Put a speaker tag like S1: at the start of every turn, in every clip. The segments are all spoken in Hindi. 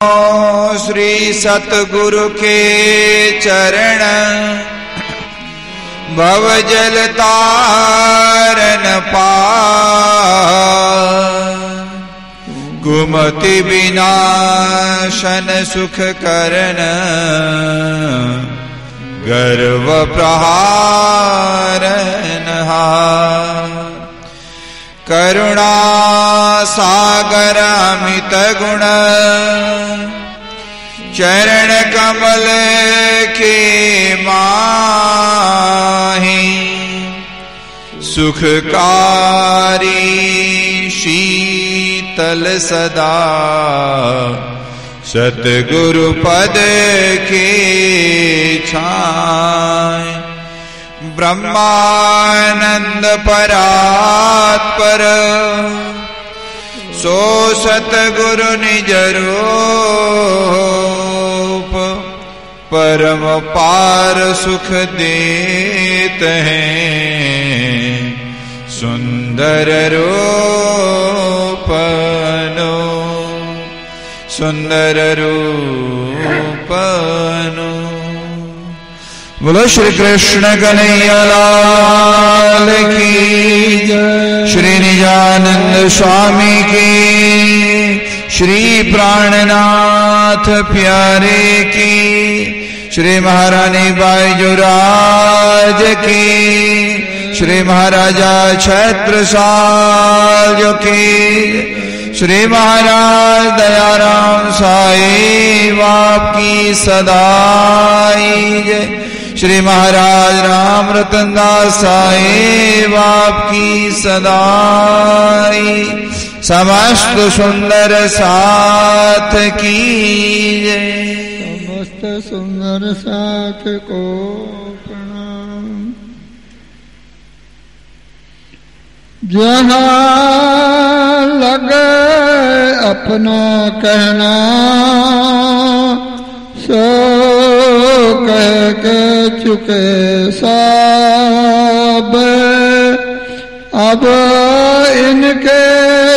S1: श्री सतगुरु के चरण। भव जल तारन पा कुमति विनाशन सुख करन गर्व प्रहारन हा करुणा सागर अमित गुण। चरण कमल के माही। सुखकारी शीतल सदा। सतगुरु पद के छाए। ब्रह्मानंद परात्पर सो सतगुरु निज रूप परम पार सुख देत हैं। सुंदर रूपनो सुंदर रूपनो। बोलो, श्री कृष्ण कन्हैया लाल की श्री निजानंद स्वामी की श्री प्राणनाथ प्यारे की श्री महारानी बाईजुराज की श्री महाराजा छत्रसाल की श्री महाराज दयाराम साई आपकी सदाई जय। श्री महाराज राम रतन दास साहेब आपकी सदाई। समस्त सुंदर साथ की
S2: समस्त सुंदर साथ को प्रणाम। जहाँ लगे अपना कहना सो कह के चुके सब। अब इनके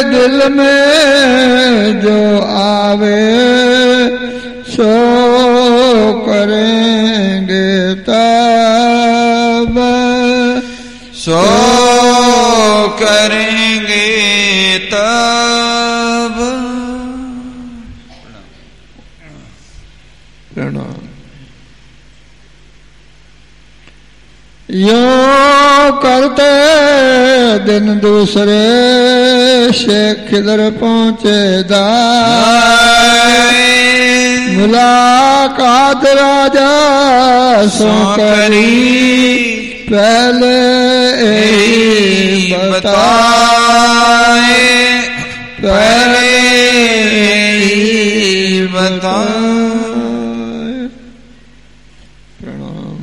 S2: दिल में जो आवे, सो करेंगे तब।
S1: सो करेंगे
S2: यो करते दिन दूसरे शेख किधर पहुँचे मुलाकात राजा सो करी पहले बताए
S1: पहले बताए
S2: प्रणाम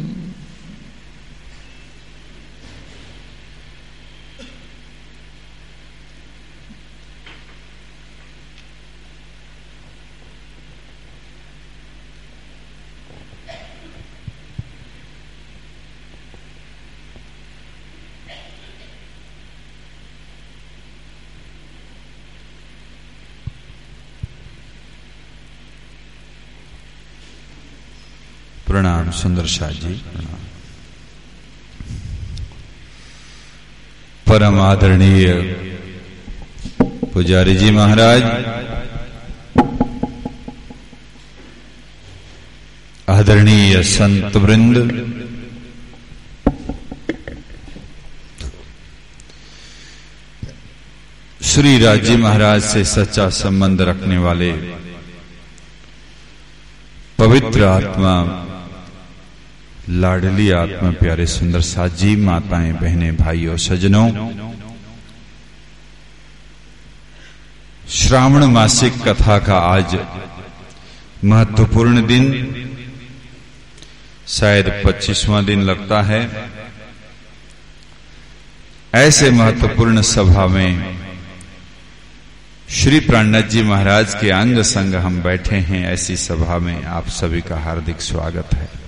S1: प्रणाम सुंदर शाह जी। परम आदरणीय पुजारी जी महाराज, आदरणीय संत वृंद, श्री राज़ी महाराज से सच्चा संबंध रखने वाले पवित्र आत्मा लाडली आत्मा प्यारे सुंदर साजी माताएँ, बहनें, भाइयों, सजनों। श्रावण मासिक कथा का आज महत्वपूर्ण दिन, शायद पच्चीसवां दिन लगता है। ऐसे महत्वपूर्ण सभा में श्री प्राणनाथ जी महाराज के अंग संग हम बैठे हैं। ऐसी सभा में आप सभी का हार्दिक स्वागत है।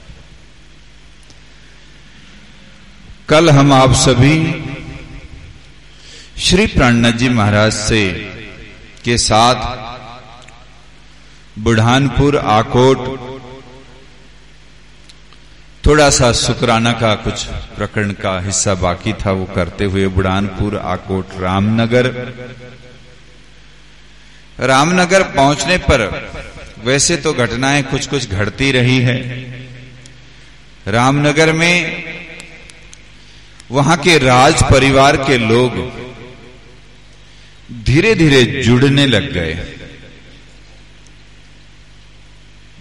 S1: कल हम आप सभी श्री प्राणनाथ जी महाराज से के साथ बुढ़ानपुर आकोट थोड़ा सा शुक्राना का कुछ प्रकरण का हिस्सा बाकी था, वो करते हुए बुढ़ानपुर आकोट रामनगर। रामनगर पहुँचने पर वैसे तो घटनाएँ कुछ कुछ घटती रही है। रामनगर में वहाँ के राज परिवार के लोग धीरे धीरे जुड़ने लग गए।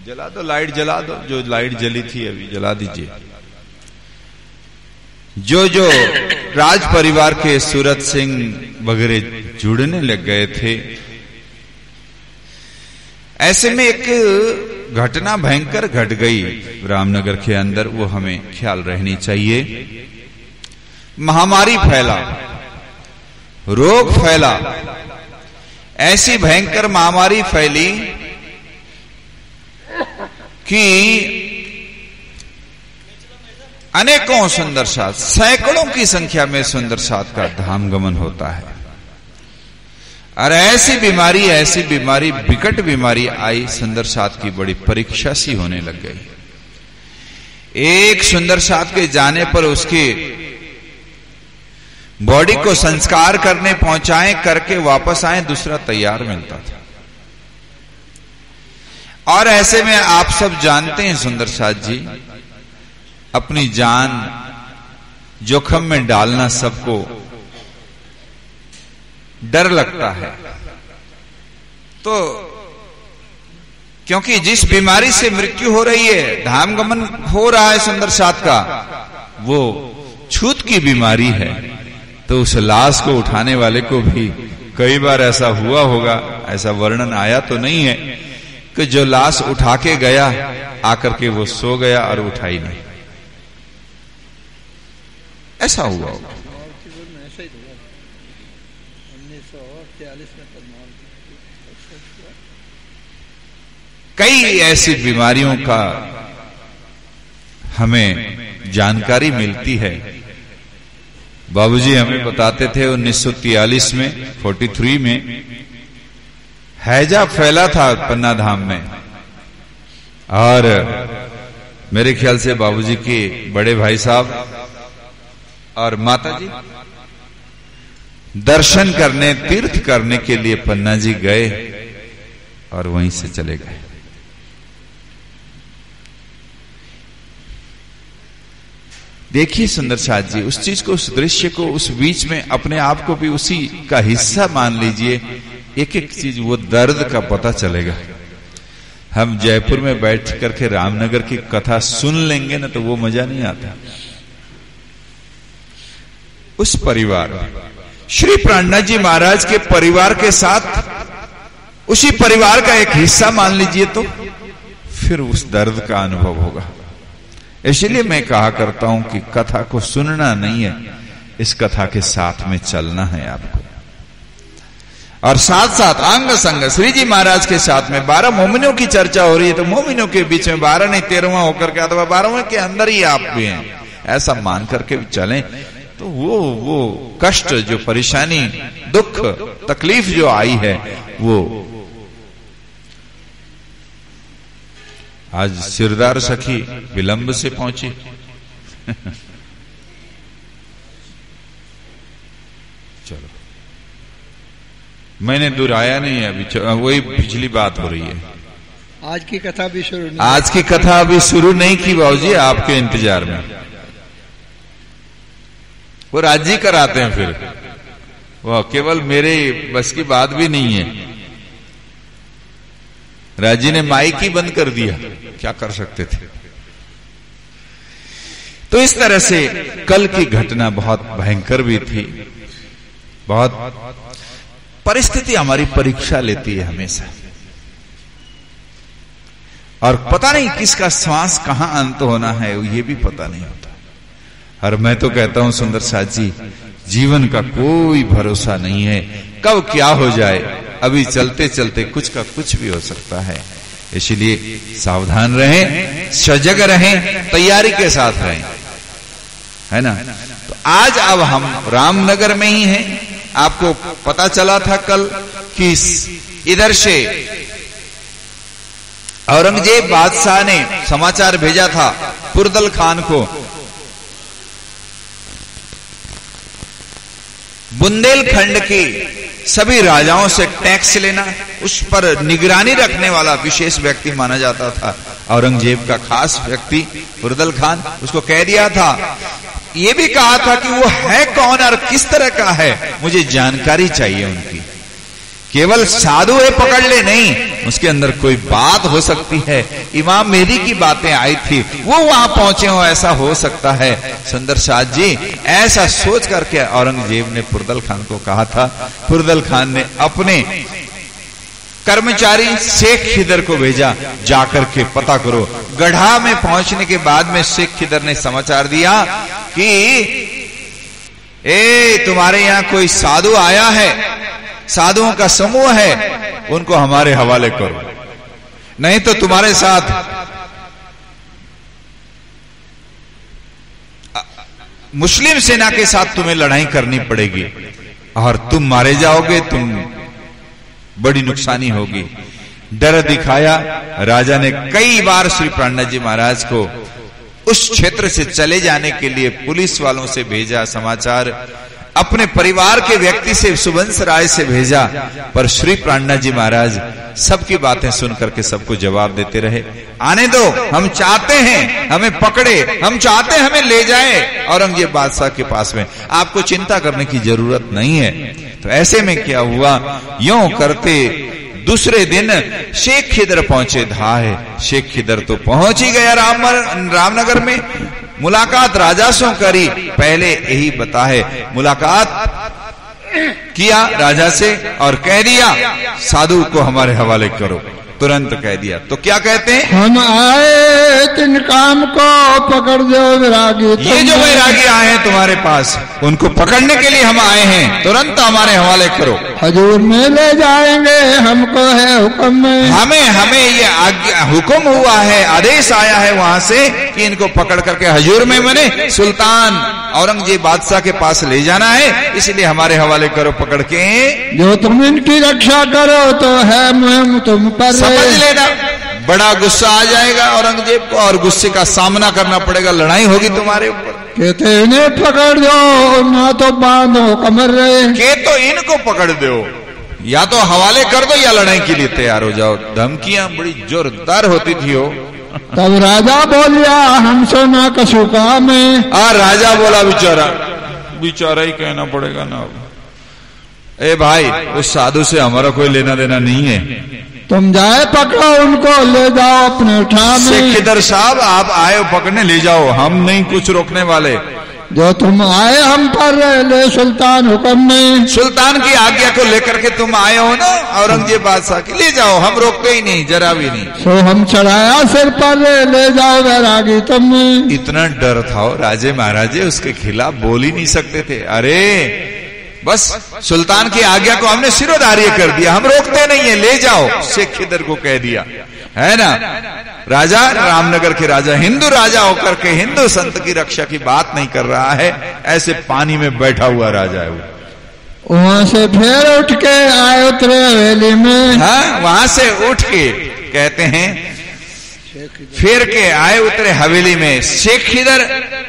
S1: जला दो, लाइट जला दो, जो लाइट जली थी अभी जला दीजिए। जो जो राज परिवार के सूरत सिंह वगैरह जुड़ने लग गए थे, ऐसे में एक घटना भयंकर घट गई। रामनगर के अंदर वो हमें ख्याल रहनी चाहिए। महामारी फैला, रोग फैला। ऐसी भयंकर महामारी फैली कि अनेकों सुंदर सात सैकड़ों की संख्या में सुंदर सात का धाम गमन होता है। और ऐसी बीमारी ऐसी बीमारी विकट बीमारी आई, सुंदर सात की बड़ी परीक्षा सी होने लग गई। एक सुंदर सात के जाने पर उसके बॉडी को संस्कार करने पहुंचाएँ, करके वापस आए, दूसरा तैयार मिलता था। और ऐसे में आप सब जानते हैं, सुंदर साथ जी, अपनी जान जोखम में डालना सबको डर लगता है। तो क्योंकि जिस बीमारी से मृत्यु हो रही है, धाम गमन हो रहा है, सुंदर साथ का, वो छूत की बीमारी है। तो उस लाश को उठाने वाले को भी कई बार ऐसा हुआ होगा, ऐसा वर्णन आया तो नहीं है, कि जो लाश उठा के गया, आकर के वो सो गया और उठाई नहीं। ऐसा हुआ होगा। कई ऐसी बीमारियों का हमें जानकारी मिलती है। बाबूजी हमें बताते थे 1943 में 43 में, हैजा फैला था पन्ना धाम में। और मेरे ख्याल से बाबूजी के बड़े भाई साहब और माता जी दर्शन करने, तीर्थ करने के लिए पन्ना जी गए और वहीं से चले गए। देखिए सुंदर साथ जी, उस चीज़ को, उस दृश्य को, उस बीच में अपने आप को भी उसी का हिस्सा मान लीजिए। एक एक चीज़, वो दर्द का पता चलेगा। हम जयपुर में बैठ करके रामनगर की कथा सुन लेंगे ना तो वो मज़ा नहीं आता। उस परिवार, श्री प्राणनाथ जी महाराज के परिवार के साथ, उसी परिवार का एक हिस्सा मान लीजिए तो फिर उस दर्द का अनुभव होगा। इसलिए मैं कहा करता हूँ कि कथा को सुनना नहीं है, इस कथा के साथ में चलना है आपको। और साथ साथ अंग संग श्री जी महाराज के साथ में बारह मोमिनों की चर्चा हो रही है तो मोमिनों के बीच में बारह नहीं, तेरहवा होकर के अथवा बारहवें के अंदर ही आप भी हैं। ऐसा मान करके चलें तो वो वो कष्ट, जो परेशानी, दुख, तकलीफ़ जो आई है, वो आज सिरदार सखी विलंब से पहुँची। चलो। मैंने दुराया नहीं है अभी वही पिछली बात हो रही है।
S2: आज की कथा भी शुरू नहीं
S1: आज की कथा अभी शुरू नहीं की बाबूजी आपके इंतज़ार में। वो राज़ी कराते हैं फिर। वो केवल मेरे बस की बात भी नहीं है। राज़ी ने माइक ही बंद कर दिया। क्या कर सकते थे? तो इस तरह से कल की घटना बहुत भयंकर भी थी। बहुत परिस्थिति हमारी परीक्षा लेती है हमेशा। और पता नहीं किसका श्वास कहाँ अंत होना है ये भी पता नहीं होता। और मैं तो कहता हूँ सुंदर साथ जी जीवन का कोई भरोसा नहीं है। कब क्या हो जाए अभी चलते चलते कुछ का कुछ भी हो सकता है। इसलिए सावधान रहें, सजग रहें, तैयारी के साथ रहें। है ना? तो आज अब हम रामनगर में ही हैं। आपको पता चला था कल कि इधर से औरंगज़ेब बादशाह ने समाचार भेजा था पुरदल खान को। बुंदेलखंड के सभी राजाओं से टैक्स लेना, उस पर निगरानी रखने वाला विशेष व्यक्ति माना जाता था। औरंगज़ेब का खास व्यक्ति पुरदल खान, उसको कह दिया था, ये भी कहा था कि वो है कौन और किस तरह का है? मुझे जानकारी चाहिए उनकी। केवल साधु है, पकड़ ले, नहीं। उसके अंदर कोई बात हो सकती है। इमाम मेहदी की बातें आई थी, वो वहाँ पहुँचे हो, ऐसा हो सकता है। सुंदर शाह जी, ऐसा सोच करके औरंगज़ेब ने पुरदल खान को कहा था। पुरदल खान ने अपने कर्मचारी शेख खिदर को भेजा, जाकर के पता करो। गढ़ा में पहुँचने के बाद में शेख खिदर ने समाचार दिया कि, ए, तुम्हारे यहाँ कोई साधु आया है? साधुओं का समूह है, उनको हमारे हवाले करो। नहीं तो तुम्हारे साथ मुस्लिम सेना के साथ तुम्हें लड़ाई करनी पड़ेगी और तुम मारे जाओगे, तुम बड़ी नुकसानी होगी। डर दिखाया, राजा ने कई बार श्री प्राणा जी महाराज को उस क्षेत्र से चले जाने के लिए पुलिस वालों से भेजा समाचार। अपने परिवार के व्यक्ति से सुबंश राय से भेजा। पर श्री प्राणना जी महाराज, सबकी बातें सुन करके सबको जवाब देते रहे। आने दो, हम चाहते हैं, हमें पकड़े, हम चाहते हैं हमें ले जाए। औरंगज़ेब बादशाह के पास में, आपको चिंता करने की ज़रूरत नहीं है। तो ऐसे में क्या हुआ? यो करते, दूसरे दिन शेख खिदर पहुँचे धाए शेख खिदर तो पहुँच ही गया राम रामनगर में। मुलाकात राजा सो करी पहले यही बता है मुलाकात किया राजा से और कह दिया साधु को हमारे हवाले करो। तुरंत कह दिया। तो क्या कहते हैं?
S2: हम आए तीन काम को पकड़ दो विरागी
S1: ये जो वैरागी आए हैं तुम्हारे पास उनको पकड़ने के लिए हम आए हैं। तुरंत हमारे हवाले करो।
S2: हजूर में ले जाएँगे हमको है हुक्म में।
S1: हमें हमें ये हुक्म हुआ है आदेश आया है वहाँ से कि इनको पकड़ करके हजूर में मैंने सुल्तान औरंगज़ेब बादशाह के पास ले जाना है इसलिए हमारे हवाले करो पकड़ के।
S2: जो तुम इनकी रक्षा करो तो है मुहिम तुम पर।
S1: समझ लेना। बड़ा गुस्सा आ जाएगा औरंगज़ेब को और गुस्से का सामना करना पड़ेगा लड़ाई होगी तुम्हारे ऊपर।
S2: कहते इन्हें पकड़ दो ना तो बांधो कमर रहे
S1: के तो इनको पकड़ दो। या तो हवाले कर दो या लड़ाई के लिए तैयार हो जाओ। धमकियाँ बड़ी जोरदार होती थी हो
S2: तब राजा बोलिया हमसे ना कसू काम है।
S1: आ राजा बोला बेचारा बेचारा ही कहना पड़ेगा ना ए भाई उस साधु से हमारा कोई लेना देना नहीं है।
S2: तुम जाए पकड़ो उनको ले जाओ अपने उठा में
S1: खिदर साहब आप आए पकड़ने ले जाओ। हम नहीं कुछ रोकने वाले।
S2: जो तुम आए हम पर ले सुल्तान हुक्म में
S1: सुल्तान की आज्ञा को लेकर के तुम आए हो ना औरंगज़ेब बादशाह की। ले जाओ हम रोकते ही नहीं जरा भी नहीं।
S2: सो हम चढ़ाया सिर पर ले जाओ वैरागी तुम
S1: इतना डर था राजे महाराजे उसके खिलाफ बोल ही नहीं सकते थे। अरे बस सुल्तान की आज्ञा को हमने सिरोधार्य कर दिया। हम रोकते नहीं है ले जाओ। शेख खिदर को कह दिया। है ना? राजा रामनगर के राजा हिंदू राजा होकर के हिंदू संत की रक्षा की बात नहीं कर रहा है। ऐसे पानी में बैठा हुआ राजा है वो।
S2: वहाँ से फिर उठ के आए उतरे हवेली में।
S1: हाँ वहाँ से उठ के कहते हैं फिर के आए उतरे हवेली में। शेख खिदर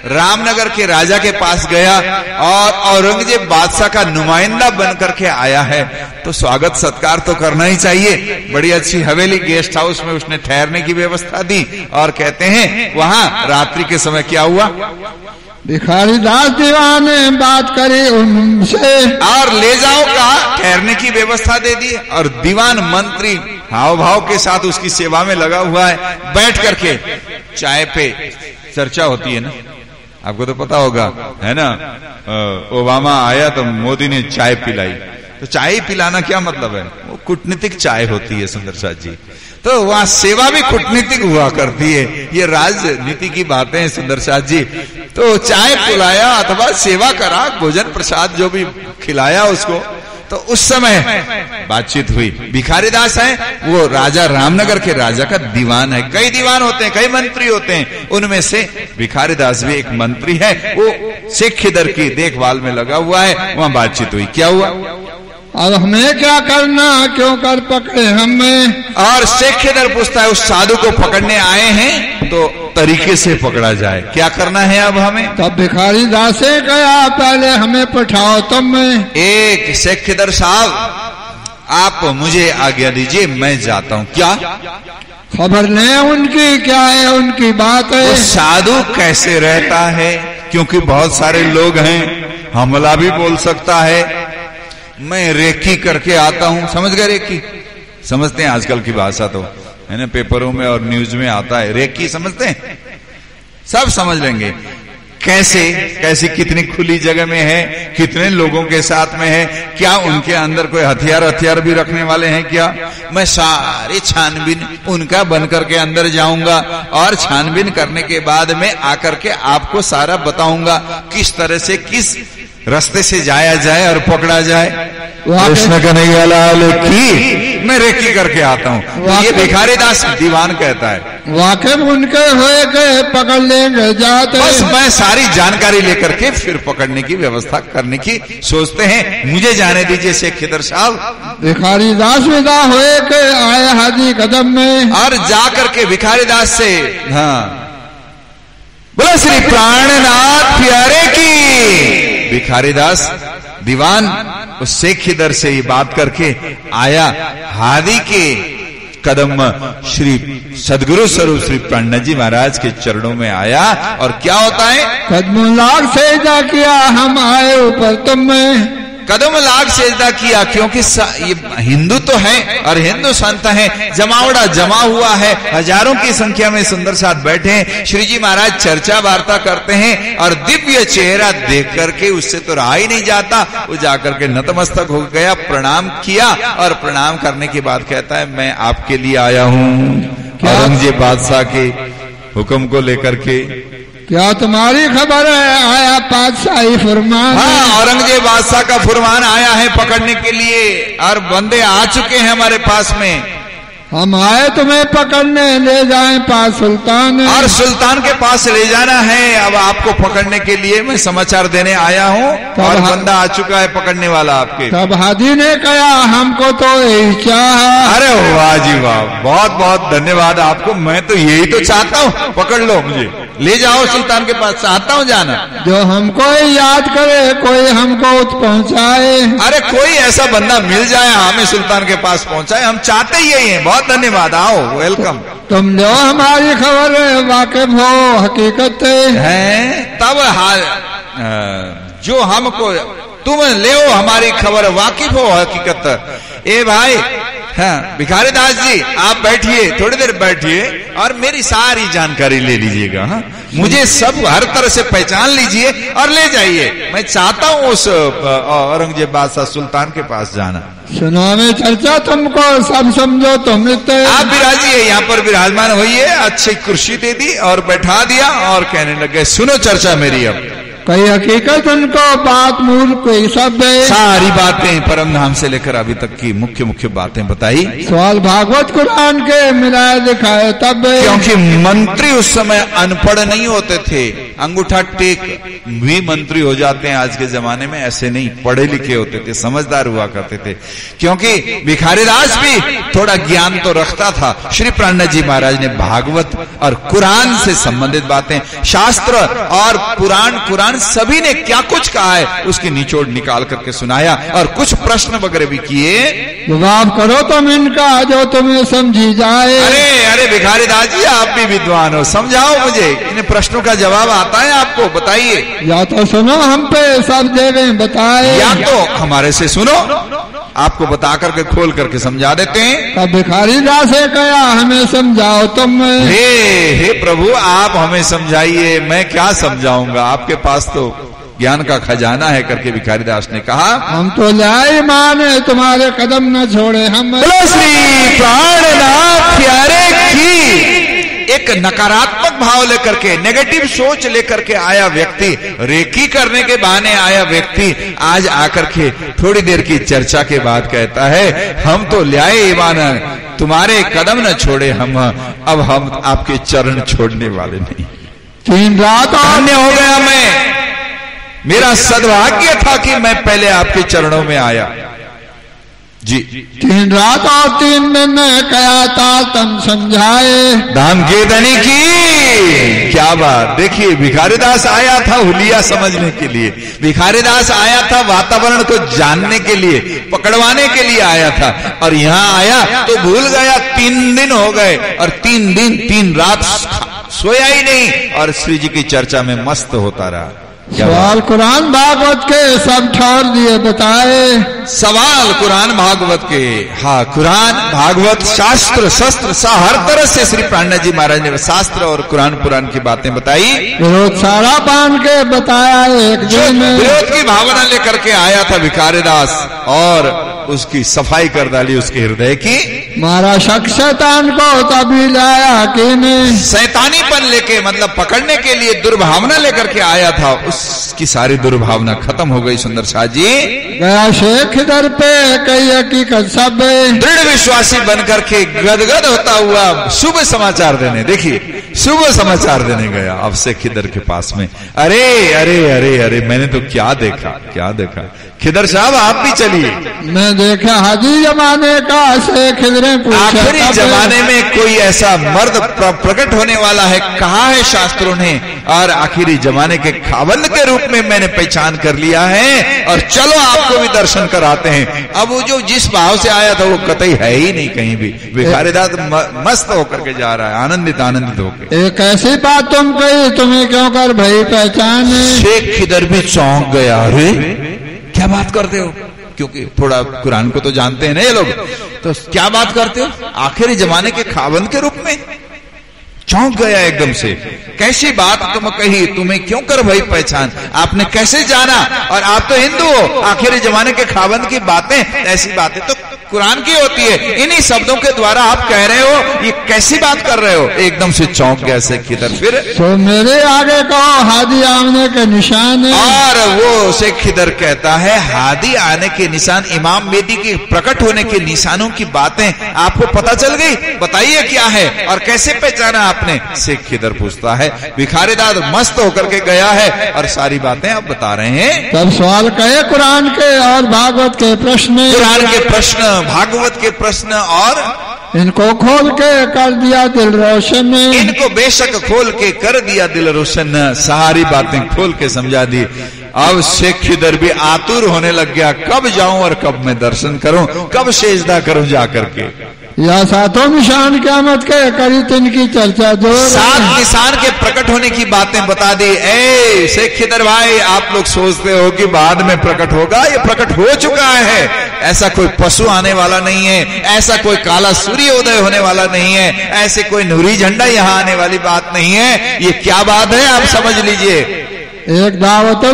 S1: रामनगर के राजा के पास गया और औरंगज़ेब बादशाह का नुमाइंदा बनकर के आया है। तो स्वागत सत्कार तो करना ही चाहिए। बड़ी अच्छी हवेली गेस्ट हाउस में उसने ठहरने की व्यवस्था दी और कहते हैं वहाँ रात्रि के समय क्या हुआ?
S2: भिखारी दास दीवान बात करी उनसे।
S1: और ले जाओ कहा ठहरने की व्यवस्था दे दी। और दीवान मंत्री हाव भाव के साथ उसकी सेवा में लगा हुआ है। बैठ करके चाय पे चर्चा होती है ना? आपको तो पता होगा, है ना? ओबामा आया तो मोदी ने चाय पिलाई। तो चाय पिलाना क्या मतलब है? वो कूटनीतिक चाय होती है, सुंदर शाह जी। तो वहाँ सेवा भी कूटनीतिक हुआ करती है। ये राजनीति की बातें हैं, सुंदर शाह जी। तो चाय पिलाया अथवा सेवा करा, भोजन प्रसाद जो भी खिलाया उसको तो उस समय बातचीत हुई। भिखारी दास है, वो राजा रामनगर के राजा का दीवान है। कई दीवान होते हैं, कई मंत्री होते हैं। उनमें से भिखारी दास भी एक मंत्री है। वो सिख दर की देखभाल में लगा हुआ है, वहाँ बातचीत हुई। क्या हुआ?
S2: अब हमें क्या करना क्यों कर पकड़े हमें?
S1: और शेख दर पूछता है उस साधु को पकड़ने आए हैं? तो तरीके से पकड़ा जाए। क्या करना है अब हमें?
S2: तब भिखारी दासे गया पहले हमें पठाओ तुम में।
S1: एक शेखदर साहब आप मुझे आज्ञा दीजिए मैं जाता हूँ। क्या?
S2: खबर लें उनकी क्या है उनकी बात? है
S1: साधु कैसे रहता है? क्योंकि बहुत सारे लोग हैं हमला भी बोल सकता है मैं रेकी करके आता हूँ। समझ गए रेकी समझते हैं आजकल की भाषा तो। है ना, पेपरों में और न्यूज़ में आता है। रेकी समझते हैं? सब समझ लेंगे। कैसे? कैसी कितनी खुली जगह में है? कितने लोगों के साथ में है? क्या उनके अंदर कोई हथियार हथियार भी रखने वाले हैं क्या? मैं सारे छानबीन उनका बन करके अंदर जाऊँगा और छानबीन करने के बाद में आकर के आपको सारा बताऊँगा। किस तरह से, किस रास्ते से जाया जाए और पकड़ा जाए। कृष्ण कन्हैया लाल की मैं रेकी करके आता हूँ। तो ये भिखारी दास दीवान कहता है।
S2: वाकिफ उनके हुए गए पकड़ लेंगे जाते
S1: बस मैं सारी जानकारी लेकर के फिर पकड़ने की व्यवस्था करने की सोचते हैं। मुझे जाने दीजिए शेख खिदर साहब।
S2: भिखारी दास विदा हुए के आए हाजी कदम में।
S1: और जाकर के भिखारी दास से हाँ। बोला श्री प्राणनाथ प्यारे की भिखारी दास, दीवान, उस शेख दर से ये बात करके आया, हादी के कदम श्री सदगुरु स्वरूप श्री पंडित जी महाराज के चरणों में आया और क्या होता है?
S2: कदम लाल से जा किया हम आए ऊपर तुम में
S1: कदम लाख सेजदा किया क्योंकि ये हिंदू तो है और हिंदू संत है। जमावड़ा जमा हुआ है। हज़ारों की संख्या में सुंदर साथ बैठे हैं। श्री जी महाराज चर्चा वार्ता करते हैं और दिव्य चेहरा देख करके उससे तो रहा ही नहीं जाता। वो जाकर के नतमस्तक हो गया प्रणाम किया और प्रणाम करने के बाद कहता है मैं आपके लिए आया हूँ। औरंगज़ेब बादशाह के हुक्म को लेकर के
S2: क्या तुम्हारी खबर है? आया पातशाही फरमान।
S1: हाँ औरंगज़ेब बादशाह का फुरमान आया है पकड़ने के लिए। और बंदे आ चुके हैं हमारे पास में।
S2: हम आए तुम्हें पकड़ने ले जाए पास सुल्तान।
S1: और सुल्तान के पास ले जाना है। अब आपको पकड़ने के लिए मैं समाचार देने आया हूँ। और बंदा आ चुका है पकड़ने वाला आपके।
S2: तब हाजी ने कहा हमको तो यही चाह।
S1: अरे वाह जी वाह बहुत बहुत धन्यवाद आपको। मैं तो यही तो चाहता हूँ। पकड़ लो मुझे। ले जाओ सुल्तान के पास चाहता हूँ जाना।
S2: जो हमको याद करे कोई हमको पहुँचाए।
S1: अरे कोई ऐसा बंदा मिल जाए हमें सुल्तान के पास पहुँचाए। हम चाहते ही यही हैं बहुत धन्यवाद आओ वेलकम
S2: तुम जो हमारी खबर वाकिफ हो हकीकत
S1: है तब हाल जो हमको तुम ले हमारी खबर वाकिफ हो हकीकत। ए भाई हाँ भिखारी दास जी आप बैठिए थोड़ी देर बैठिए और मेरी सारी जानकारी ले लीजिएगा हाँ। मुझे सब हर तरह से पहचान लीजिए और ले जाइए। मैं चाहता हूँ उस औरंगज़ेब बादशाह सुल्तान के पास जाना।
S2: सुनो में चर्चा तुमको सब समझो तुम लिखते
S1: आप विराजिए यहाँ पर विराजमान होइए अच्छी कुर्सी दे दी और बैठा दिया और कहने लगे सुनो चर्चा मेरी अब।
S2: कई हकीकत उनको बात मूल कोई शब्द है।
S1: सारी बातें परम धाम से लेकर अभी तक की मुख्य मुख्य बातें बताई।
S2: सवाल भागवत कुरान के मिलाए दिखाए तब
S1: क्योंकि मंत्री उस समय अनपढ़ नहीं होते थे अंगूठा टेक भी मंत्री हो जाते हैं आज के जमाने में ऐसे नहीं पढ़े लिखे होते थे समझदार हुआ करते थे। क्योंकि भिखारी दास भी थोड़ा ज्ञान तो रखता था श्री प्राणनाथ जी महाराज ने भागवत और कुरान से संबंधित बातें शास्त्र और पुराण कुरान सभी ने क्या कुछ कहा है उसकी निचोड़ निकाल करके सुनाया और कुछ प्रश्न वगैरह भी किए।
S2: जवाब करो तुम इनका जो तुम्हें समझी जाए।
S1: अरे अरे भिखारी दास जी आप भी विद्वान हो समझाओ मुझे इन प्रश्नों का जवाब आता है आपको बताइए।
S2: या तो सुनो हम पे सब देवे बताए।
S1: या तो हमारे से सुनो आपको बता करके खोल करके समझा देते हैं।
S2: भिखारी दास कहा हमें समझाओ तुम।
S1: हे हे प्रभु आप हमें समझाइए मैं क्या समझाऊँगा आपके पास तो ज्ञान का खजाना है करके भिखारी दास ने कहा
S2: हम तो लाई माने तुम्हारे कदम न छोड़े हम।
S1: श्री प्राणनाथ प्यारे की। एक नकारात्मक भाव लेकर के नेगेटिव सोच लेकर के आया व्यक्ति रेकी करने के बहाने आया व्यक्ति आज आकर के थोड़ी देर की चर्चा के बाद कहता है हम तो ल्याए ईमान तुम्हारे कदम न छोड़े हम अब हम आपके चरण छोड़ने वाले नहीं।
S2: तीन रात
S1: अन्य हो गया मैं। मेरा सदभाग्य था कि मैं पहले आपके चरणों में आया। जी।
S2: तीन रात और तीन दिन कया ताल तम समझाए।
S1: धाम के धनी की? क्या बात। देखिए भिखारीदास आया था हुलिया समझने के लिए। भिखारीदास आया था वातावरण को जानने के लिए पकड़वाने के लिए आया था। और यहाँ आया तो भूल गया तीन दिन हो गए। और तीन दिन तीन रात सोया ही नहीं। और श्री जी की चर्चा में मस्त होता रहा।
S2: सवाल कुरान भागवत के सब ठौर दिए बताए।
S1: सवाल कुरान भागवत के। हाँ कुरान भागवत शास्त्र शस्त्र सा हर तरह से श्री प्राणा जी महाराज ने शास्त्र और कुरान पुराण की बातें बताई।
S2: विरोध सारा बाँध के बताया एक दिन।
S1: विरोध की भावना लेकर के आया था भिखारीदास और उसकी सफ़ाई कर डाली उसके हृदय की।
S2: मारा शख्स शैतान को तभी लाया कि नहीं
S1: सैतानीपन लेके मतलब पकड़ने के लिए दुर्भावना लेकर के आया था उसकी सारी दुर्भावना खत्म हो गई सुंदर शाह जी।
S2: गया शेख दर पे कई हकीकत सब
S1: दृढ़ विश्वासी बनकर के गदगद होता हुआ शुभ समाचार देने देखिए शुभ समाचार देने गया अब से खिदर के पास में। अरे अरे अरे अरे मैंने तो क्या देखा क्या देखा। खिदर साहब आप भी चलिए।
S2: मैं देखा हाजी जमाने का शेख खिदरे
S1: आखिरी जमाने में कोई ऐसा मर्द प्रकट होने वाला है? कहा है शास्त्रों ने? और आखिरी जमाने के खाबंद के रूप में मैंने पहचान कर लिया है। और चलो आपको भी दर्शन कराते हैं। अब वो जो जिस भाव से आया था वो कतई है ही नहीं कहीं भी। भिखारीदास मस्त होकर के जा रहा है आनंदित आनंदित होकर
S2: एक ऐसी बात तुम कही तुम्हें क्यों कर भाई पहचान?
S1: शेख किधर भी चौंक गया? अरे क्या बात करते हो? क्योंकि थोड़ा कुरान को तो जानते हैं ना ये लोग। तो क्या बात करते हो? आखिरी जमाने के खावन के रूप में। चौंक गया एकदम से। कैसी बात तुम कही तुम्हें क्यों कर भाई पहचान? आपने कैसे जाना? और आप तो हिंदू हो। आखिरी जमाने के खाबंद की बातें ऐसी बातें तो कुरान की होती है। इन्हीं शब्दों के द्वारा आप कह रहे हो ये कैसी बात कर रहे हो? एकदम से चौंक गया शेख किधर फिर?
S2: तो मेरे आगे कहो हादी आने के निशान है।
S1: और वो शेख खिदर कहता है हादी आने के निशान इमाम मेदी के प्रकट होने के निशानों की बातें आपको पता चल गई? बताइए क्या है? और कैसे पहचाना आपने शेख खिदर पूछता है? भिखारीदार मस्त होकर के गया है और सारी बातें आप बता रहे हैं।
S2: तब सवाल कहे कुरान के और भागवत के प्रश्न।
S1: कुरान के प्रश्न भागवत के प्रश्न और
S2: इनको खोल के कर दिया दिल रोशन।
S1: इनको बेशक खोल के कर दिया दिल रोशन। सारी बातें खोल के समझा दी। अब शेख खिदर भी आतुर होने लग गया। कब जाऊँ और कब मैं दर्शन करूँ? कब शेजदा करूँ जाकर के?
S2: या सातों निशान क्यामत के, करी तिनकी चर्चा जो
S1: सात निशान के प्रकट होने की बातें बता दी। ए खिदर भाई, आप लोग सोचते हो कि बाद में प्रकट होगा? ये प्रकट हो चुका है। ऐसा कोई पशु आने वाला नहीं है। ऐसा कोई काला सूर्य उदय होने वाला नहीं है। ऐसे कोई नूरी झंडा यहाँ आने वाली बात नहीं है। ये क्या बात है? आप समझ लीजिए।
S2: एक दावत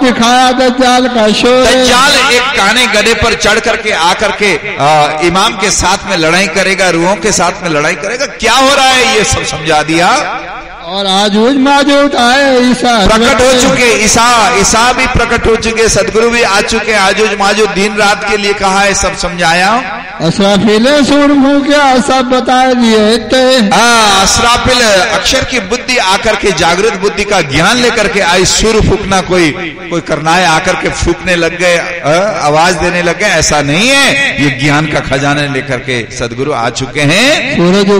S2: दिखाया, दज्जाल का शोर।
S1: दज्जाल एक काने गधे पर चढ़ करके, आकर के इमाम के साथ में लड़ाई करेगा, रूहों के साथ में लड़ाई करेगा। क्या हो रहा है ये सब समझा दिया?
S2: और आजूज माजूद आए ईसा
S1: प्रकट हो चुके ईसा ईसा भी प्रकट हो चुके सदगुरु भी आ चुके आजूज माजूद दिन रात के लिए कहा है सब समझाया
S2: असराफीले क्या सब बता दिए
S1: हाँ असराफिल अक्षर की बुद्धि आकर के जागृत बुद्धि का ज्ञान लेकर के आई सुर फूकना कोई कोई करना है आकर के फूकने लग गए आवाज़ देने लग गए ऐसा नहीं है। ये ज्ञान का खजाना लेकर के सदगुरु आ चुके हैं।
S2: सूरज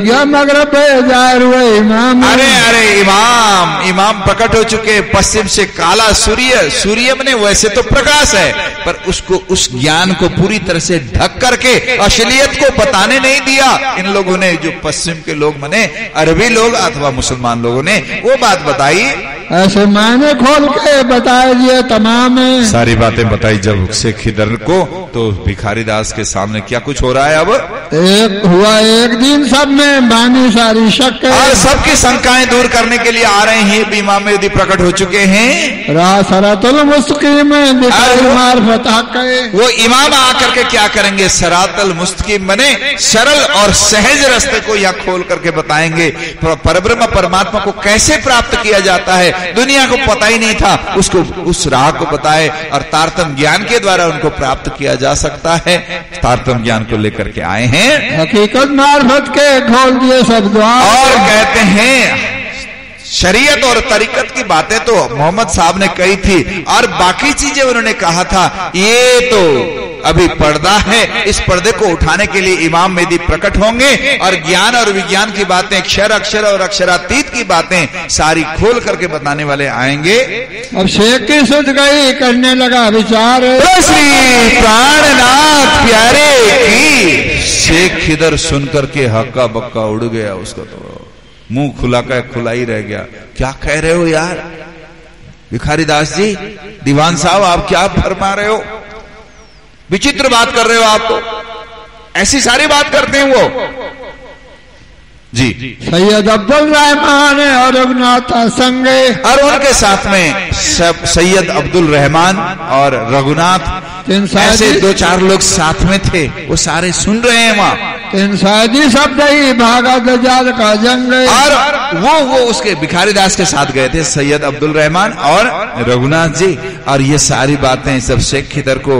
S2: पे ज़ाहिर हुए इमाम।
S1: अरे अरे इमाम इमाम प्रकट हो चुके पश्चिम से काला सूर्य सूर्य मैंने वैसे तो प्रकाश है। पर उसको उस ज्ञान को पूरी तरह से ढक करके असलियत को बताने नहीं दिया। इन लोगों ने जो पश्चिम के लोग मने अरबी लोग अथवा मुसलमान लोगों ने वो बात बताई।
S2: ऐसे मैंने खोल के बता दिए तमाम।
S1: सारी बातें बताई जब से खिदर को तो भिखारी दास के सामने क्या कुछ हो रहा है अब?
S2: एक हुआ एक दिन सब में बानी सारी शक
S1: और सबकी शंकाएँ दूर करने के लिए आ रहे हैं बीमा में मेहदी प्रकट हो चुके हैं।
S2: रासरतुल दिखाई
S1: अरे वो- इमाम आकर के क्या करेंगे? सरातल मुस्तकीम बने सरल और सहज रास्ते को यहाँ खोल करके बताएँगे। पर- परब्रह्म परमात्मा को कैसे प्राप्त किया जाता है? दुनिया को पता ही नहीं था। उसको उस राह को बताए और तारतम ज्ञान के द्वारा उनको प्राप्त किया जा सकता है। तारतम ज्ञान को लेकर के आए हैं।
S2: हकीकत मार्फत के खोल दिए सब
S1: और कहते हैं शरीयत और तरीकत की बातें तो मोहम्मद साहब ने कही थी और बाकी चीज़ें उन्होंने कहा था ये तो अभी पर्दा है इस पर्दे को उठाने के लिए इमाम मेदी प्रकट होंगे और ज्ञान और विज्ञान की बातें अक्षर अक्षर और अक्षरातीत की बातें सारी खोल करके बताने वाले आएँगे।
S2: अब शेख की सुध गई करने लगा विचार।
S1: श्री प्राणनाथ प्यारे की शेख इधर सुनकर के हक्का बक्का उड़ गया उसका तो। मुँह खुला का खुला ही रह गया। क्या कह रहे हो यार? भिखारी दास जी, दीवान साहब, आप क्या फरमा रहे हो? विचित्र बात कर रहे हो आप तो। ऐसी सारी बात करते हैं वो। जी।
S2: सैयद अब्दुल रहमान और रघुनाथ संगे।
S1: और उनके साथ में सैयद अब्दुल रहमान और रघुनाथ। ऐसे दो चार लोग साथ में थे वो सारे सुन रहे हैं वहाँ।
S2: तीन शादी शब्द ही भागा दजाल का जंग।
S1: और वो वो उसके भिखारी दास के साथ गए थे सैयद अब्दुल रहमान और रघुनाथ जी। और ये सारी बातें सब शेख खिदर को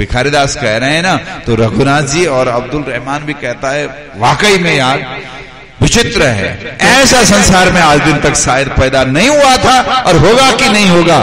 S1: भिखारी दास कह रहे हैं ना तो रघुनाथ जी और अब्दुल रहमान भी कहता है, वाकई में यार, विचित्र है। ऐसा संसार में आज दिन तक शायद पैदा नहीं हुआ था और होगा कि नहीं होगा?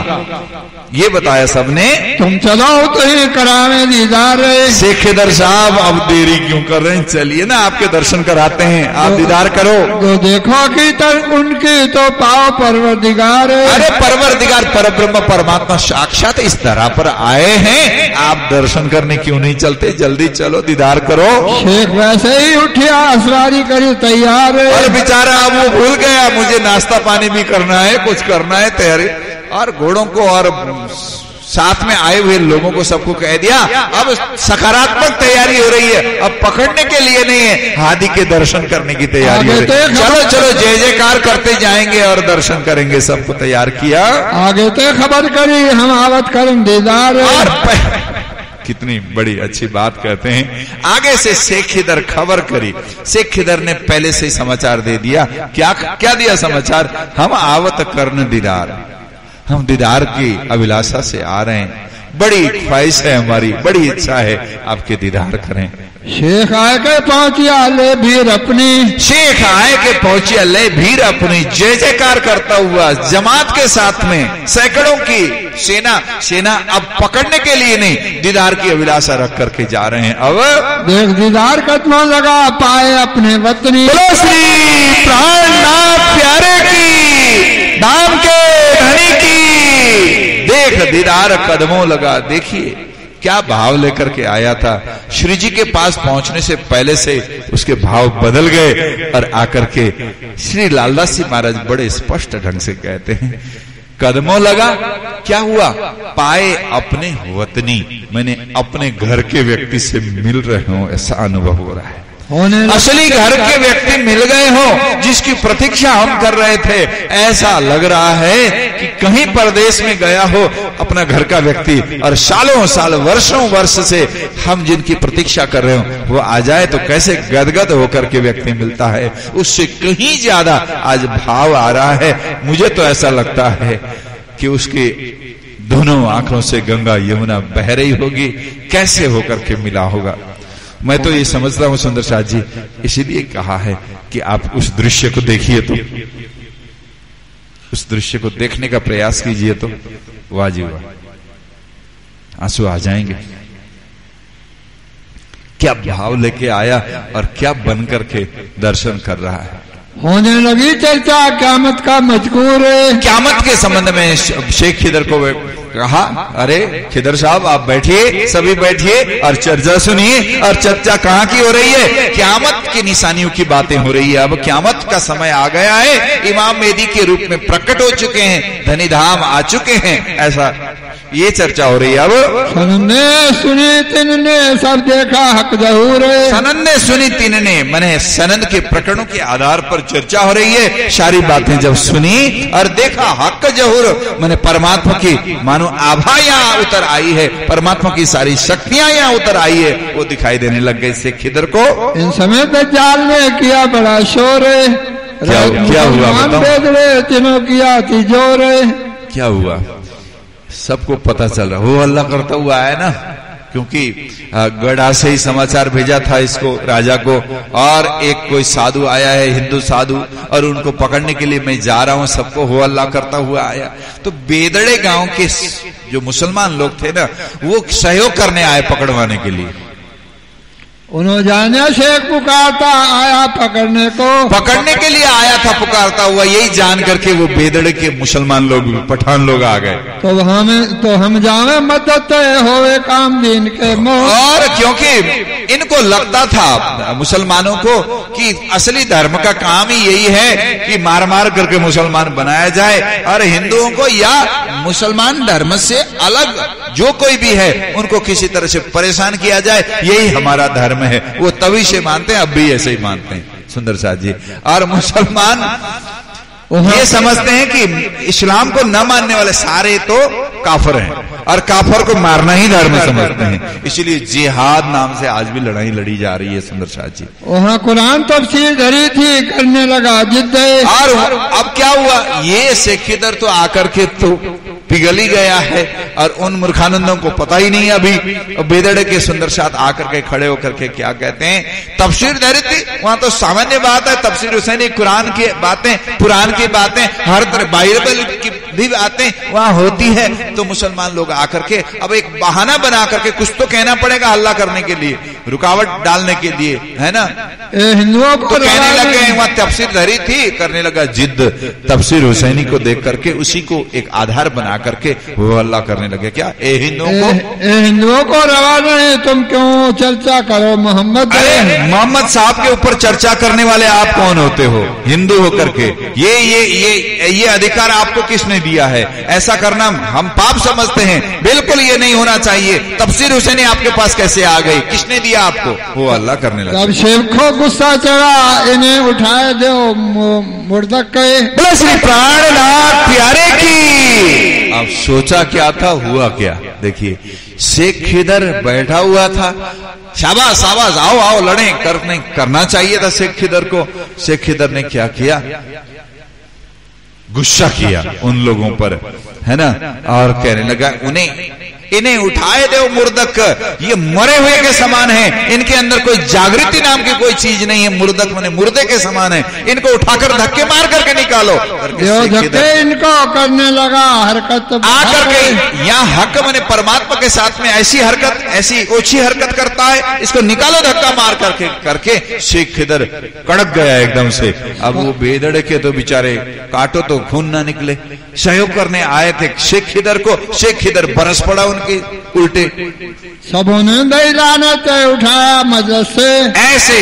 S1: ये बताया सबने
S2: तुम चलो तो ही करावे दीदार
S1: शेखेदर साहब अब देरी क्यों कर रहे हैं? चलिए ना आपके दर्शन कराते हैं आप दीदार करो।
S2: तो देखो कि तर उनकी तो पाओ परवर दिगार
S1: अरे परवर दिगार पर ब्रह्म परमात्मा साक्षात इस तरह पर आए हैं। आप दर्शन करने क्यों नहीं चलते? जल्दी चलो दीदार करो।
S2: शेख वैसे ही उठिया असवारी करी तैयार
S1: अरे बेचारा अब वो भूल गया मुझे नाश्ता पानी भी करना है कुछ करना है तैयारी। और घोड़ों को और साथ में आए हुए लोगों को सबको कह दिया अब सकारात्मक तैयारी हो रही है अब पकड़ने के लिए नहीं है हादी के दर्शन करने की तैयारी हो रही है। चलो चलो जय जयकार करते जाएँगे और दर्शन करेंगे सबको तैयार किया।
S2: आगे तो खबर करी हम आवत कर दीदार और
S1: कितनी बड़ी अच्छी बात कहते हैं। आगे से शेख इधर खबर करी। शेख इधर ने पहले से ही समाचार दे दिया। क्या क्या दिया समाचार? हम आवत कर्ण दीदार। हम दीदार की अभिलाषा से आ रहे हैं। बड़ी ख्वाहिश है हमारी बड़ी इच्छा है आपके दीदार करें।
S2: शेख आए के पहुँची ले भीड़ अपनी।
S1: शेख आए के पहुँची ले भीड़ अपनी। जय जयकार करता हुआ जमात के साथ में सैकड़ों की सेना सेना अब पकड़ने के लिए नहीं दीदार की अभिलाषा रख करके जा रहे हैं। अब
S2: देख दीदार कदमों लगा पाए अपने वतनी।
S1: श्री प्राणनाथ प्यारे की। नाम के धनी की। देख दीदार कदमों लगा। देखिए, क्या भाव लेकर के आया था। श्री जी के पास पहुँचने से पहले से उसके भाव बदल गए और आकर के श्री लालदास जी महाराज बड़े स्पष्ट ढंग से कहते हैं, कदमों लगा। क्या हुआ? पाए अपने वतनी। मैंने अपने घर के व्यक्ति से मिल रहे हूँ, ऐसा अनुभव हो रहा है। असली घर के व्यक्ति मिल गए हो, जिसकी प्रतीक्षा हम कर रहे थे। ऐसा लग रहा है कि कहीं परदेश में गया हो, अपना घर का व्यक्ति। और सालों साल, वर्षों वर्ष से हम जिनकी प्रतीक्षा कर रहे हो, वो आ जाए तो कैसे गदगद होकर के व्यक्ति मिलता है? उससे कहीं ज़्यादा आज भाव आ रहा है। मुझे तो ऐसा लगता है कि उसके दोनों आँखों से गंगा यमुना बह रही होगी। कैसे होकर के मिला होगा? मैं तो ये समझता हूँ सुंदर शाह जी इसीलिए कहा है कि आप उस दृश्य को देखिए तो। उस दृश्य को देखने का प्रयास कीजिए तो। वाजी वाह। आँसू आ जाएँगे। क्या भाव लेके आया और क्या बन करके दर्शन कर रहा है?
S2: होने लगी चर्चा क्यामत का मजकूर।
S1: क्यामत के संबंध में शेख खिदर को कहा अरे खिदर साहब आप बैठिए सभी बैठिए और चर्चा सुनिए और चर्चा कहाँ की हो रही है? क्यामत की निशानियों की बातें हो रही है। अब क्यामत का समय आ गया है। इमाम मेदी के रूप में प्रकट हो चुके हैं। धनी धाम आ चुके हैं। ऐसा ये चर्चा हो रही है। अब
S2: सनन ने सुनी तीन ने सब देखा हक जहूर
S1: सनन ने सुनी तीन ने मैंने सनन के प्रकरणों के आधार पर चर्चा हो रही है। सारी बातें जब सुनी और देखा हक जहूर मैंने परमात्मा की मानो आभा यहाँ उतर आई है परमात्मा की सारी शक्तियाँ यहाँ उतर आई है वो दिखाई देने लग गए से खिदर को।
S2: इन समय जाल ने किया बड़ा शोर
S1: क्या, क्या हुआ बताओ।
S2: तीनों किया तिजोर
S1: क्या हुआ? सबको पता चल रहा हो अल्लाह करता हुआ है ना। क्योंकि गढ़ा से ही समाचार भेजा था इसको, राजा को, और एक कोई साधु आया है, हिंदू साधु, और उनको पकड़ने के लिए मैं जा रहा हूँ, सबको हो अल्लाह करता हुआ आया। तो बेदड़े गाँव के जो मुसलमान लोग थे ना, वो सहयोग करने आए पकड़वाने के लिए।
S2: उन्होंने जाने से पुकारता आया पकड़ने को।
S1: पकड़ने के लिए आया था पुकारता हुआ यही जान करके वो बेदड़े के मुसलमान लोग पठान लोग आ गए।
S2: तो हम तो हम जावे मदद होवे काम दिन के मोह।
S1: और क्योंकि इनको लगता था मुसलमानों को कि असली धर्म का काम ही यही है कि मार मार करके मुसलमान बनाया जाए। और हिंदुओं को या मुसलमान धर्म से अलग जो कोई भी है, उनको किसी तरह से परेशान किया जाए, यही हमारा धर्म है। वो तभी से मानते हैं, अब भी ऐसे ही मानते हैं। सुंदर साथ जी। और मुसलमान ये समझते हैं कि इस्लाम को न मानने वाले सारे तो काफर हैं और काफर को मारना ही धर्म समझते हैं। इसलिए जिहाद नाम से आज भी लड़ाई लड़ी जा रही है सुंदर शाह जी।
S2: वहाँ कुरान तफसीर धरी थी करने लगा जिद
S1: और अब क्या हुआ? ये सिख इधर तो आकर के तो पिघल ही गया है और उन मूर्खानंदों को पता ही नहीं अभी। बेदड़े के सुंदर साथ आकर के खड़े होकर के क्या कहते हैं? तफसीर थी वहाँ तो सामान्य बात है तफसीर हुसैनी कुरान की बातें पुरान की बातें, हर तरह बाइबल की भी बातें वहाँ होती है। तो मुसलमान लोग आकर के अब एक बहाना बना करके कुछ तो कहना पड़ेगा हल्ला करने के लिए। रुकावट डालने के लिए है ना?
S2: हिंदुओं को
S1: तो कहने लगे वहाँ तफसीर धरी थी करने लगा जिद तफसीर हुसैनी को देख करके उसी को एक आधार बना करके वो अल्लाह करने लगे। क्या? ए हिंदुओं को?
S2: हिंदुओं को रवा नहीं तुम क्यों चर्चा करो? मोहम्मद
S1: अरे मोहम्मद साहब के ऊपर चर्चा करने वाले आप कौन होते हो? हिंदू होकर के। ये ये ये ये अधिकार आपको किसने दिया है? ऐसा करना हम पाप समझते हैं। बिल्कुल ये नहीं होना चाहिए। तफसीर हुसैनी आपके पास कैसे आ गई? किसने दिया आपको। वो अल्लाह करने लगा।
S2: जब शेख को गुस्सा चढ़ा इन्हें उठाए दो मुर्दक
S1: के श्री प्राणनाथ प्यारे की। अब सोचा क्या था हुआ क्या? देखिए शेख खिदर बैठा हुआ था। शाबाश शाबाश आओ आओ लड़े करने करना चाहिए था शेख खिदर को। शेख खिदर ने क्या किया? गुस्सा किया उन लोगों पर है ना? और कहने लगा उन्हें इन्हें उठाए दो मुर्दक। ये मरे हुए के समान है। इनके अंदर कोई जागृति नाम की कोई चीज़ नहीं है। मुर्दक मैंने मुर्दे के समान है। इनको उठाकर धक्के मार करके निकालो।
S2: धक्के इनको करने लगा हरकत
S1: आकर के यहाँ हक मैंने परमात्मा के साथ में ऐसी हरकत ऐसी ओछी हरकत करता है। इसको निकालो धक्का मार करके करके शेख खिदर कड़क गया एकदम से। अब वो बेदड़े के तो बेचारे काटो तो खून ना निकले। सहयोग करने आए थे। शेख खिदर को शेख खिदर बरस पड़ा उनके उल्टे।
S2: सबों ने तय उठाया से।
S1: ऐसे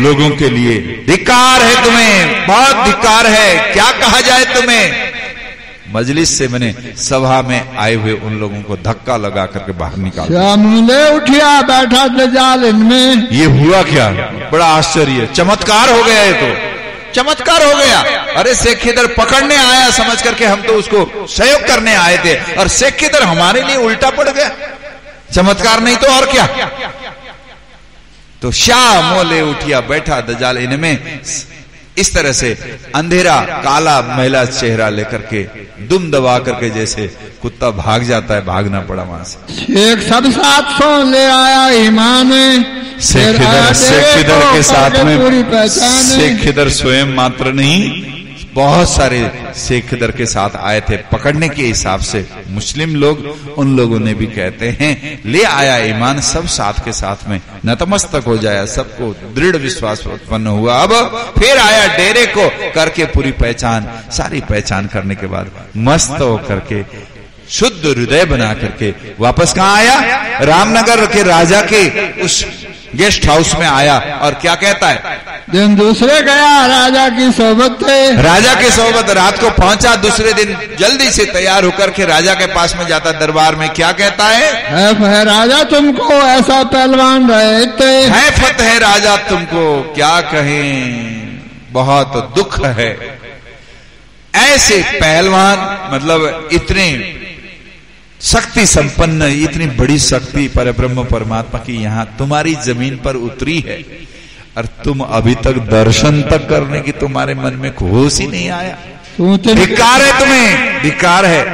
S1: लोगों के लिए धिकार है तुम्हें बहुत धिकार है क्या कहा जाए तुम्हें? मजलिस से मैंने सभा में आए हुए उन लोगों को धक्का लगा करके बाहर निकाल
S2: उठिया बैठा जाल इनमें।
S1: ये हुआ क्या? बड़ा आश्चर्य चमत्कार हो गया है तो। चमत्कार हो गया। अरे शेख इधर पकड़ने आया समझ करके हम तो उसको सहयोग करने आए थे। और शेख इधर हमारे लिए उल्टा पड़ गया। चमत्कार नहीं तो और क्या? तो शाह मोले उठिया बैठा दजाल इनमें। इस तरह से अंधेरा काला महिला चेहरा लेकर के दुम दबा करके जैसे कुत्ता भाग जाता है भागना पड़ा वहाँ से।
S2: एक सब सात सौ ले आया ईमान
S1: शेख इधर के साथ में शेख इधर स्वयं मात्र नहीं बहुत सारे शेख दर के साथ आए थे। पकड़ने के हिसाब से मुस्लिम लोग, उन लोगों ने भी कहते हैं, ले आया ईमान सब साथ के साथ में। नतमस्तक हो जाया, सबको दृढ़ विश्वास उत्पन्न हुआ। अब फिर आया डेरे को करके पूरी पहचान, सारी पहचान करने के बाद मस्त हो करके शुद्ध हृदय बना करके वापस कहा आया? रामनगर के राजा के उस गेस्ट हाउस में आया और क्या कहता है?
S2: दिन दूसरे गया राजा की सोबत थे।
S1: राजा की सोबत रात को पहुँचा दूसरे दिन जल्दी से तैयार होकर के राजा के पास में जाता दरबार में। क्या कहता है?
S2: है राजा तुमको ऐसा पहलवान रहे थे।
S1: है फतेह राजा तुमको क्या कहें? बहुत दुख है। ऐसे पहलवान मतलब इतने शक्ति संपन्न इतनी बड़ी शक्ति पर ब्रह्म परमात्मा की यहाँ तुम्हारी ज़मीन पर उतरी है। और तुम अभी तक दर्शन तक करने की तुम्हारे मन में होश ही नहीं आया। धिकार है तुम्हें धिकार है।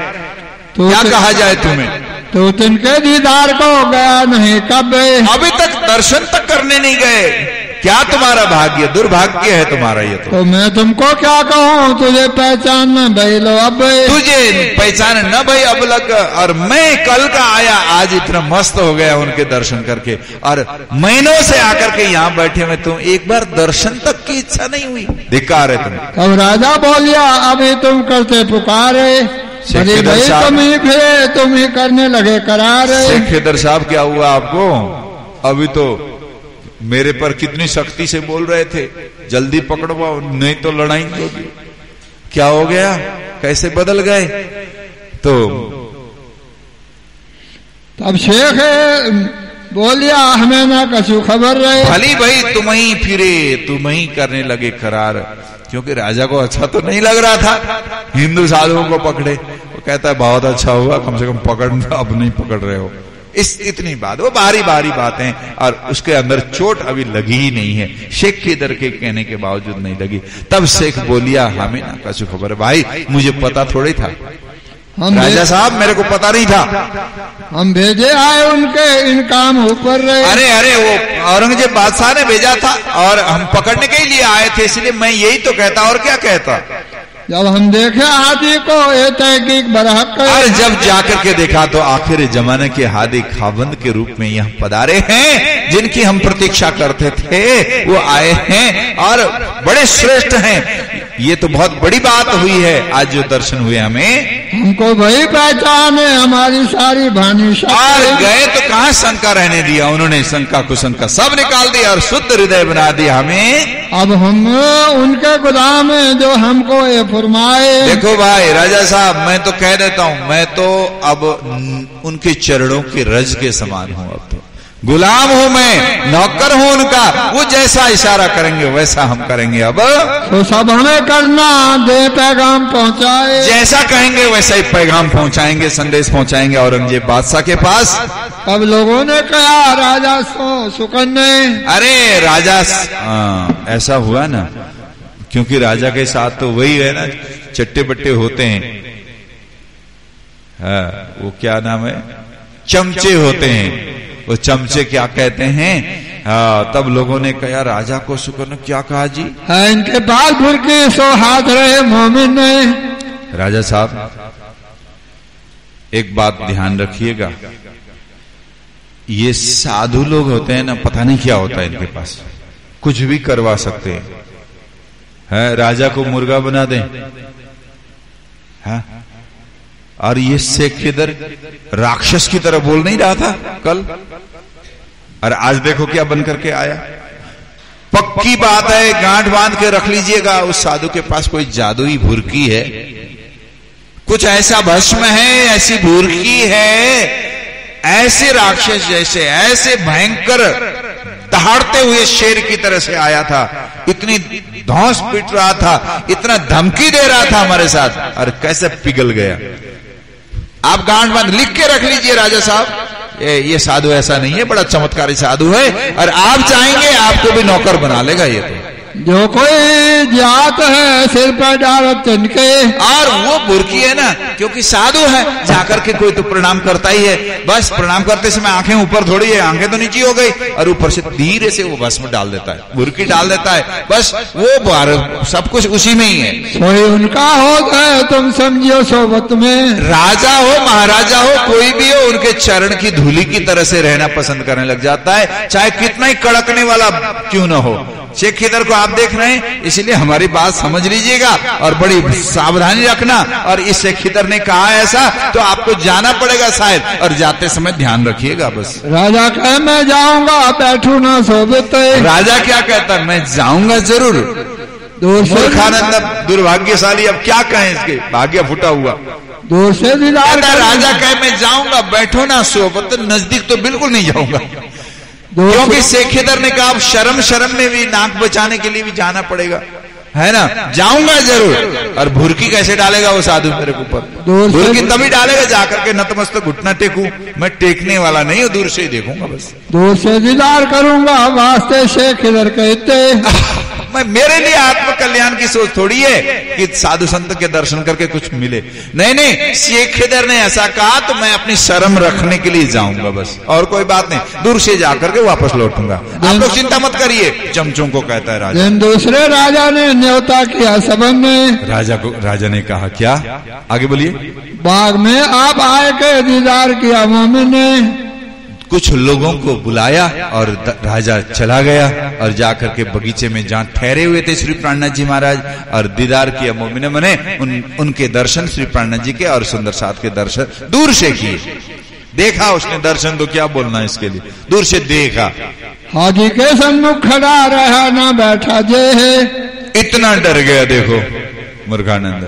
S1: तो क्या कहा जाए तुम्हें?
S2: तो तिनके दीदार को गया नहीं कब
S1: अभी तक दर्शन तक करने नहीं गए। क्या तुम्हारा भाग्य? दुर्भाग्य है तुम्हारा ये तो।
S2: तो मैं तुमको क्या कहूँ? तुझे पहचान में भाई लो अब
S1: तुझे पहचान न भाई अब लग। और मैं कल का आया आज इतना मस्त हो गया उनके दर्शन करके। और महीनों से आकर के यहाँ बैठे में तुम एक बार दर्शन तक की इच्छा नहीं हुई। धिकार है तुम्हें।
S2: तब राजा बोलिया अभी तुम करते पुकारे अरे भाई। तुम ही फिरे तुम ही करने लगे करारे
S1: शेख हैदर साहब क्या हुआ आपको? अभी तो मेरे पर कितनी सख्ती से बोल रहे थे? जल्दी पकड़वाओ नहीं तो लड़ाई होगी। क्या हो गया? कैसे बदल गए? तो
S2: तब शेख बोलिया हमें ना कछु खबर रहे।
S1: भली भाई तुम ही फिरे तुम ही करने लगे करार क्योंकि राजा को अच्छा तो नहीं लग रहा था। हिंदू साधुओं को पकड़े। वो कहता है बहुत अच्छा हुआ कम से कम पकड़ अब नहीं पकड़ रहे हो। इस इतनी बात वो बारी बारी बातें और उसके अंदर चोट अभी लगी ही नहीं है। शेख के दर के कहने के बावजूद नहीं लगी। तब शेख बोलिया हमें ना कछु खबर भाई मुझे पता थोड़ी था।
S2: हम
S1: राजा साहब मेरे को पता नहीं था।
S2: हम भेजे आए उनके इन काम ऊपर रहे।
S1: अरे अरे वो औरंगज़ेब बादशाह ने भेजा था और हम पकड़ने के लिए आए थे इसलिए मैं यही तो कहता और क्या कहता?
S2: जब हम देखे हाथी को बरहक
S1: और जब जाकर के देखा तो आखिर जमाने के हादी खाबंद के रूप में यह पदारे हैं, जिनकी हम प्रतीक्षा करते थे, वो आए हैं और बड़े श्रेष्ठ हैं। ये तो बहुत बड़ी बात हुई है। आज जो दर्शन हुए हमें
S2: हमको वही पहचान है हमारी सारी भानी
S1: और गए तो कहाँ शंका रहने दिया? उन्होंने शंका कुशंका सब निकाल दिया और शुद्ध हृदय बना दिया हमें।
S2: अब हम उनके गुलाम हैं जो हमको ये फरमाए।
S1: देखो भाई राजा साहब मैं तो कह देता हूँ मैं तो अब उनके चरणों के रज के समान हूँ अब तो। गुलाम हूँ मैं नौकर हूँ उनका वो जैसा इशारा करेंगे वैसा हम करेंगे अब।
S2: तो सब हमें करना दे पैगाम पहुँचाए।
S1: जैसा कहेंगे वैसा ही पैगाम पहुंचाएँगे संदेश पहुंचाएँगे औरंगज़ेब बादशाह के पास।
S2: अब लोगों ने कहा राजा सो सुकन्ने
S1: अरे राजा हाँ, ऐसा हुआ ना क्योंकि राजा के साथ तो वही है ना चट्टे बट्टे होते हैं। हाँ, वो क्या नाम है? चमचे होते हैं। वो चमचे क्या कहते हैं? हाँ, तब लोगों ने कहा राजा को शुक्र ने क्या कहा जी?
S2: है इनके पास भुरकी सो हाथ रहे मोमिन ने।
S1: राजा साहब एक बात ध्यान रखिएगा। ये साधु लोग होते हैं ना पता नहीं क्या होता है इनके पास। कुछ भी करवा सकते हैं। है राजा को मुर्गा बना दें। है? और ये शेख इधर राक्षस की तरह बोल नहीं रहा था कल? और आज देखो क्या बन करके आया। पक्की बात है, गांठ बाँध के रख लीजिएगा, उस साधु के पास कोई जादुई भुरकी है। कुछ ऐसा भस्म है, ऐसी भूरकी है, ऐसे राक्षस जैसे, ऐसे भयंकर दहाड़ते हुए शेर की तरह से आया था। इतनी धौस पिट रहा था, इतना धमकी दे रहा था हमारे साथ, और कैसे पिघल गया। आप गांड बाँध लिख के रख लीजिए राजा साहब। ये, ये साधु ऐसा नहीं है बड़ा चमत्कारी साधु है। और आप चाहेंगे आपको भी नौकर बना लेगा ये तो।
S2: जो कोई जात है सिर पर डालत तिनके
S1: और वो बुरकी है ना क्योंकि साधु है जाकर के कोई तो प्रणाम करता ही है। बस प्रणाम करते समय आँखें ऊपर थोड़ी है आँखें तो नीचे हो गई और ऊपर से धीरे से वो भस्म डाल देता है बुरकी डाल देता है। बस वो बार- सब कुछ उसी में ही है।
S2: कोई उनका हो है तुम समझियो सोबत में।
S1: राजा हो महाराजा हो कोई भी हो उनके चरण की धूली की तरह से रहना पसंद करने लग जाता है। चाहे कितना ही कड़कने वाला क्यों ना हो। शेख खिदर को आप देख रहे हैं इसलिए हमारी बात समझ लीजिएगा और बड़ी सावधानी रखना। और इस शेख खिदर ने कहा ऐसा तो आपको जाना पड़ेगा शायद और जाते समय ध्यान रखिएगा बस।
S2: राजा कहे मैं जाऊँगा बैठू ना सोबत
S1: राजा क्या कहता मैं जाऊँगा ज़रूर। मूर्खानंद दुर्भाग्यशाली अब क्या कहें इसके? भाग्य फुटा हुआ।
S2: दूर से।
S1: राजा कहे मैं जाऊँगा बैठो ना सोबत नज़दीक तो बिल्कुल नहीं जाऊँगा। क्योंकि शेखेदर ने कहा अब शर्म शर्म में भी नाक बचाने के लिए भी जाना पड़ेगा। है ना? जाऊँगा ज़रूर। और भुरकी कैसे डालेगा वो साधु मेरे के ऊपर?
S2: दूर
S1: भुरकी तभी डालेगा जाकर के नतमस्तक घुटना टेकू। मैं टेकने वाला नहीं हूँ दूर से ही देखूँगा बस।
S2: दूर से दीदार करूँगा वास्ते शेख इधर कहते
S1: मैं मेरे लिए आत्म कल्याण की सोच थोड़ी है कि साधु संत के दर्शन करके कुछ मिले। नहीं नहीं शेखेदर ने ऐसा कहा तो मैं अपनी शर्म रखने के लिए जाऊँगा बस। और कोई बात नहीं दूर से जाकर के वापस लौटूँगा। आप लोग चिंता मत करिए चमचों को कहता है राजा।
S2: दूसरे राजा ने न्योता किया सबन ने
S1: राजा को राजा ने कहा क्या? आगे बोलिए।
S2: बाग में आप आए के दीदार किया मोमिन ने।
S1: कुछ लोगों को बुलाया और राजा चला गया और जाकर के बगीचे में जहाँ ठहरे हुए थे श्री प्राणनाथ जी महाराज और दीदार किया मोमिन मने उन, उनके दर्शन श्री प्राणनाथ जी के और सुंदर साथ के दर्शन दूर से किए। देखा उसने दर्शन तो क्या बोलना इसके लिए? दूर से देखा।
S2: हाजी के सन्मुख खड़ा रहा ना बैठा जे है।
S1: इतना डर गया देखो मुर्गानंद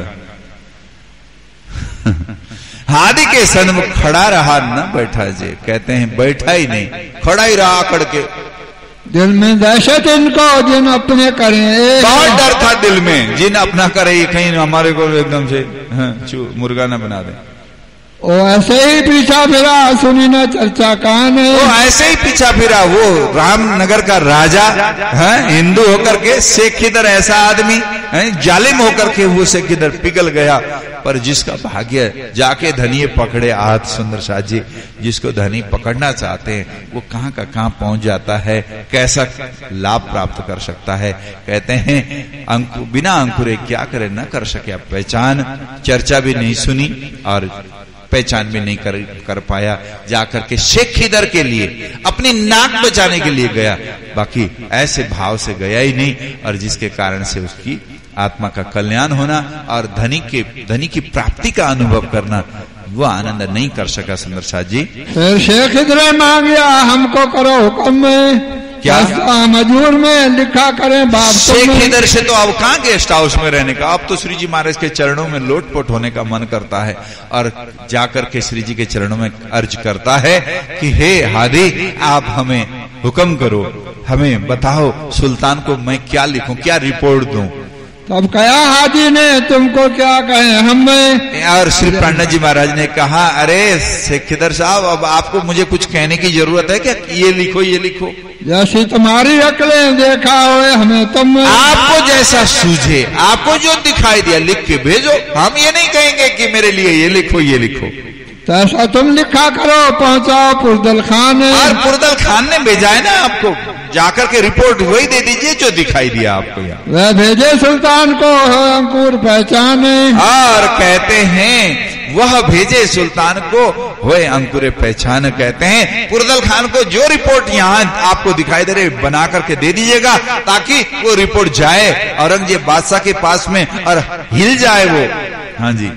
S1: हादी के सन्मुख खड़ा रहा न बैठा जे। कहते हैं बैठा ही नहीं खड़ा ही रहा आकड़ के।
S2: दिल में दहशत इनको जिन अपने करे
S1: बहुत डर था दिल में जिन अपना करे कहीं हमारे को एकदम से हाँ, मुर्गा न बना दे।
S2: वो ऐसे ही पीछा फिरा, सुनी ना चर्चा कहान।
S1: वो ऐसे ही पीछा फिरा वो रामनगर का राजा, है, हिंदू होकर के शेख इधर ऐसा आदमी, है, जालिम होकर के वो शेख इधर पिघल गया। पर जिसका भाग्य जाके धनी पकड़े हाथ सुंदर शाह जी, जिसको धनी पकड़ना चाहते हैं, वो कहाँ का कहाँ पहुँच जाता है, कैसा लाभ प्राप्त कर सकता है? कहते हैं, अंकु, बिना अंकुरे क्या करे, न कर सके। पहचान, चर्चा भी नहीं सुनी, और पहचान भी नहीं कर कर पाया। जाकर के शेख खिदर के लिए, अपनी नाक बचाने के लिए गया। बाकी ऐसे भाव से गया ही नहीं, और जिसके कारण से उसकी आत्मा का कल्याण होना और धनी के, धनी की प्राप्ति का अनुभव करना, वो आनंद नहीं कर सका सुंदर शाह जी।
S2: फिर शेख इधर मांगिया हमको करो हुक्म। क्या? मजूर में लिखा करें बाप
S1: शेख इधर से तो अब कहाँ गेस्ट हाउस में रहने का? अब तो श्री जी महाराज के चरणों में लोटपोट होने का मन करता है और जाकर के श्री जी के चरणों में अर्ज़ करता है कि हे हादी आप हमें हुक्म करो हमें बताओ सुल्तान को मैं क्या लिखूं क्या रिपोर्ट दूँ?
S2: तब कहा हाजी ने तुमको क्या कहे? हम
S1: और श्री पांडा जी महाराज ने कहा अरे शेखिदर साहब अब आपको मुझे कुछ कहने की ज़रूरत है क्या? ये लिखो ये लिखो।
S2: जैसी तुम्हारी अकले देखा हो हमें तुम
S1: आपको जैसा सूझे आपको जो दिखाई दिया लिख के भेजो। हम ये नहीं कहेंगे कि मेरे लिए ये लिखो ये लिखो।
S2: तो ऐसा तुम लिखा करो पहुंचाओ पुरदल खान
S1: और पुरदल खान ने भेजा है ना आपको? जाकर के रिपोर्ट वही दे दीजिए जो दिखाई दिया आपको यहाँ।
S2: वह भेजे सुल्तान को अंकुर पहचाने।
S1: और कहते हैं वह भेजे सुल्तान को हुए अंकुरे पहचान कहते हैं पुरदल खान को जो रिपोर्ट यहाँ आपको दिखाई दे रही बना करके दे दीजिएगा ताकि वो रिपोर्ट जाए औरंगज़ेब बादशाह के पास में और हिल जाए वो। हाँ जी।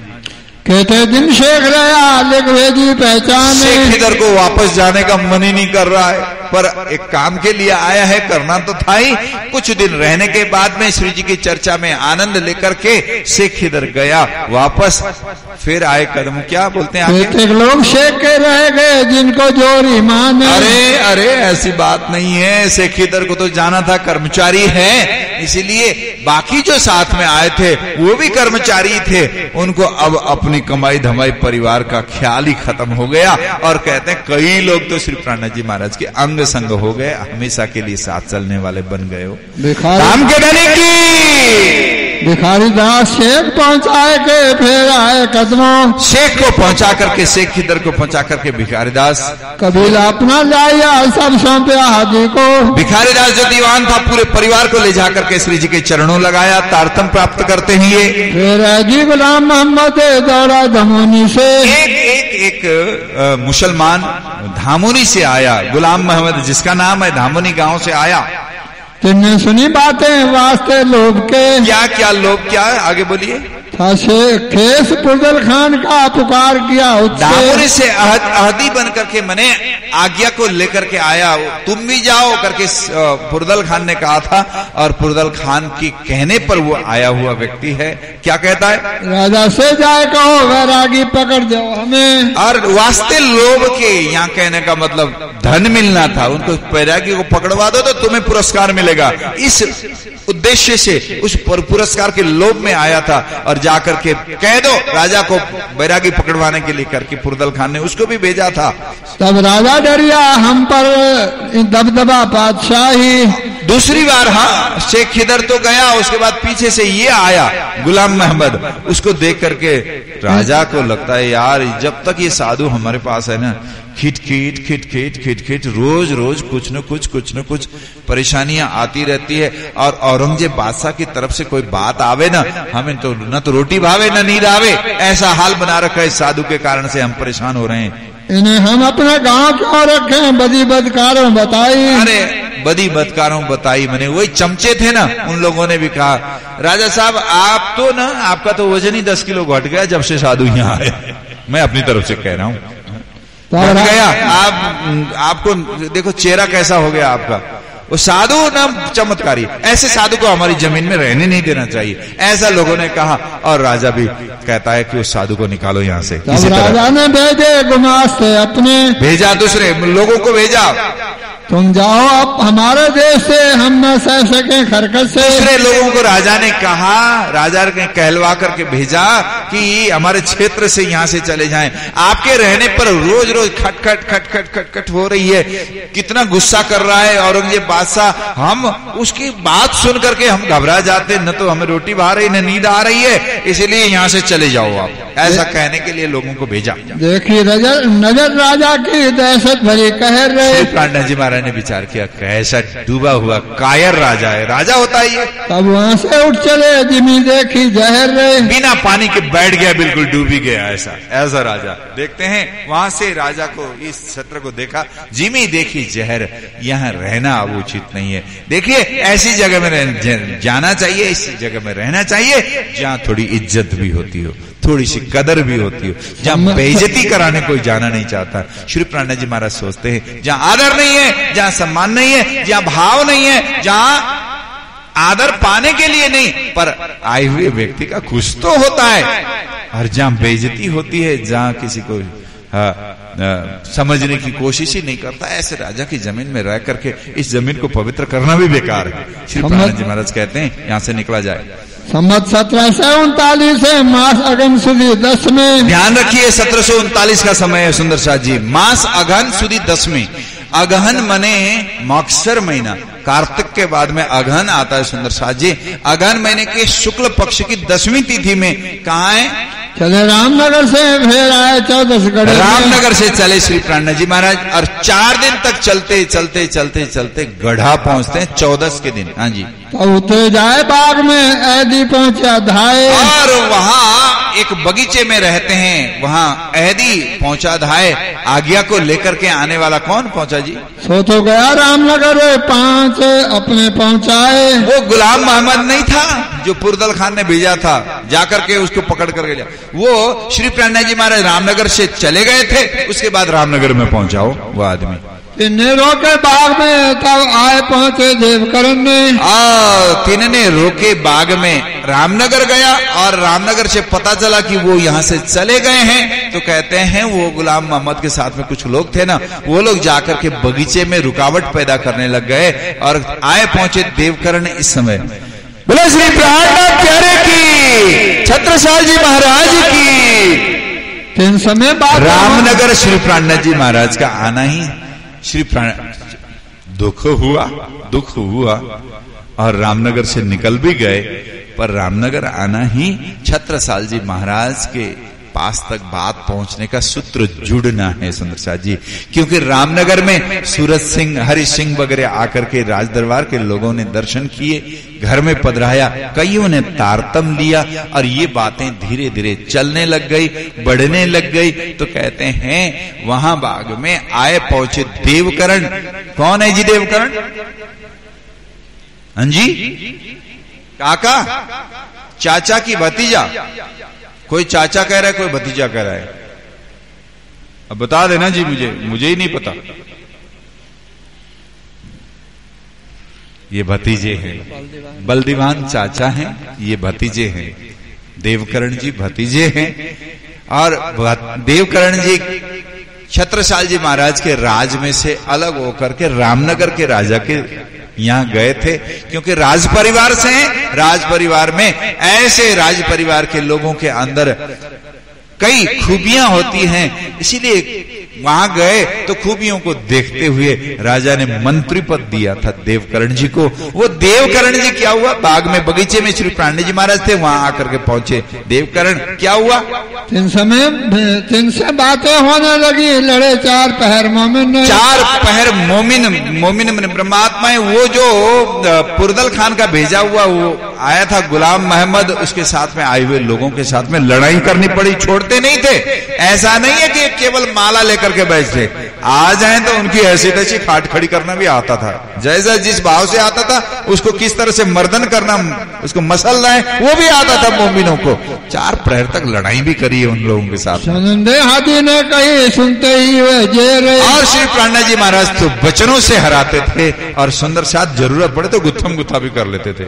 S2: कहते दिन शेख रहा लिख भेजी पहचान।
S1: शेख इधर को वापस जाने का मन ही नहीं कर रहा है। पर एक काम के लिए आया है करना तो था ही। कुछ दिन रहने के बाद में श्री जी की चर्चा में आनंद लेकर के शेख इधर गया वापस फिर आए कदम। क्या बोलते हैं
S2: लोग शेख के रह गए जिनको ज़ोर ईमान
S1: अरे अरे ऐसी बात नहीं है। शेख इधर को तो जाना था कर्मचारी है। इसीलिए बाकी जो साथ में आए थे वो भी कर्मचारी थे। उनको अब अपनी कमाई धमाई परिवार का ख्याल ही खत्म हो गया। और कहते हैं कई लोग तो श्री प्राणा जी महाराज के अंग संग हो गए हमेशा के लिए साथ चलने वाले बन गए हो। काम के धनी की।
S2: भिखारी दास शेख पहुँचाए के फिर आए कदमों।
S1: शेख को पहुँचा करके शेख की दर को पहुँचा करके भिखारी दास।
S2: कबीला अपना लाया सब सौंपे हाजी को।
S1: भिखारी दास जो दीवान था पूरे परिवार को ले जाकर के श्री जी के चरणों लगाया तारतम प्राप्त करते हैं ये।
S2: फिर जी गुलाम मोहम्मद दौरा धमोनी से।
S1: एक एक एक मुसलमान धामोनी से आया गुलाम मोहम्मद जिसका नाम है धामोनी गाँव से आया।
S2: तुमने सुनी बातें वास्ते लोग के।
S1: क्या क्या लोग क्या है? आगे बोलिए।
S2: खेस पुरदल खान का पुकार किया
S1: दामोरी से अहद, अहदी बन करके मैंने आज्ञा को लेकर के आया तुम भी जाओ करके पुरदल खान ने कहा था और पुरदल खान की कहने पर वो आया हुआ व्यक्ति है। क्या कहता है?
S2: राजा से जाए कहो वैरागी पकड़ जाओ हमें।
S1: और वास्ते लोभ के यहाँ कहने का मतलब धन मिलना था। उनको वैरागी को पकड़वा दो तो तुम्हें पुरस्कार मिलेगा। इस उद्देश्य से उस पुरस्कार के लोभ में आया था और जाकर के कह दो राजा को बैरागी पकड़वाने के लिए करके पुरदल खान ने उसको भी भेजा था।
S2: तब राजा डरिया हम पर दबदबा बादशाही।
S1: दूसरी बार हाँ शेख खिदर तो गया उसके बाद पीछे से ये आया गुलाम मोहम्मद उसको देख करके राजा को लगता है यार जब तक ये साधु हमारे पास है ना खिट खिट खिट खिट खिट खिट रोज रोज कुछ न कुछ कुछ न कुछ परेशानियाँ आती रहती है। और औरंगज़ेब बादशाह की तरफ़ से कोई बात आवे ना हमें तो न तो रोटी भावे न नींद आवे। ऐसा हाल बना रखा है इस साधु के कारण से हम परेशान हो रहे हैं।
S2: इन्हें हम अपने गाँव क्यों रखे? बदी बदकारों बताई।
S1: अरे बदी बदकारों बताई मैंने। वही चमचे थे ना उन लोगों ने भी कहा राजा साहब आप तो ना आपका तो वज़न ही दस किलो घट गया जब से साधु यहाँ आए मैं अपनी तरफ़ से कह रहा हूँ। तो गया। आप आपको देखो चेहरा कैसा हो गया आपका। वो साधु ना चमत्कारी। ऐसे साधु को हमारी ज़मीन में रहने नहीं देना चाहिए। ऐसा लोगों ने कहा और राजा भी कहता है कि उस साधु को निकालो यहाँ से।
S2: राजा ने भेजे गुमास्ते अपने
S1: भेजा दूसरे लोगों को भेजा।
S2: तुम जाओ आप हमारे देश से हम न सह सके खरकत से।
S1: दूसरे लोगों को राजा ने कहा राजा ने कहलवा करके भेजा कि हमारे क्षेत्र से यहाँ से चले जाएँ। आपके रहने पर रोज रोज खट खट खट खट खट खट हो रही है। कितना गुस्सा कर रहा है औरंगज़ेब बादशाह। हम उसकी बात सुन करके हम घबरा जाते न तो हमें रोटी बहा रही न नींद आ रही है। इसीलिए यहाँ से चले जाओ आप। ऐसा कहने के लिए लोगों को भेजा।
S2: देखिए नज़र राजा की दहशत भरी कह रहे।
S1: जी महाराज। ने विचार किया कैसा डूबा हुआ कायर राजा है राजा होता है ये
S2: तब वहाँ से उठ चले जिमी देखी जहर रहे।
S1: बिना पानी के बैठ गया बिल्कुल डूबी गया ऐसा ऐसा राजा। देखते हैं वहाँ से राजा को इस छत्र को देखा जिमी देखी जहर। यहाँ रहना अब उचित नहीं है। देखिए ऐसी जगह में जाना चाहिए इस जगह में रहना चाहिए जहाँ थोड़ी इज़्ज़त भी होती हो। थोड़ी सी कदर भी होती हो। जहाँ बेइज्जती कराने कोई जाना नहीं चाहता। श्री प्राणा जी महाराज सोचते हैं जहाँ आदर नहीं है जहाँ सम्मान नहीं है जहाँ भाव नहीं है जहाँ आदर पाने के लिए नहीं पर आए हुए व्यक्ति का खुश तो होता है। और जहाँ बेइज्जती होती है जहाँ किसी को आ, समझने की कोशिश ही नहीं करता। ऐसे राजा की ज़मीन में रह करके इस ज़मीन को पवित्र करना भी बेकार है। श्री प्रहलाद जी महाराज कहते हैं यहाँ से निकला जाए।
S2: सम्मत सत्रह सौ उनतालीस है मास अगन सुधी दस में।
S1: ध्यान रखिए सत्रह सौ उनतालीस का समय है सुंदर शाह जी। मास अगहन सुधी दस में। अगहन मने मक्सर महीना। कार्तिक के बाद में अगहन आता है सुंदर शाह जी। अगहन महीने के शुक्ल पक्ष की दसवीं तिथि में कहा है?
S2: चले रामनगर से फिर आए चौदह
S1: रामनगर से चले श्री प्राणा जी महाराज और चार दिन तक चलते चलते चलते चलते गढ़ा पहुँचते हैं चौदस के दिन। हाँ जी।
S2: तो जाए बाग में ऐदी पहुँचा धाए।
S1: और वहाँ एक बगीचे में रहते हैं वहाँ ऐदी पहुँचा धाए। आज्ञा को लेकर के आने वाला कौन पहुँचा जी?
S2: सो तो गया रामनगर पाँच अपने पहुँचाए।
S1: वो गुलाम मोहम्मद नहीं था जो पुरदल खान ने भेजा था जाकर के उसको पकड़ करके लिया। वो श्री प्रणा जी महाराज रामनगर से चले गए थे उसके बाद रामनगर में पहुंचाओ वो आदमी।
S2: तिन्ने रोके बाग में तब आए पहुँचे देवकरण ने।
S1: तीन ने रोके बाग में रामनगर गया और रामनगर से पता चला कि वो यहाँ से चले गए हैं। तो कहते हैं वो गुलाम मोहम्मद के साथ में कुछ लोग थे ना वो लोग जाकर के बगीचे में रुकावट पैदा करने लग गए और आए पहुँचे देवकरण इस समय। बोले श्री प्रहलाद प्यारे की छत्रसाल जी महाराज की।
S2: तीन समय बाद
S1: रामनगर श्री प्राणनाथ जी महाराज का आना ही श्री प्राण दुख हुआ दुख हुआ, और रामनगर से निकल भी गए, पर रामनगर आना ही छत्रसाल जी महाराज के पास तक बात पहुँचने का सूत्र जुड़ना है, सुंदर जी। क्योंकि रामनगर में सूरज सिंह, हरि सिंह वगैरह आकर के राज दरबार के लोगों ने दर्शन किए, घर में पधराया, कईयों ने तारतम लिया और ये बातें धीरे धीरे चलने लग गई, बढ़ने लग गई। तो कहते हैं, वहाँ बाग में आए पहुँचे देवकरण। कौन है जी देवकरण? हाँ जी? काका? चाचा की भतीजा? कोई चाचा कह रहा है, कोई भतीजा कह रहा है। अब बता देना जी मुझे मुझे ही नहीं पता। ये भतीजे हैं। बलदीवान चाचा हैं, ये भतीजे हैं। देवकरण जी भतीजे हैं। और देवकरण जी छत्रसाल जी महाराज के राज में से अलग होकर के रामनगर के राजा के यहाँ गए थे, क्योंकि राज परिवार से हैं। राज परिवार में ऐसे राज परिवार के लोगों के अंदर कई खूबियाँ होती हैं। इसीलिए वहाँ गए तो खूबियों को देखते हुए राजा ने मंत्री पद दिया था देवकरण जी को। वो देवकरण जी क्या हुआ? बाग में बगीचे में श्री पांडे जी महाराज थे वहाँ आकर के पहुँचे। देवकरण क्या हुआ?
S2: तीन समय तीन से बातें होने लगी लड़े चार पहर मोमिन
S1: चार पहर मोमिन मोमिन ब्रह्मात्मा है वो जो पुरदल खान का भेजा हुआ वो आया था गुलाम मोहम्मद उसके साथ में आए हुए लोगों के साथ में लड़ाई करनी पड़ी छोड़ते नहीं थे। ऐसा नहीं है कि केवल माला लेकर के बैठे आ जाए तो उनकी ऐसी तैसी खाट खड़ी करना भी आता था। जैसा जिस भाव से आता था उसको किस तरह से मर्दन करना उसको मसल रहे वो भी आता था मोमिनों को। चार प्रहर तक लड़ाई भी करी है उन लोगों के साथ
S2: कही सुनते ही
S1: और श्री प्राणा जी महाराज तो बचनों से हराते थे और सुंदर साथ ज़रूरत पड़े तो गुत्थम गुत्था भी कर लेते थे।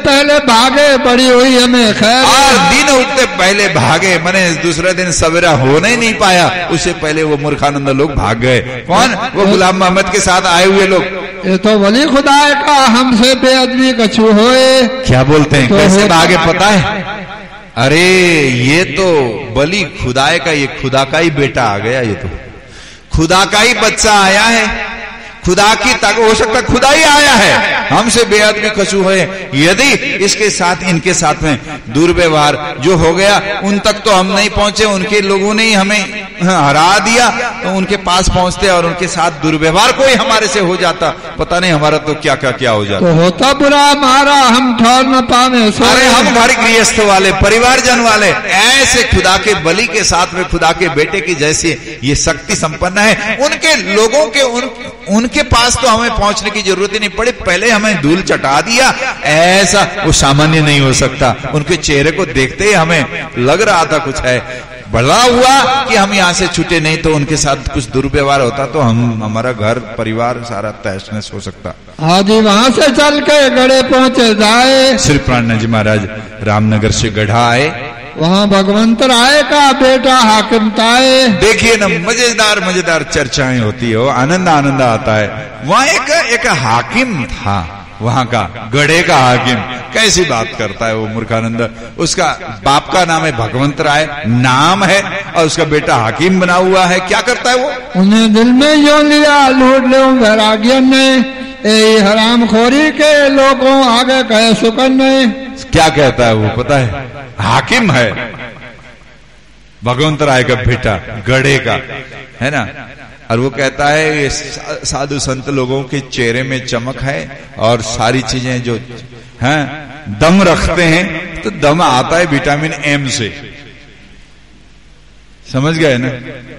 S2: पहले भागे बड़ी हुई हमें खैर।
S1: और दिन उगते पहले भागे। मैंने दूसरे दिन सवेरा होने ही नहीं पाया। उससे पहले वो मूर्खानंद लोग भाग गए। कौन? वो गुलाम मोहम्मद के साथ आए हुए लोग।
S2: ये तो वली खुदा का हमसे बेअदबी कछु होए।
S1: क्या बोलते हैं? तो कैसे भागे पता है? अरे ये तो बली खुदाए का ये खुदा का ही बेटा आ गया ये तो। खुदा का ही बच्चा आया है। खुदा की तक हो सकता खुदा ही आया है। हमसे बेहद भी कछु है। यदि इसके साथ इनके साथ में दुर्व्यवहार जो हो गया उन तक तो हम नहीं पहुँचे उनके लोगों ने ही हमें हरा दिया तो उनके पास पहुँचते और उनके साथ दुर्व्यवहार कोई हमारे से हो जाता। पता नहीं हमारा तो क्या क्या क्या हो जाता।
S2: तो होता बुरा हमारा हम ठहर न पावे
S1: अरे हम घर गृहस्थ वाले परिवारजन वाले ऐसे खुदा के बलि के साथ में खुदा के बेटे की जैसे ये शक्ति संपन्न है। उनके लोगों के उन उनके पास तो हमें पहुँचने की ज़रूरत ही नहीं। पड़ी पहले हमें धूल चटा दिया। ऐसा वो सामान्य नहीं हो सकता। उनके चेहरे को देखते ही हमें लग रहा था कुछ है। बड़ा हुआ कि हम यहाँ से छूटे नहीं तो उनके साथ कुछ दुर्व्यवहार होता तो हम हमारा घर परिवार सारा तहस नहस हो सकता।
S2: हाँ जी वहाँ से चल के गढ़े पहुँचे जाए।
S1: श्री प्राण जी महाराज रामनगर से गढ़ा आए।
S2: वहाँ भगवंत राय का बेटा हाकिम ताए।
S1: देखिए ना मज़ेदार मज़ेदार चर्चाएँ होती है आनंद आनंद आता है। वहाँ एक एक हाकिम था वहाँ का गढ़े का हाकिम। कैसी बात करता है वो मूर्खानंद। उसका बाप का नाम है भगवंत राय नाम है और उसका बेटा हाकिम बना हुआ है। क्या करता है वो?
S2: उन्हें दिल में जो लिया लूट ले वैराग्य ने हराम खोरी के लोगों आगे कहे सुकन ने
S1: क्या कहता है वो पता है? हाकिम है। भगवंत राय का बेटा, गढ़े का, है ना? और वो कहता है, ये साधु संत लोगों के चेहरे में चमक है और सारी चीज़ें जो, हैं, दम रखते हैं तो दम आता है विटामिन एम से। समझ गए ना?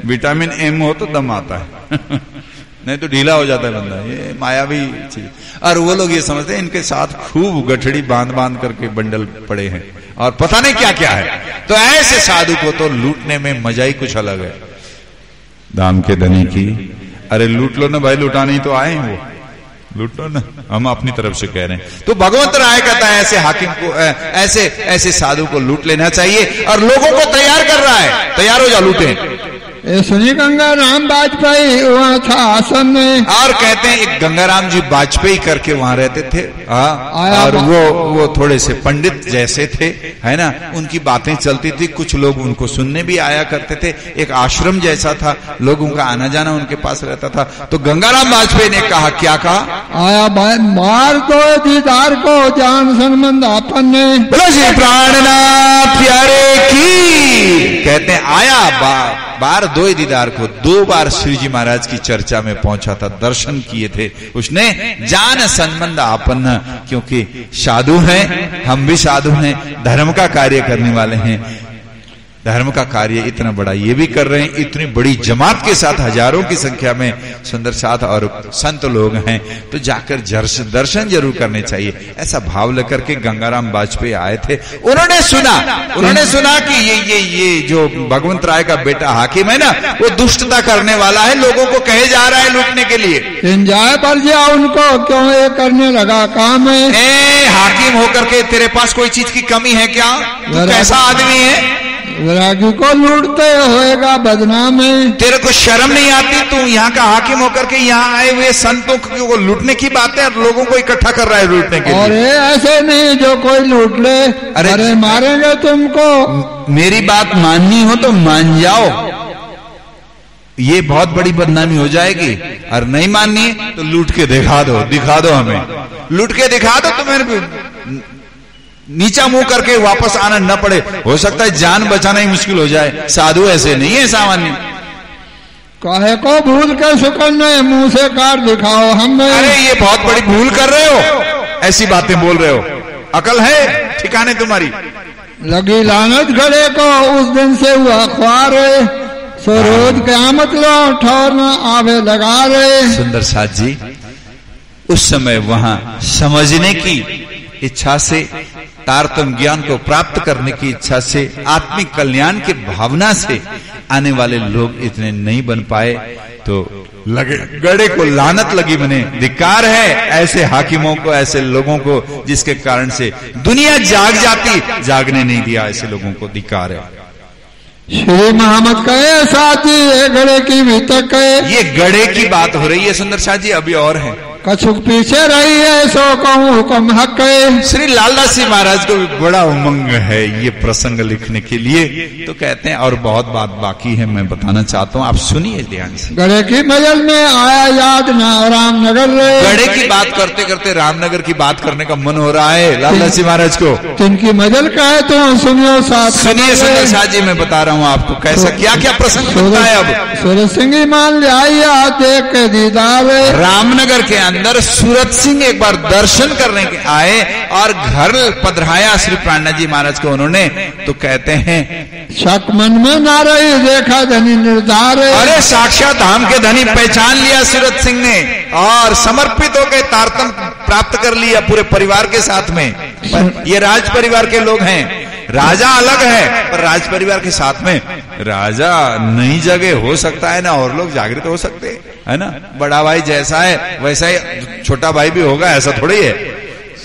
S1: विटामिन एम हो तो दम आता है। नहीं तो ढीला हो जाता है बंदा, ये मायावी चीज़। और वो लोग ये समझते हैं, इनके साथ खूब गठड़ी बाँध बाँध करके बंडल पड़े हैं। और पता नहीं क्या क्या है। तो ऐसे साधु को तो लूटने में मज़ा ही कुछ अलग है। दाम के धनी की, अरे लूट लो ना भाई लुटा नहीं तो आए वो। लूट लो ना, हम अपनी तरफ़ से कह रहे हैं। तो भगवंत राय कहता है, ऐसे हाकिम को ऐसे ऐसे साधु को लूट लेना चाहिए और लोगों को तैयार कर रहा है। तैयार हो जा, लूटे।
S2: सुनी गंगा राम वाजपेयी वहाँ था आसन में।
S1: और कहते हैं एक गंगाराम जी वाजपेयी करके वहाँ रहते थे। आ, और वो वो थोड़े से पंडित जैसे थे है ना? उनकी बातें चलती थी कुछ लोग उनको सुनने भी आया करते थे। एक आश्रम जैसा था लोगों का आना जाना उनके पास रहता था। तो गंगाराम वाजपेयी ने कहा क्या कहा?
S2: आया भाई मार दो दीदार को जान संबंध अपन ने
S1: प्राणनाथ प्यारे की। कहते आया बा बार दो दीदार को दो बार श्री जी महाराज की चर्चा में पहुँचा था, दर्शन किए थे। उसने जान संबंध आपन्न, क्योंकि साधु हैं, हम भी साधु हैं, धर्म का कार्य करने वाले हैं। धर्म का कार्य इतना बड़ा ये भी कर रहे हैं इतनी बड़ी जमात के साथ हज़ारों की संख्या में सुंदर साथ और संत लोग हैं तो जाकर दर्शन ज़रूर करने चाहिए। ऐसा भाव लेकर के गंगाराम वाजपेयी आए थे। उन्होंने सुना उन्होंने सुना कि ये ये ये जो भगवंत राय का बेटा हाकिम है ना वो दुष्टता करने वाला है लोगों को कहे जा रहा है लूटने के लिए।
S2: जाए पर जा उनको क्यों ये करने लगा काम है?
S1: ए, हाकिम होकर के तेरे पास कोई चीज़ की कमी है क्या? तू कैसा आदमी है?
S2: वैरागी को लूटते होएगा बदनाम। है
S1: तेरे को शर्म नहीं आती? तू यहाँ का हाकिम होकर के यहाँ आए हुए संतों को लूटने की बात है और लोगों को इकट्ठा कर रहा है लूटने के
S2: और
S1: लिए।
S2: ऐसे नहीं जो कोई लूट ले।
S1: अरे-
S2: अरे मारेंगे तुमको।
S1: मेरी बात माननी हो तो मान जाओ। ये बहुत बड़ी बदनामी हो जाएगी। और नहीं माननी तो लूट के दिखा दो दिखा दो हमें। लूट के दिखा दो तो मेरे नीचा मुँह करके वापस आना न पड़े। हो सकता है जान बचाना ही मुश्किल हो जाए। साधु ऐसे नहीं है सामान्य।
S2: कहे को भूल के सुकन्ने मुँह से काट दिखाओ? हम
S1: अरे ये बहुत बड़ी भूल कर रहे हो। ऐसी बातें बोल रहे हो। अकल है? ठिकाने तुम्हारी।
S2: लगी लानत घड़े को। उस दिन से हुआ ख्वार सो रोज क्यामत लो ठौर न आवे लगा रहे
S1: सुंदर साथ जी उस समय वहाँ समझने की इच्छा से तारतम ज्ञान को प्राप्त करने की इच्छा से आत्मिक कल्याण की भावना से आने वाले लोग इतने नहीं बन पाए तो लगे गड़े को लानत लगी मने। धिकार है ऐसे हाकिमों को ऐसे लोगों को जिसके कारण से दुनिया जाग जाती जागने नहीं दिया ऐसे लोगों को धिकार है।
S2: श्री मोहम्मद कहे साथी ये घड़े की भी तक कहे।
S1: ये गड़े की बात हो रही है सुंदर शाह जी अभी और है।
S2: कछुक पीछे रही है सो कहूँ हुक्म हक है।
S1: श्री लालदास जी महाराज को भी बड़ा उमंग है ये प्रसंग लिखने के लिए। तो कहते हैं और बहुत बात बाकी है मैं बताना चाहता हूँ। आप सुनिए ध्यान से।
S2: गड़े की मजल में आया याद ना रामनगर
S1: गड़े की बात करते करते रामनगर की बात करने का मन हो रहा है लालदास जी महाराज को।
S2: तिनकी मजल कहे तो सुनियो साथ।
S1: सुनिए सुंदर शाह जी मैं बता रहा हूँ आपको कैसा क्या क्या प्रसंग बनता है अब?
S2: सूरज सिंह मान लिया देख के दीदार
S1: रामनगर के अंदर सूरत सिंह एक बार दर्शन करने के आए और घर पधराया श्री प्राणा जी महाराज को उन्होंने तो कहते हैं
S2: शक मन में ना रही देखा धनी निर्धार।
S1: अरे साक्षात धाम के धनी पहचान लिया सूरत सिंह ने और समर्पित होकर तारतम प्राप्त कर लिया पूरे परिवार के साथ में। ये राज परिवार के लोग हैं। राजा अलग है पर राज परिवार के साथ में राजा नई जगह हो सकता है ना और लोग जागृत हो सकते हैं है ना? बड़ा भाई जैसा है वैसा ही छोटा भाई भी होगा ऐसा थोड़ी है।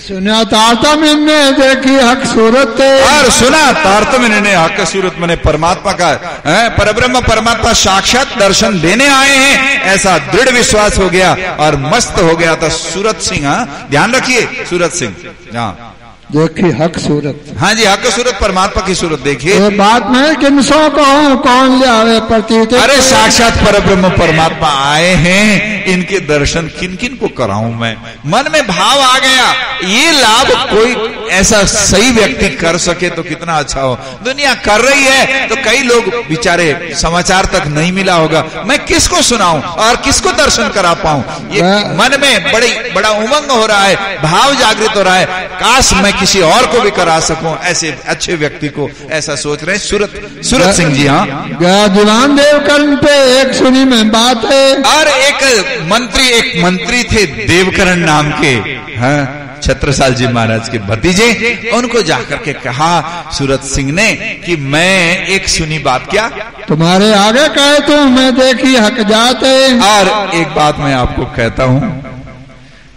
S2: सुना तातम इनने देखी हक सूरत।
S1: और सुना तारतम इन्होंने हक सूरत मैंने परमात्मा का है, परब्रह्म परमात्मा साक्षात दर्शन देने आए हैं ऐसा दृढ़ विश्वास हो गया और मस्त हो गया था सूरत सिंह हाँ? ध्यान रखिए सूरत सिंह हाँ।
S2: देखी हक सूरत।
S1: हाँ जी हक सूरत परमात्मा की सूरत देखिए।
S2: ये बात में किनसो कहूँ कौन ले आवे प्रतीत
S1: अरे साक्षात परब्रह्म परमात्मा आए हैं इनके दर्शन किन किन को कराऊं मैं? मन में भाव आ गया ये लाभ कोई ऐसा सही व्यक्ति कर सके तो कितना अच्छा हो। दुनिया कर रही है तो कई लोग बेचारे समाचार तक नहीं मिला होगा। मैं किसको सुनाऊं और किसको दर्शन करा पाऊँ? ये मन में बड़ी बड़ा उमंग हो रहा है भाव जागृत हो रहा है। काश मैं किसी और को भी करा सकूँ ऐसे अच्छे व्यक्ति को ऐसा सोच रहे हैं। सूरत सूरत सिंह जी हाँ।
S2: गया दीवान देवकर्ण पे एक सुनी में बात है।
S1: और एक मंत्री एक मंत्री थे देवकरण नाम के हाँ छत्रसाल जी महाराज के भतीजे। उनको जाकर के कहा सूरत सिंह ने कि मैं एक सुनी बात क्या?
S2: तुम्हारे आगे कहे तो मैं देखी हक जाते।
S1: और एक बात मैं आपको कहता हूँ।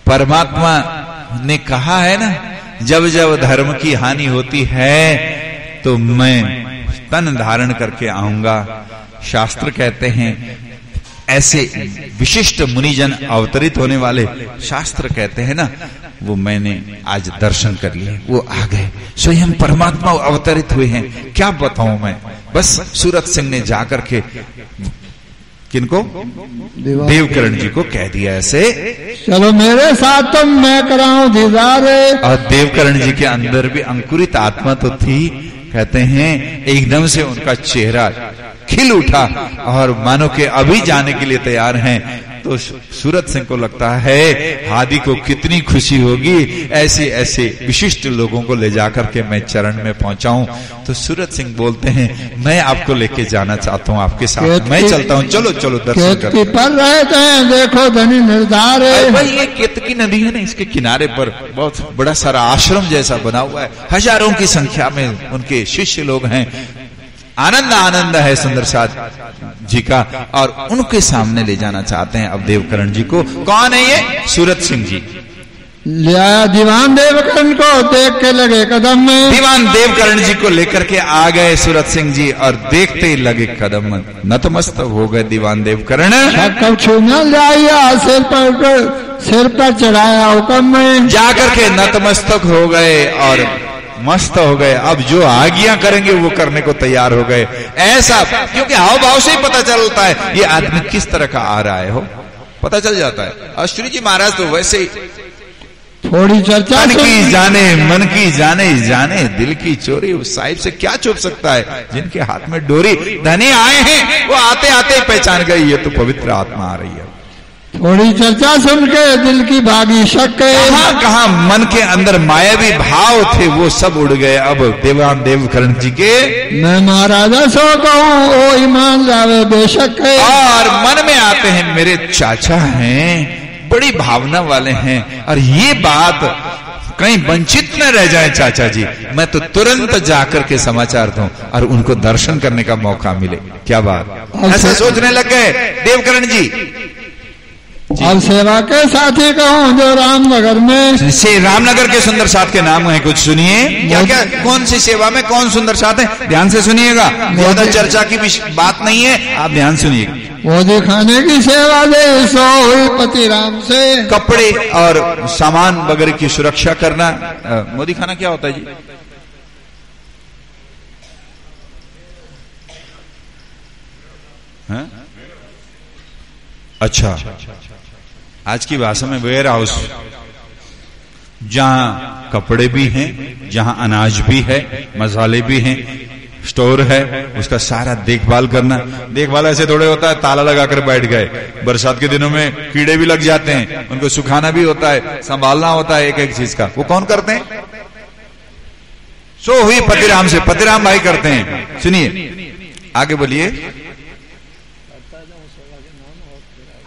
S1: परमात्मा ने कहा है ना जब जब धर्म की हानि होती है तो मैं तन धारण करके आऊँगा। शास्त्र कहते हैं, ऐसे विशिष्ट मुनिजन अवतरित होने वाले शास्त्र कहते हैं ना, वो मैंने आज दर्शन कर लिए, वो आ गए। स्वयं परमात्मा अवतरित हुए हैं, क्या बताऊँ मैं? बस सूरत सिंह ने जाकर के किनको? देवकरण जी को कह दिया ऐसे।
S2: चलो मेरे साथ तो मैं कराऊ दीदारे।
S1: और देवकरण जी के अंदर भी अंकुरित आत्मा तो थी। कहते हैं एकदम से उनका चेहरा खिल उठा और मानो के अभी जाने के लिए तैयार हैं। तो सूरत सिंह को लगता है हादी को कितनी खुशी होगी ऐसे ऐसे विशिष्ट लोगों को ले जाकर के मैं चरण में पहुंचाऊं। तो सूरत सिंह बोलते हैं मैं आपको लेके जाना चाहता हूँ आपके साथ। मैं चलता हूँ। चलो चलो दर्शन कर
S2: हैं। देखो धनी निर्धार है।
S1: भाई ये केतकी नदी है ना इसके किनारे पर बहुत बड़ा सारा आश्रम जैसा बना हुआ है। हज़ारों की संख्या में उनके शिष्य लोग हैं। आनंद आनंद है सुंदर साथ। जी का और उनके सामने ले जाना चाहते हैं अब देवकरण जी को। कौन है ये? सूरत सिंह जी।
S2: ले आया दीवान देवकरण को देख के लगे कदम में।
S1: दीवान देवकरण जी को लेकर के आ गए सूरत सिंह जी और देखते ही लगे कदम। में नतमस्तक हो गए दीवान देवकरण।
S2: कब छूना ले आया सिर पर सिर पर चढ़ाया हुक्म में।
S1: जाकर के नतमस्तक हो गए और मस्त हो गए। अब जो आज्ञा करेंगे वो करने को तैयार हो गए। ऐसा क्योंकि हाव भाव से ही पता चलता है ये आदमी किस तरह का आ रहा है हो? पता चल जाता है। अश्वरी जी महाराज तो वैसे ही
S2: थोड़ी चर्चा
S1: मन की जाने मन की जाने जाने दिल की चोरी उस साहिब से क्या छुप सकता है? जिनके हाथ में डोरी धनी आए हैं वो आते आते पहचान गई ये तो पवित्र आत्मा आ रही है।
S2: थोड़ी चर्चा सुन के दिल की भागी शक
S1: कहा कहा मन के अंदर मायावी भाव थे वो सब उड़ गए। अब देवान देवकरण जी के
S2: मैं महाराजा सो कहूँ ओ ईमान लावे बेशक
S1: और मन में आते हैं मेरे चाचा हैं बड़ी भावना वाले हैं। और ये बात कहीं वंचित न रह जाए चाचा जी। मैं तो तुरंत जाकर के समाचार दूँ और उनको दर्शन करने का मौका मिले। क्या बात? ऐसा सोचने लग गए। देवकरण जी
S2: अब सेवा के साथी कहूँ जो रामनगर में
S1: से रामनगर के सुंदर साथ के नाम है कुछ सुनिए। क्या क्या कौन सी सेवा में कौन सुंदर साथ है? ध्यान से सुनिएगा। ज़्यादा चर्चा की बात नहीं है आप ध्यान सुनिएगा।
S2: मोदी खाने की सेवा दे सो हुई पति राम से।
S1: कपड़े और सामान वगैरह की सुरक्षा करना। मोदी खाना क्या होता है जी? हैं? अच्छा। आज की भाषा में वेयर हाउस। जहाँ कपड़े भी हैं, जहाँ अनाज भी है, मसाले भी हैं, स्टोर है, उसका सारा देखभाल करना। देखभाल ऐसे थोड़े होता है, ताला लगाकर बैठ गए। बरसात के दिनों में कीड़े भी लग जाते हैं, उनको सुखाना भी होता है, संभालना होता है एक एक चीज़ का। वो कौन करते हैं? सो हुई पतिराम से, पतिराम भाई करते हैं। सुनिए, आगे बोलिए।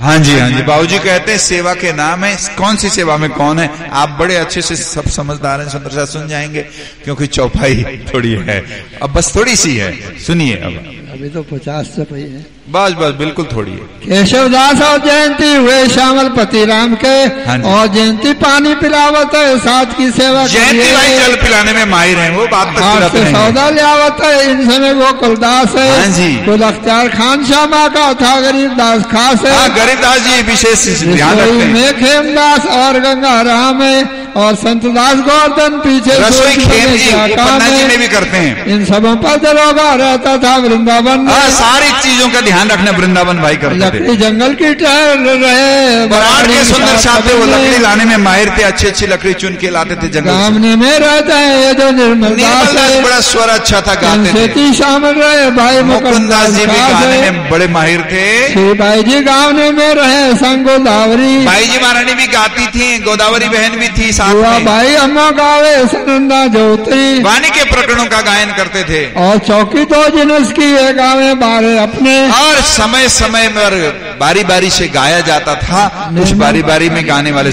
S1: हाँ जी हाँ जी। बाबूजी कहते हैं सेवा के नाम है। कौन सी सेवा में कौन है? आप बड़े अच्छे से सब समझदार हैं सुंदर सा सुन जाएँगे क्योंकि चौपाई थोड़ी है। अब बस थोड़ी सी है। सुनिए अब।
S2: अभी तो पचास से पही है।
S1: बस बस बिल्कुल थोड़ी है।
S2: केशव दास और जयंती हुए श्यामल पति राम के।
S1: हाँ
S2: और जयंती पानी पिलावत है साथ की सेवा
S1: जयंती भाई जल पिलाने में माहिर हैं वो बात तक
S2: हाथ से सौदा ले आवत है इन समय वो कुलदास है।
S1: हाँ जी।
S2: कुल अख्तियार खान श्यामा का था गरीब दास खास है।
S1: हाँ गरीबदास जी विशेष ध्यान रखते हैं।
S2: में खेमदास और गंगा राम है। और संतदास गोवर्धन पीछे
S1: रसोई
S2: में
S1: जी? में भी करते हैं।
S2: इन सबों पर दरोगा रहता था वृंदावन
S1: हाँ सारी चीज़ों का ध्यान रखना वृंदावन भाई करते थे।
S2: लकड़ी जंगल की टहल रहे
S1: बराड़ के सुंदर साहब थे वो। लकड़ी लाने में माहिर थे अच्छी अच्छी लकड़ी चुन के लाते थे जंगल से।
S2: गामने में रहता है ये जो निर्मल दास
S1: दास बड़ा स्वर अच्छा था गाते थे।
S2: सेती शामिल रहे भाई
S1: मुकुंद दास जी भी गाने में बड़े माहिर थे।
S2: श्री भाई जी गावने में रहे संग गोदावरी
S1: भाई जी महारानी भी गाती थी गोदावरी बहन भी थी साथ में
S2: भाई अम्मा गावे सनंदा
S1: वाणी के प्रकरणों का गायन करते थे।
S2: और चौकी दो जिनस की ये गावे बारे अपने।
S1: और समय समय पर बारी बारी से गाया जाता था उस बारी बारी में गाने वाले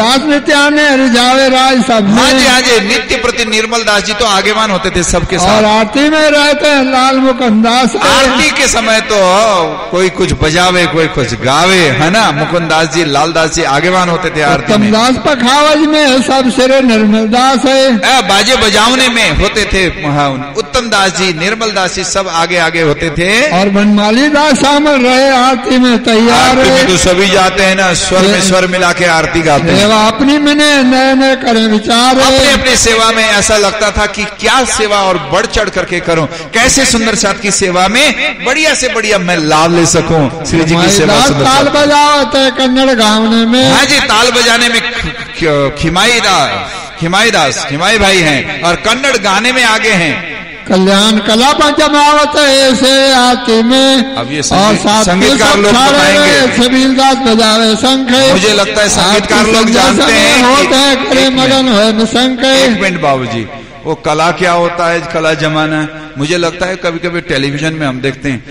S2: दास नित्याने रिजावे राज सब
S1: हाँ जी हाँ जी नित्य प्रति निर्मल दास जी तो आगेवान होते थे सबके
S2: और
S1: साथ
S2: आरती में रहते हैं लाल मुकुंदास
S1: आरती के समय तो कोई कुछ बजावे कोई कुछ गावे है ना? मुकुंदास जी लाल दास जी आगेवान होते थे आरती में।
S2: दास पखावज में सब सिरे निर्मल दास है।
S1: आ, बाजे बजावने में होते थे उत्तम दास जी निर्मल दास जी सब आगे आगे होते थे।
S2: और बनमाली दास शामिल रहे आरती में तैयार है
S1: तो सभी जाते हैं ना स्वर में स्वर मिला के आरती गाते हैं।
S2: सेवा अपनी मैंने नए नए करें विचार।
S1: अपने अपनी सेवा में ऐसा लगता था कि क्या सेवा और बढ़ चढ़ करके करूँ। कैसे सुंदर साथ की सेवा में बढ़िया से बढ़िया मैं लाभ ले सकूँ? श्री जी की सेवा
S2: ताल है कन्नड़ गावने में।
S1: हाँ जी ताल बजाने में खिमाई दास खिमाई दास खिमाई भाई हैं और कन्नड़ गाने में आगे हैं।
S2: कल्याण कला पर जमावत है ऐसे आरती में।
S1: अब ये
S2: और
S1: संगीतकार लोग बताएँगे।
S2: छबील दास बजावे शंख
S1: मुझे लगता है संगीतकार लोग जानते हैं
S2: होते हैं करे मगन है।
S1: एक मिनट बाबूजी वो कला क्या होता है कला जमाना? मुझे लगता है कभी कभी टेलीविज़न में हम देखते हैं।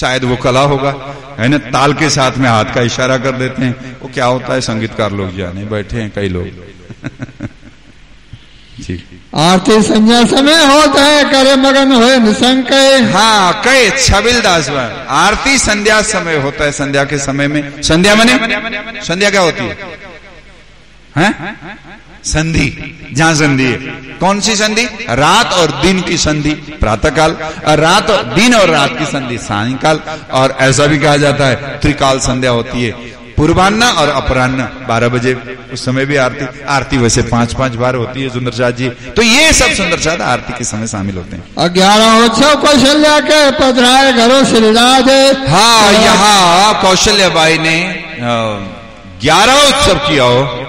S1: शायद वो कला होगा। है ना? ताल के साथ में हाथ का इशारा कर देते हैं। वो क्या होता है? संगीतकार लोग जाने बैठे हैं कई लोग। ठीक
S2: आरती संध्या समय होता है करे मगन हुए निशंक
S1: हाँ कहे छबिल दास आरती संध्या समय होता है संध्या के समय में। संध्या मने? संध्या क्या होती है? हैं? संधि। जहाँ संधि है? कौन सी संधि? रात और दिन की संधि प्रातः काल और रात और दिन और रात की संधि सायकाल। और ऐसा भी कहा जाता है त्रिकाल संध्या होती है। पूर्वान्न और अपराह्न बारह बजे। उस समय भी आरती आरती वैसे पाँच पाँच बार होती है सुंदर साथ जी। तो ये सब सुंदर साथ आरती के समय शामिल होते हैं।
S2: ग्यारह उत्सव कौशल्या के पधराए घरों श्री राधे
S1: हाँ यहाँ कौशल्या बाई ने ग्यारह उत्सव किया हो।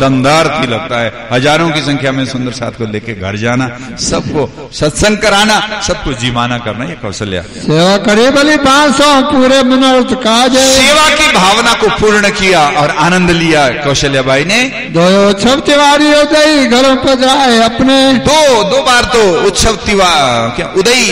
S1: दमदार थी लगता है। हज़ारों की संख्या में सुंदर साथ को लेके घर जाना सबको सत्संग कराना सबको जीवाना करना ये कौशल्या
S2: सेवा करे पाँच सौ पूरे मनोरथ काज
S1: सेवा की भावना को पूर्ण किया और आनंद लिया कौशल्या बाई ने।
S2: दो उत्सव तिवारी उदय घरों पर जाए अपने।
S1: दो दो बार तो उत्सव तिवा क्या उदय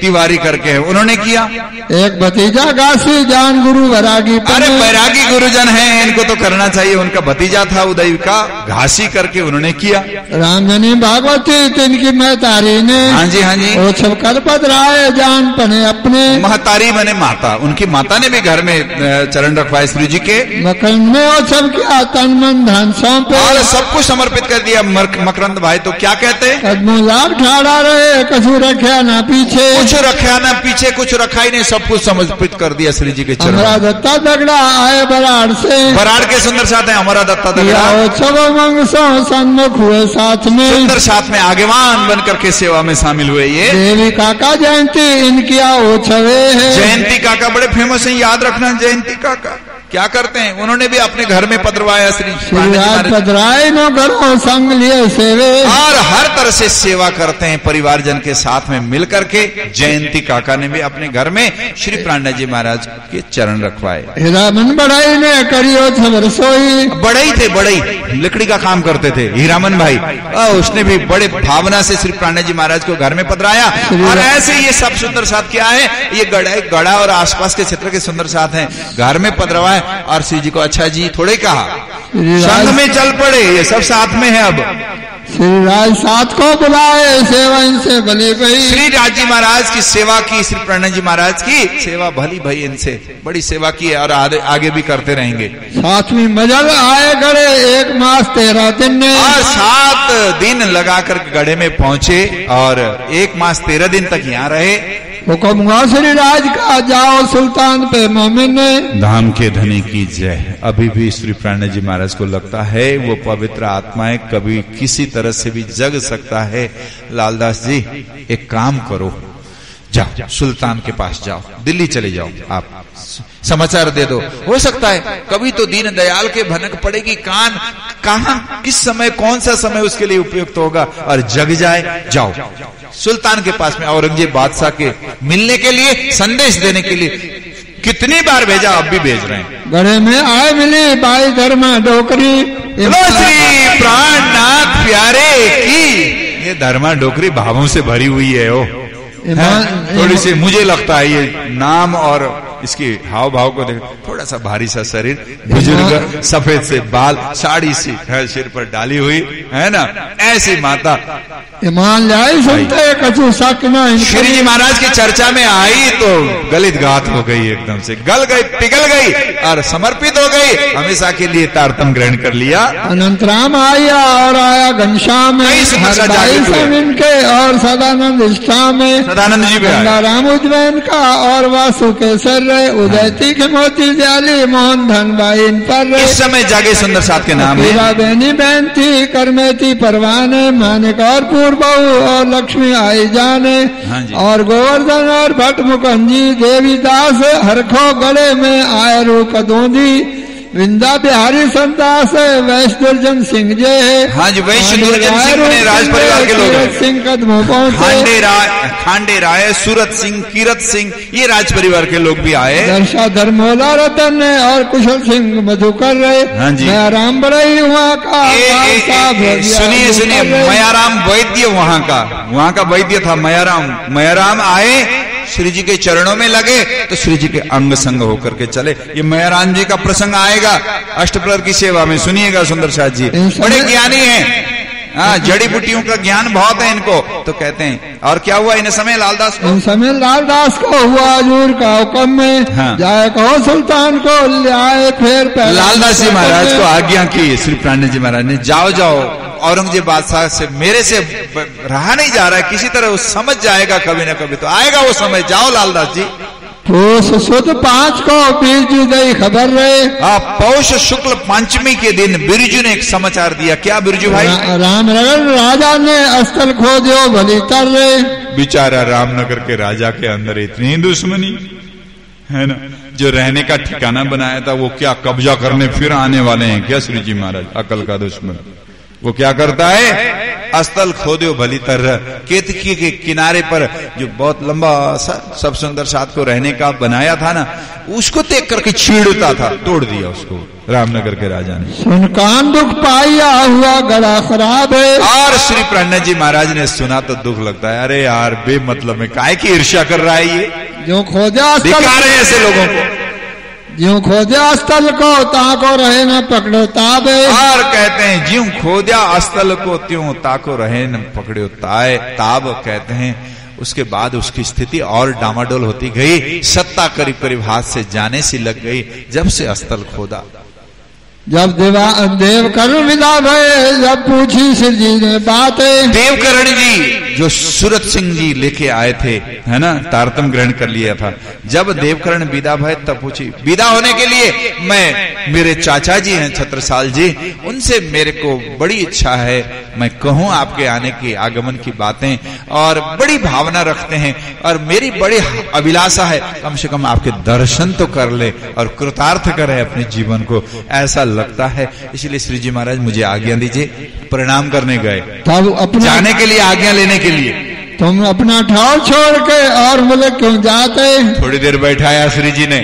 S1: तिवारी करके उन्होंने किया।
S2: एक भतीजा गासी जान गुरु वैरागी
S1: अरे। बैरागी गुरुजन हैं इनको तो करना चाहिए। उनका भतीजा था उदय का घासी करके उन्होंने किया।
S2: रामजनी भागवती तिनकी महतारी ने
S1: हाँ जी हाँ जी।
S2: उत्सव कर पद राय जान पने अपने।
S1: महतारी बने माता। उनकी माता ने भी घर में चरण रखवाए श्री जी के।
S2: मकरंद में उत्सव किया तन मन धन सौंपे।
S1: और सब कुछ समर्पित कर दिया। मकरंद भाई तो क्या कहते हैं?
S2: कदमों लाभ ठाड़ा रहे कछु रखा ना पीछे।
S1: कुछ रखा ना पीछे कुछ रखा ही नहीं सब कुछ समर्पित कर दिया श्री जी के
S2: हमारा दत्ता दगड़ा आए बराड़ से।
S1: बराड़ के सुंदर साथ है हमारा दत्ता दगड़ा
S2: सन्मुख हुए साथ में।
S1: सुंदर साथ में आगेवान बनकर के सेवा में शामिल हुए ये।
S2: देवी काका जयंती इनकी उत्सवे है।
S1: जयंती काका बड़े फ़ेमस है याद रखना जयंती काका। क्या करते हैं? उन्होंने भी अपने घर में पदरवाया श्री।
S2: पधराए नो घरों संग लिए सेवे।
S1: और हर तरह से सेवा करते हैं परिवारजन के साथ में मिलकर के। जयंती काका ने भी अपने घर में श्री प्राणा जी महाराज के चरण रखवाए।
S2: हिरामन बड़ाई ने करी उत्सव रसोई।
S1: बड़े थे बड़े ही लकड़ी का काम करते थे हीरामन भाई। आ, उसने भी बड़े भावना से श्री प्राणा जी महाराज को घर में पदराया और ऐसे ये सब सुंदर साथ क्या है। ये गड़ा गड़ा और आसपास के क्षेत्र के सुंदर साथ हैं। घर में पधरवाए और श्री जी को अच्छा जी थोड़े कहा। संघ में चल पड़े ये सब साथ में है अब।
S2: श्री राज साथ को बुलाए सेवा इनसे भली भई।
S1: श्री राज जी महाराज की सेवा की श्री प्रणय जी महाराज की सेवा भली भई इनसे। बड़ी सेवा की है और आगे, भी करते रहेंगे।
S2: साथ में मजल आए गड़े एक मास तेरह दिन
S1: और सात दिन लगाकर गढ़े में पहुँचे और एक मास तेरह दिन तक यहाँ रहे।
S2: हुक्म हुआ श्री राज का जाओ सुल्तान पे मोमिन। ने
S1: धाम के धनी की जय। अभी भी श्री प्राण जी महाराज को लगता है, वो पवित्र आत्माएँ कभी किसी तरह से भी जग सकता है। लालदास जी, एक काम करो। जाओ, सुल्तान के पास जाओ। दिल्ली चले जाओ आप। समाचार दे दो। हो सकता है कभी तो दीन दयाल के भनक पड़ेगी कान कहा किस समय कौन सा समय उसके लिए उपयुक्त होगा? और जग जाए जाओ। सुल्तान के पास में औरंगज़ेब बादशाह के मिलने के लिए संदेश देने के लिए कितनी बार भेजा अब भी भेज रहे हैं।
S2: गड़े में आए मिली बाई धर्मा डोकरी।
S1: श्री प्राणनाथ प्यारे की। ये धर्मा डोकरी भावों से भरी हुई है ओ। थोड़ी सी मुझे लगता है ये नाम और इसके हाव भाव को देख थोड़ा सा भारी सा शरीर बुज़ुर्ग सफ़ेद से बाल साड़ी सी है सिर पर डाली हुई है ना? ऐसी माता।
S2: ईमान लाई सुनते कछु शक न
S1: श्री जी महाराज की चर्चा में आई तो गलित गात हो गई एकदम से। गल गई पिघल गई और समर्पित हो गई। हमेशा के लिए तारतम ग्रहण कर लिया।
S2: अनंत राम आया और आया घनश्याम इनके और सदानंद निष्ठा में।
S1: सदानंद जी
S2: राम उज्जैन का और वासु केसर रहे उदयती के मोती जाली मोहन धन भाई इन पर रहे।
S1: इस समय जागे सुंदर साथ के नाम है।
S2: बहनी बहन थी करमेती परवाने मानिक और पूर्व और लक्ष्मी आई जाने।
S1: हाँ
S2: और गोवर्धन और भट्ट मुकुंजी देवी दास हरखो गले में आय रूप कदोंदी विंदा बिहारी संदास वैश्य दुर्जन सिंह जे
S1: हाँ जी, वैश्य दुर्जन सिंह ने राज परिवार के लोग हैं।
S2: सिंह कदमों
S1: खांडे राय खांडे राय सूरत सिंह कीरत सिंह ये राज परिवार के लोग भी आए
S2: दर्शा धर्मोला रतन और कुशल सिंह मधुकर रहे
S1: हाँ जी।
S2: मैं राम बड़ई वहाँ का
S1: सुनिए सुनिए। मयाराम वैद्य वहाँ का वहाँ का वैद्य था मयाराम मयाराम आए श्री जी के चरणों में लगे तो श्री जी के अंग संग होकर के चले। ये मयाराम जी का प्रसंग आएगा। अष्टप्रहर की सेवा में सुनिएगा सुंदर शाह जी। बड़े ज्ञानी हैं। हाँ जड़ी बूटियों का ज्ञान बहुत है इनको। तो कहते हैं और क्या हुआ इन समय लालदास को?
S2: इन समय लालदास को हुआ हजूर का हुक्म में
S1: हाँ।
S2: जाए कहो सुल्तान को ले आए फिर
S1: लालदास जी महाराज को आज्ञा की श्री प्राणी जी महाराज ने जाओ जाओ। औरंगज़ेब बादशाह से मेरे से रहा नहीं जा रहा है। किसी तरह वो समझ जाएगा कभी ना कभी। तो आएगा वो समय। जाओ लालदास जी।
S2: पूस सुद पाँच को बीजू दई खबर रहे
S1: हाँ पौष शुक्ल पंचमी के दिन बिरजू ने एक समाचार दिया। क्या बिरजू भाई?
S2: रा, राम रगन राजा ने स्थल खोजो भली तर रहे
S1: बेचारा रामनगर के राजा के अंदर इतनी दुश्मनी है ना? जो रहने का ठिकाना बनाया था वो क्या कब्जा करने फिर आने वाले हैं? क्या श्री जी महाराज? अकल का दुश्मन। वो क्या करता है? अस्तल खोदो भली तरह केतकी के किनारे पर जो बहुत लंबा सा सब सुंदर साथ को रहने का बनाया था ना उसको देख करके छीड़ता था तोड़ दिया उसको रामनगर के राजा ने।
S2: सुन कान दुख पाया हुआ गला खराब है।
S1: और श्री प्रणय जी महाराज ने सुना तो दुख लगता है अरे यार बेमतलब में काय की ईर्ष्या कर रहा है ये?
S2: जो खोजा
S1: दिखा रहे हैं ऐसे लोगों को।
S2: जो खोजा स्थल को ताको रहे न पकड़ो ताबे।
S1: और कहते हैं ज्यू खोद्या अस्तल को, त्यों ताको रहे न पकड़ो ताए, ताब कहते हैं। उसके बाद उसकी स्थिति और डामाडोल होती गई, सत्ता करीब करीब हाथ से जाने सी लग गई, जब से अस्तल खोदा।
S2: जब देवा, देव कर्ण विदा भय, जब पूछी श्री जी ने बातें।
S1: देवकरण जी, जो सूरत सिंह जी लेके आए थे, है ना तारतम ग्रहण कर लिया था। जब देवकरण विदा भय, तब पूछी, विदा होने के लिए मैं, मेरे चाचा जी हैं, छत्रसाल जी, उनसे मेरे को बड़ी इच्छा है, मैं कहूँ आपके आने की आगमन की बातें, और बड़ी भावना रखते हैं, और मेरी बड़ी अभिलाषा है, कम से कम आपके दर्शन तो कर ले, और कृतार्थ करे अपने जीवन को। ऐसा लगता है। इसलिए श्री जी महाराज मुझे आज्ञा दीजिए प्रणाम करने गए।
S2: तब अपना
S1: जाने के लिए आज्ञा लेने के लिए।
S2: तुम अपना ठाव छोड़ के और बोले क्यों जाते?
S1: थोड़ी देर बैठाया श्री जी ने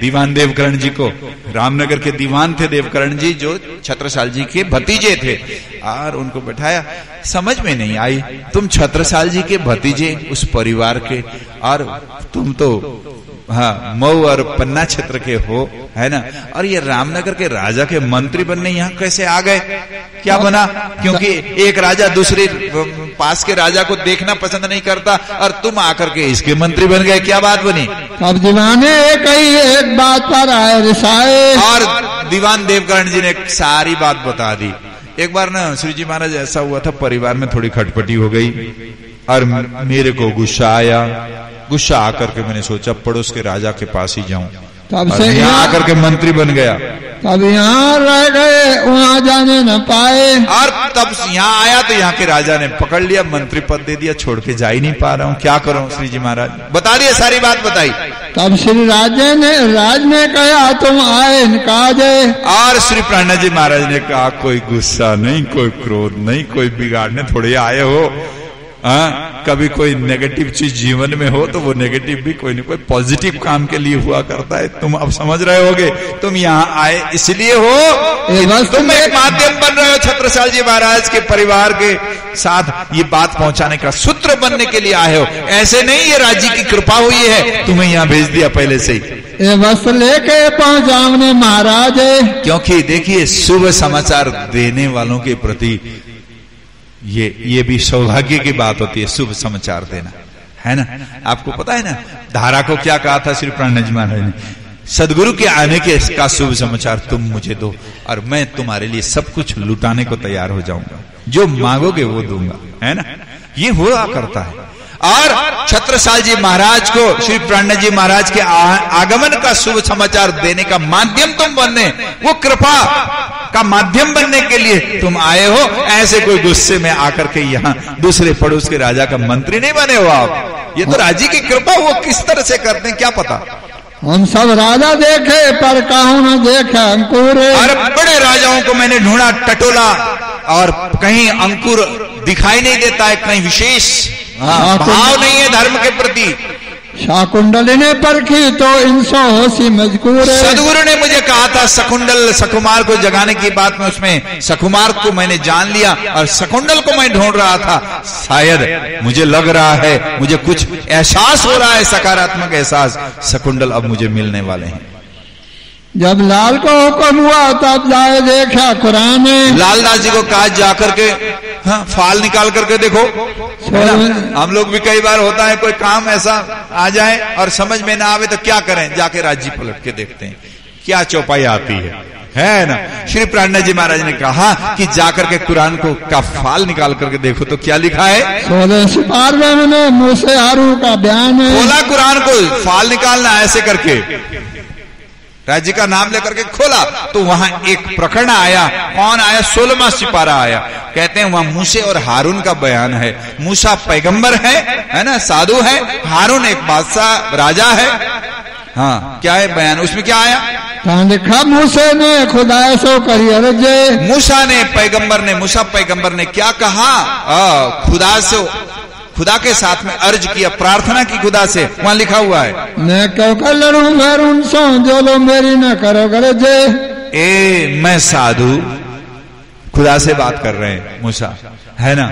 S1: दीवान देवकरण जी को। रामनगर के दीवान थे देवकरण जी जो छत्रसाल जी के भतीजे थे। और उनको बैठाया समझ में नहीं आई तुम छत्रसाल जी के भतीजे उस परिवार के। और तुम तो हाँ मऊ और पन्ना क्षेत्र के हो है ना? और ये रामनगर के राजा के मंत्री बनने यहाँ कैसे आ गए? क्या बना? क्योंकि एक राजा दूसरे पास के राजा को देखना पसंद नहीं करता और तुम आकर के इसके मंत्री बन गए। क्या बात बनी?
S2: अब दीवाने ही एक बात पर आए रिसाए।
S1: और दीवान देवकरण जी ने सारी बात बता दी। एक बार ना श्री जी महाराज ऐसा हुआ था परिवार में थोड़ी खटपटी हो गई और मेरे को गुस्सा आया। गुस्सा आकर के मैंने सोचा पड़ोस के राजा के पास ही जाऊँ।
S2: तब से
S1: यहाँ आकर के मंत्री बन गया।
S2: तब यहाँ रह गए वहाँ जाने न पाए।
S1: और तब यहाँ आया तो यहाँ के राजा ने पकड़ लिया मंत्री पद दे दिया छोड़ के जा ही नहीं पा रहा हूँ। क्या करूँ श्री जी महाराज? बता दिया सारी बात बताई।
S2: तब श्री राजे ने राज ने कहा तुम आए काजे
S1: और श्री प्राणा जी महाराज ने कहा कोई गुस्सा नहीं कोई क्रोध नहीं कोई बिगाड़ने थोड़े आए हो। हाँ कभी कोई नेगेटिव चीज़ जीवन में हो तो वो नेगेटिव भी कोई नहीं कोई पॉजिटिव काम के लिए हुआ करता है। तुम अब समझ रहे होगे तुम यहाँ आए इसलिए हो
S2: बस
S1: तुम एक माध्यम बन रहे हो छत्रसाल जी महाराज के परिवार के साथ। ये बात पहुँचाने का सूत्र बनने के लिए आए हो। ऐसे नहीं ये राज्य की कृपा हुई है। तुम्हें यहाँ भेज दिया पहले से ही।
S2: वस्त्र लेके पहुंचावने महाराज
S1: क्योंकि देखिए शुभ समाचार देने वालों के प्रति ये ये भी सौभाग्य की बात होती है, शुभ समाचार देना। है ना? आपको पता है ना? धारा को क्या कहा था श्री प्राणज महाराज ने? सदगुरु के आने के का शुभ समाचार तुम मुझे दो, और मैं तुम्हारे लिए सब कुछ लुटाने को तैयार हो जाऊँगा। जो मांगोगे वो दूँगा। है ना? ये हुआ करता है। और छत्रसाल जी महाराज को, श्री प्राण जी महाराज के आ- आगमन का शुभ समाचार देने का माध्यम तुम बनने। वो कृपा का माध्यम बनने के लिए तुम आए हो। ऐसे कोई गुस्से में आकर के यहाँ दूसरे पड़ोस के राजा का मंत्री नहीं बने हो आप। ये तो राज़ी की कृपा वो किस तरह से करते हैं क्या पता?
S2: हम सब राजा देखे पर कहूँ न देखे अंकुर।
S1: और बड़े राजाओं को मैंने ढूंढा टटोला और कहीं अंकुर दिखाई नहीं देता है कहीं विशेष हाँ, भाव नहीं है धर्म के प्रति।
S2: शाकुंडली ने परखी तो इनसो होशी मजकूर
S1: सदगुरु ने मुझे कहा था, शकुंडल सकुमार को जगाने की बात में उसमें सकुमार को मैंने जान लिया और शकुंडल को मैं ढूंढ रहा था। शायद मुझे लग रहा है, मुझे कुछ एहसास हो रहा है, सकारात्मक एहसास। शकुंडल अब मुझे मिलने वाले हैं।
S2: जब लाल को हुक्म हुआ तब जाए देखा कुरान में
S1: लालदास जी को कहा जाकर के हाँ, फाल निकाल करके देखो। हम लोग भी कई बार होता है कोई काम ऐसा आ जाए और समझ में ना आवे तो क्या करें? जाके राज्य पलट के देखते हैं। क्या चौपाई आती है? है ना? श्री प्राणा जी महाराज ने कहा कि जाकर के कुरान को का फाल निकाल करके देखो तो क्या लिखा है?
S2: सोलह सिपारवे में मूसे हारू का बयान है।
S1: खोला कुरान को फाल निकालना ऐसे करके। राज्य का नाम लेकर के खोला तो वहाँ एक प्रकरण आया। कौन आया? सोलमा सिपारा आया। कहते हैं वहाँ मूसे और हारून का बयान है। मूसा पैगंबर है है ना? साधु है। हारून एक बादशाह राजा है। हाँ क्या है बयान? उसमें क्या आया?
S2: लिखा मूसे ने खुदा सो करी अर्जे
S1: मूसा ने पैगंबर ने मूसा पैगंबर ने क्या कहा? आ, खुदा से। खुदा के साथ में अर्ज़ किया प्रार्थना की खुदा से वहाँ लिखा हुआ है।
S2: मैं क्यों कर लड़ू घर उनसो जो लो मेरी न करो गरजे
S1: ए मैं साधु खुदा से बात कर रहे हैं मूसा। है ना?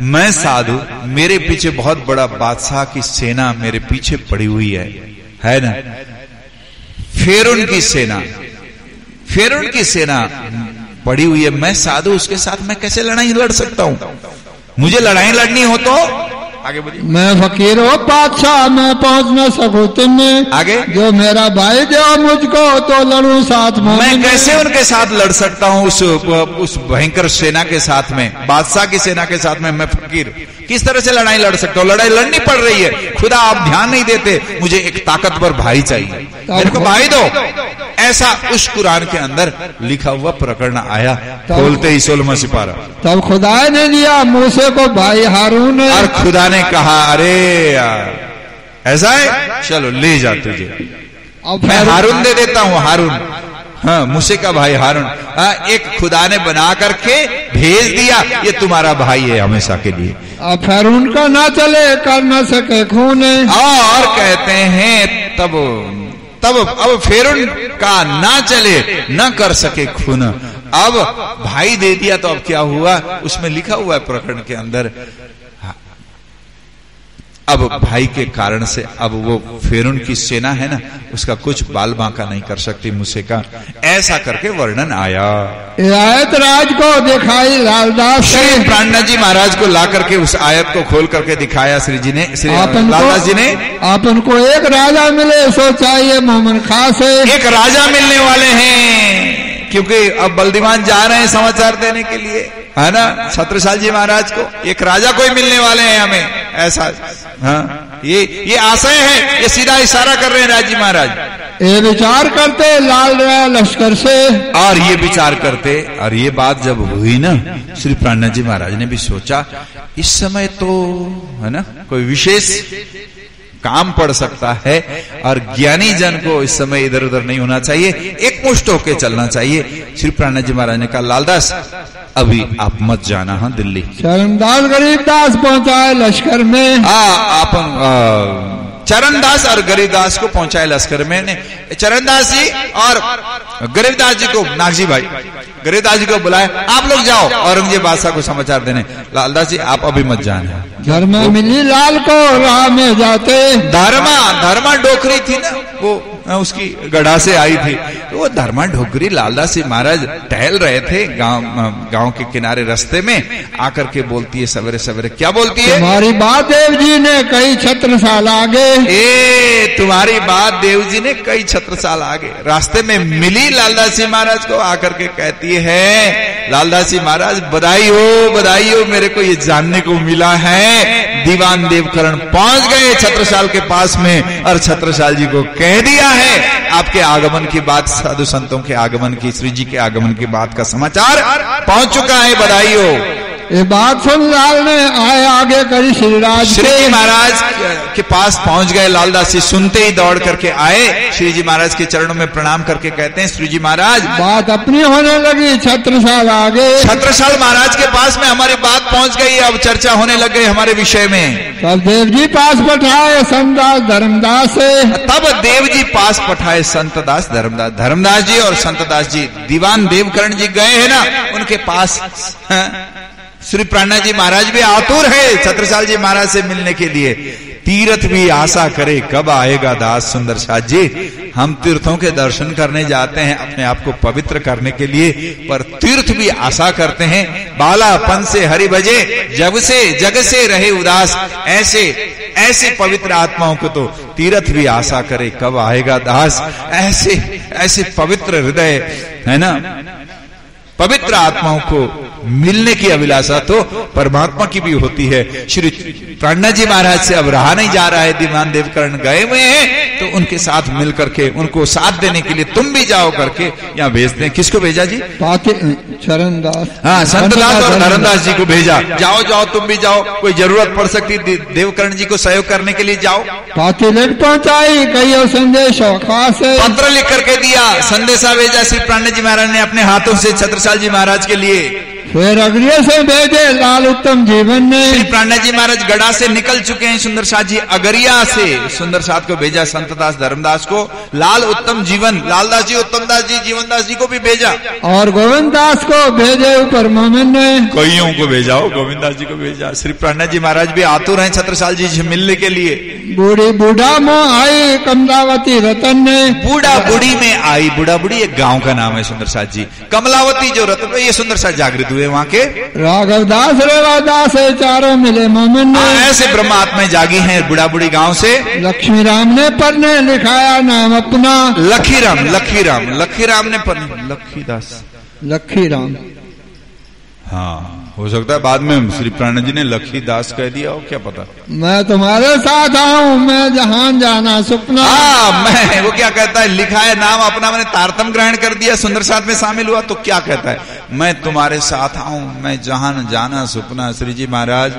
S1: मैं साधु मेरे पीछे बहुत बड़ा बादशाह की सेना मेरे पीछे पड़ी हुई है। है ना? फिर उनकी सेना फिर उनकी सेना पड़ी हुई है। मैं साधु उसके साथ मैं कैसे लड़ाई लड़ सकता हूँ? मुझे लड़ाई लड़नी हो तो आगे बोलिए।
S2: मैं फकीर हो बादशाह मैं पहुँच न सकू तुमने।
S1: आगे?
S2: जो मेरा भाई दो मुझको तो लड़ू साथ
S1: में।
S2: मैं
S1: कैसे उनके साथ लड़ सकता हूँ उस उस भयंकर सेना के साथ में? बादशाह की सेना के साथ में मैं फकीर। किस तरह से लड़ाई लड़ सकता हूँ? लड़ाई लड़नी पड़ रही है। खुदा आप ध्यान नहीं देते। मुझे एक ताकतवर भाई चाहिए। मेरे को भाई दो। ऐसा उस कुरान के अंदर लिखा हुआ प्रकरण आया। खोलते ही सोलमा सिपारा।
S2: तब खुदा ने दिया मूसे को भाई हारून ने।
S1: और खुदा ने कहा अरे यार ऐसा है? चलो ले जा तुझे। मैं हारून दे देता हूँ हारून। हाँ मूसे का भाई हारून। हाँ, एक खुदा ने बना करके भेज दिया ये तुम्हारा भाई है हमेशा के लिए।
S2: अब फिर उनका ना चले कर न सके खून।
S1: और कहते हैं तब तब, अब फिर का ना चले, ना कर सके खून। अब भाई दे दिया तो अब क्या हुआ? उसमें लिखा हुआ है प्रकरण के अंदर। अब भाई के कारण से अब वो फेरुन की सेना है ना उसका कुछ बाल बांका नहीं कर सकती मुझसे का। ऐसा करके वर्णन आया।
S2: आयत राज को दिखाई लालदास
S1: श्री प्राणनाथ जी महाराज को ला करके उस आयत को खोल करके दिखाया श्री जी ने श्री लालदास जी ने।
S2: को आपन को एक राजा मिले सोचा चाहिए मोहम्मद खास है
S1: एक राजा मिलने वाले हैं। क्योंकि अब बल्दिवान जा रहे हैं समाचार देने के लिए है ना? छत्रसाल जी महाराज को एक राजा कोई मिलने वाले हैं हमें ऐसा हाँ? ये ये आशय है ये सीधा इशारा कर रहे हैं राज़ी महाराज।
S2: ये विचार करते लाल लश्कर से।
S1: और ये विचार करते और ये बात जब हुई ना श्री प्राणनाथ जी महाराज ने भी सोचा इस समय तो है ना कोई विशेष काम पड़ सकता है और ज्ञानी जन को इस समय इधर उधर नहीं होना चाहिए एक मुष्ट होके चलना चाहिए। श्री प्राणा जी महाराज ने कहा लालदास अभी आप मत जाना है दिल्ली।
S2: शर्मदास गरीबदास पहुँचाए लश्कर में।
S1: आ, आपन आ, चरणदास और गरीबदास को पहुँचाए लश्कर में। ने चरणदास जी और गरीबदास जी को नागजी भाई। गरीबदास जी को बुलाए। आप लोग जाओ औरंगज़ेब बादशाह को समाचार देने। लालदास जी आप अभी मत जाने।
S2: धर्म में मिली लाल को राह में जाते।
S1: धर्मा धर्मा डोकरी थी ना वो उसकी गढ़ा से आई थी। तो वो धर्मा डोकरी लालदास जी महाराज टहल रहे थे गाँव गाँव के किनारे रास्ते में आकर के बोलती है सवेरे सवेरे क्या बोलती है?
S2: तुम्हारी बात देव जी ने कई छत्र साल आगे।
S1: ए तुम्हारी बात देव जी ने कई छत्र साल आगे। रास्ते में मिली लालदास जी महाराज को आकर के कहती है लालदास जी महाराज बधाई हो बधाई हो मेरे को ये जानने को मिला है। दीवान देवकरण पहुँच गए छत्रसाल के पास में और छत्रसाल जी को कह दिया है आपके आगमन की बात, साधु संतों के आगमन की, श्री जी के आगमन की बात का समाचार पहुँच चुका है, बधाई हो।
S2: ये बात सुन लाल ने आए आगे करी श्रीराज
S1: श्री महाराज के पास पहुँच गए लालदास जी सुनते ही दौड़ करके आए। श्री जी महाराज के चरणों में प्रणाम करके कहते हैं श्री जी महाराज
S2: बात अपनी होने लगी छत्रसाल आगे।
S1: छत्रसाल महाराज के पास में हमारी बात पहुँच गई अब चर्चा होने लग गई हमारे विषय में।
S2: तब देव जी पास पठाए संतदास धर्मदास से।
S1: तब देव जी पास पठाए संतदास धर्मदास। धर्मदास जी और संतदास जी दीवान देवकरण जी गए हैं ना उनके पास हाँ, श्री प्राणा जी महाराज भी आतुर है छत्रसाल जी महाराज से मिलने के लिए। तीर्थ भी आशा करे कब आएगा दास सुंदर साथ जी। हम तीर्थों के दर्शन करने जाते हैं अपने आप को पवित्र करने के लिए, पर तीर्थ भी आशा करते हैं। बालापन से हरि भजे जब से जग से रहे उदास, ऐसे ऐसे पवित्र आत्माओं को तो तीर्थ भी आशा करे कब आएगा दास। ऐसे ऐसे पवित्र हृदय, है ना? पवित्र आत्माओं को मिलने की अभिलाषा तो परमात्मा की भी होती है। श्री प्राणा जी महाराज से अब रहा नहीं जा रहा है दीवान देवकरण गए हुए हैं तो उनके साथ मिल करके उनको साथ देने के लिए तुम भी जाओ करके यहाँ भेजते हैं किसको भेजा जी?
S2: चरण दास
S1: हाँ संत दास और नरनदास जी को भेजा। जाओ जाओ तुम भी जाओ। कोई ज़रूरत पड़ सकती देवकरण जी को सहयोग करने के लिए जाओ।
S2: पातिलेट पहुंचाई कई संदेश खास
S1: पत्र लिख करके दिया संदेशा भेजा श्री प्राण जी महाराज ने अपने हाथों से छत्रसाल जी महाराज के लिए।
S2: फिर अग्रिय से भेजे लाल उत्तम जीवन ने
S1: श्री प्राणा जी महाराज गड़ा से निकल चुके हैं सुंदर साथ जी अगरिया से। सुंदर साथ को भेजा संतदास धर्मदास को। लाल उत्तम जीवन लालदास जी उत्तम दास जी जीवनदास जी को भी भेजा।
S2: और गोविंद दास को भेजे ऊपर मोमिन ने।
S1: कईयों को भेजा हो गोविंद दास जी को भेजा। श्री प्राणा जी महाराज भी आतुर हैं छत्रसाल जी से मिलने के लिए।
S2: बूढ़ी बूढ़ा मोह आई कमलावती रतन ने।
S1: बूढ़ा बुढ़ी में आई बूढ़ा बुढ़ी एक गाँव का नाम है सुंदर साथ जी। कमलावती जो रतन ये सुंदर शाह जागृत हुए। हुए वहाँ के?
S2: राघव दास रेवादास चारों मिले मोमिन
S1: हाँ, ऐसे ब्रह्मात्मा जागी हैं बुढ़ा बुढ़ी गाँव से।
S2: लक्ष्मी राम ने पढ़ने लिखाया नाम अपना।
S1: लखी राम लखी राम लखी राम ने पढ़ने। लखी दास
S2: लखी राम
S1: हाँ। हो सकता है बाद में श्री प्राण जी ने लखी दास कह दिया हो क्या पता?
S2: मैं तुम्हारे साथ आऊँ मैं जहान जाना सपना।
S1: हाँ मैं वो क्या कहता है? लिखा है नाम अपना मैंने तारतम ग्रहण कर दिया सुंदर साथ में शामिल हुआ तो क्या कहता है? मैं तुम्हारे साथ आऊँ मैं जहान जाना सपना। श्री जी महाराज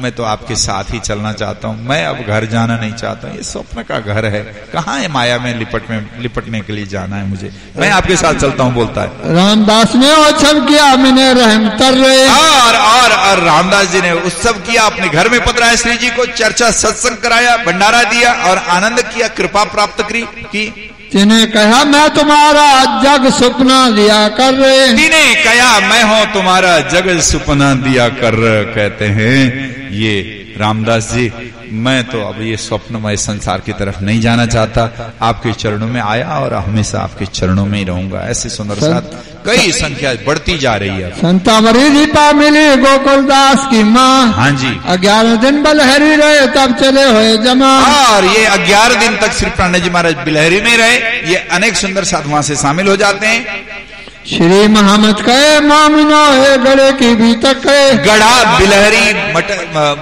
S1: मैं तो आपके साथ ही चलना चाहता हूँ। मैं अब घर जाना नहीं चाहता ये स्वप्न का घर है। कहाँ है माया में लिपट में लिपटने के लिए जाना है मुझे? मैं आपके साथ चलता हूँ बोलता है।
S2: रामदास ने उत्सव किया मैंने रहम कर रहे
S1: और और और रामदास जी ने उत्सव किया अपने घर में पधराया श्री जी को चर्चा सत्संग कराया भंडारा दिया और आनंद किया कृपा प्राप्त करी की
S2: तिने कहा मैं तुम्हारा जग सपना दिया कर रहे
S1: तिने कहा मैं हूँ तुम्हारा जग सपना दिया कर कहते हैं ये रामदास जी मैं तो अब ये स्वप्नमय संसार की तरफ़ नहीं जाना चाहता। आपके चरणों में आया और हमेशा आपके चरणों में ही रहूँगा। ऐसे सुंदर साथ कई संख्या बढ़ती जा रही है।
S2: संतावरी दीपा मिली गोकुल दास की माँ।
S1: हाँ जी।
S2: ग्यारह दिन बलहरी रहे तब चले हुए जमा।
S1: और ये ग्यारह दिन तक श्री प्राण जी महाराज बिलहरी में रहे। ये अनेक सुंदर साथ वहाँ से शामिल हो जाते हैं।
S2: श्री महामत कहे मामिनो है गड़े की भी तक
S1: गड़ा बिलहरी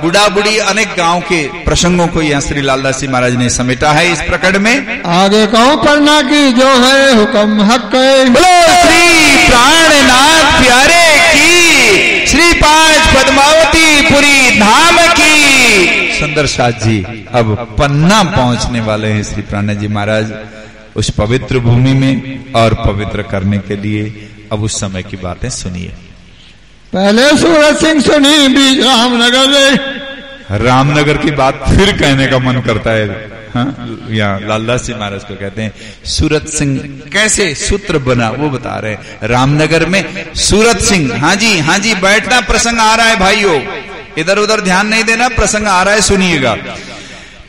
S1: बुढ़ा बुढ़ी अनेक गाँव के प्रसंगों को यहाँ श्री लालदास जी महाराज ने समेटा है इस प्रकरण में।
S2: आगे कहो पढ़ना की जो है हुक्म हक कहे बोलो
S1: श्री प्राणनाथ प्यारे की श्री पाँच पद्मावती पुरी धाम की। सुंदर साथ जी अब पन्ना पहुँचने वाले हैं श्री प्राण जी महाराज। उस पवित्र भूमि में और पवित्र करने के लिए। अब उस समय की बातें सुनिए।
S2: पहले सूरज सिंह सुनी बीच रामनगर
S1: रामनगर की बात फिर कहने का मन करता है। हाँ यहाँ लालदास जी महाराज को कहते हैं सूरत सिंह कैसे सूत्र बना? वो बता रहे रामनगर में सूरत सिंह हाँ जी हाँ जी बैठना प्रसंग आ रहा है भाइयों। इधर उधर ध्यान नहीं देना प्रसंग आ रहा है सुनिएगा।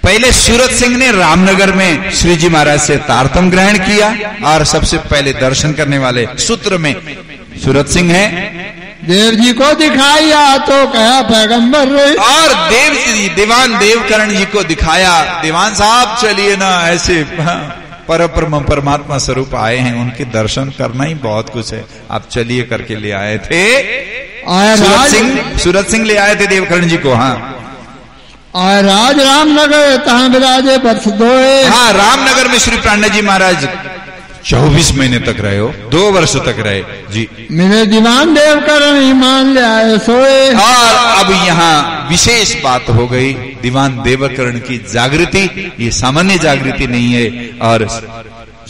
S1: पहले सूरत सिंह ने रामनगर में श्री जी महाराज से तारतम ग्रहण किया और सबसे पहले दर्शन करने वाले सूत्र में सूरत सिंह है।
S2: देव जी को दिखाया तो कहा पैगंबर
S1: और देव जी दीवान देवकरण जी को दिखाया दीवान साहब चलिए ना ऐसे हाँ, पर परमात्मा स्वरूप आए हैं उनके दर्शन करना ही बहुत कुछ है। आप चलिए करके ले आए थे। सूरत सिंह सूरत सिंह ले आए थे देवकरण जी को हाँ।
S2: और राज रामनगर तहा विराजे वर्ष दो
S1: हाँ रामनगर में श्री प्राणा जी महाराज चौबीस महीने तक रहे हो दो वर्ष तक रहे। जी।
S2: मेरे दीवान देवकरण ईमान ले आए सोए।
S1: और अब यहाँ विशेष बात हो गई दीवान देवकरण की जागृति। ये सामान्य जागृति नहीं है और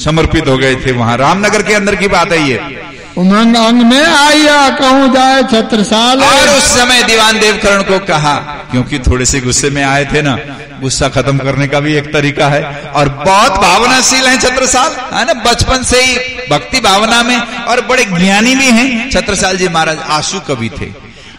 S1: समर्पित हो गए थे वहाँ। रामनगर के अंदर की बात है ये।
S2: उमंग अंग में आइया कहूँ जाए छत्रसाल
S1: और उस समय दीवान देवकरण को कहा, क्योंकि थोड़े से गुस्से में आए थे ना, गुस्सा खत्म करने का भी एक तरीका है। और बहुत भावनाशील है छत्रसाल है ना? बचपन से ही भक्ति भावना में और बड़े ज्ञानी भी हैं। छत्रसाल जी महाराज, आँसू कवि थे।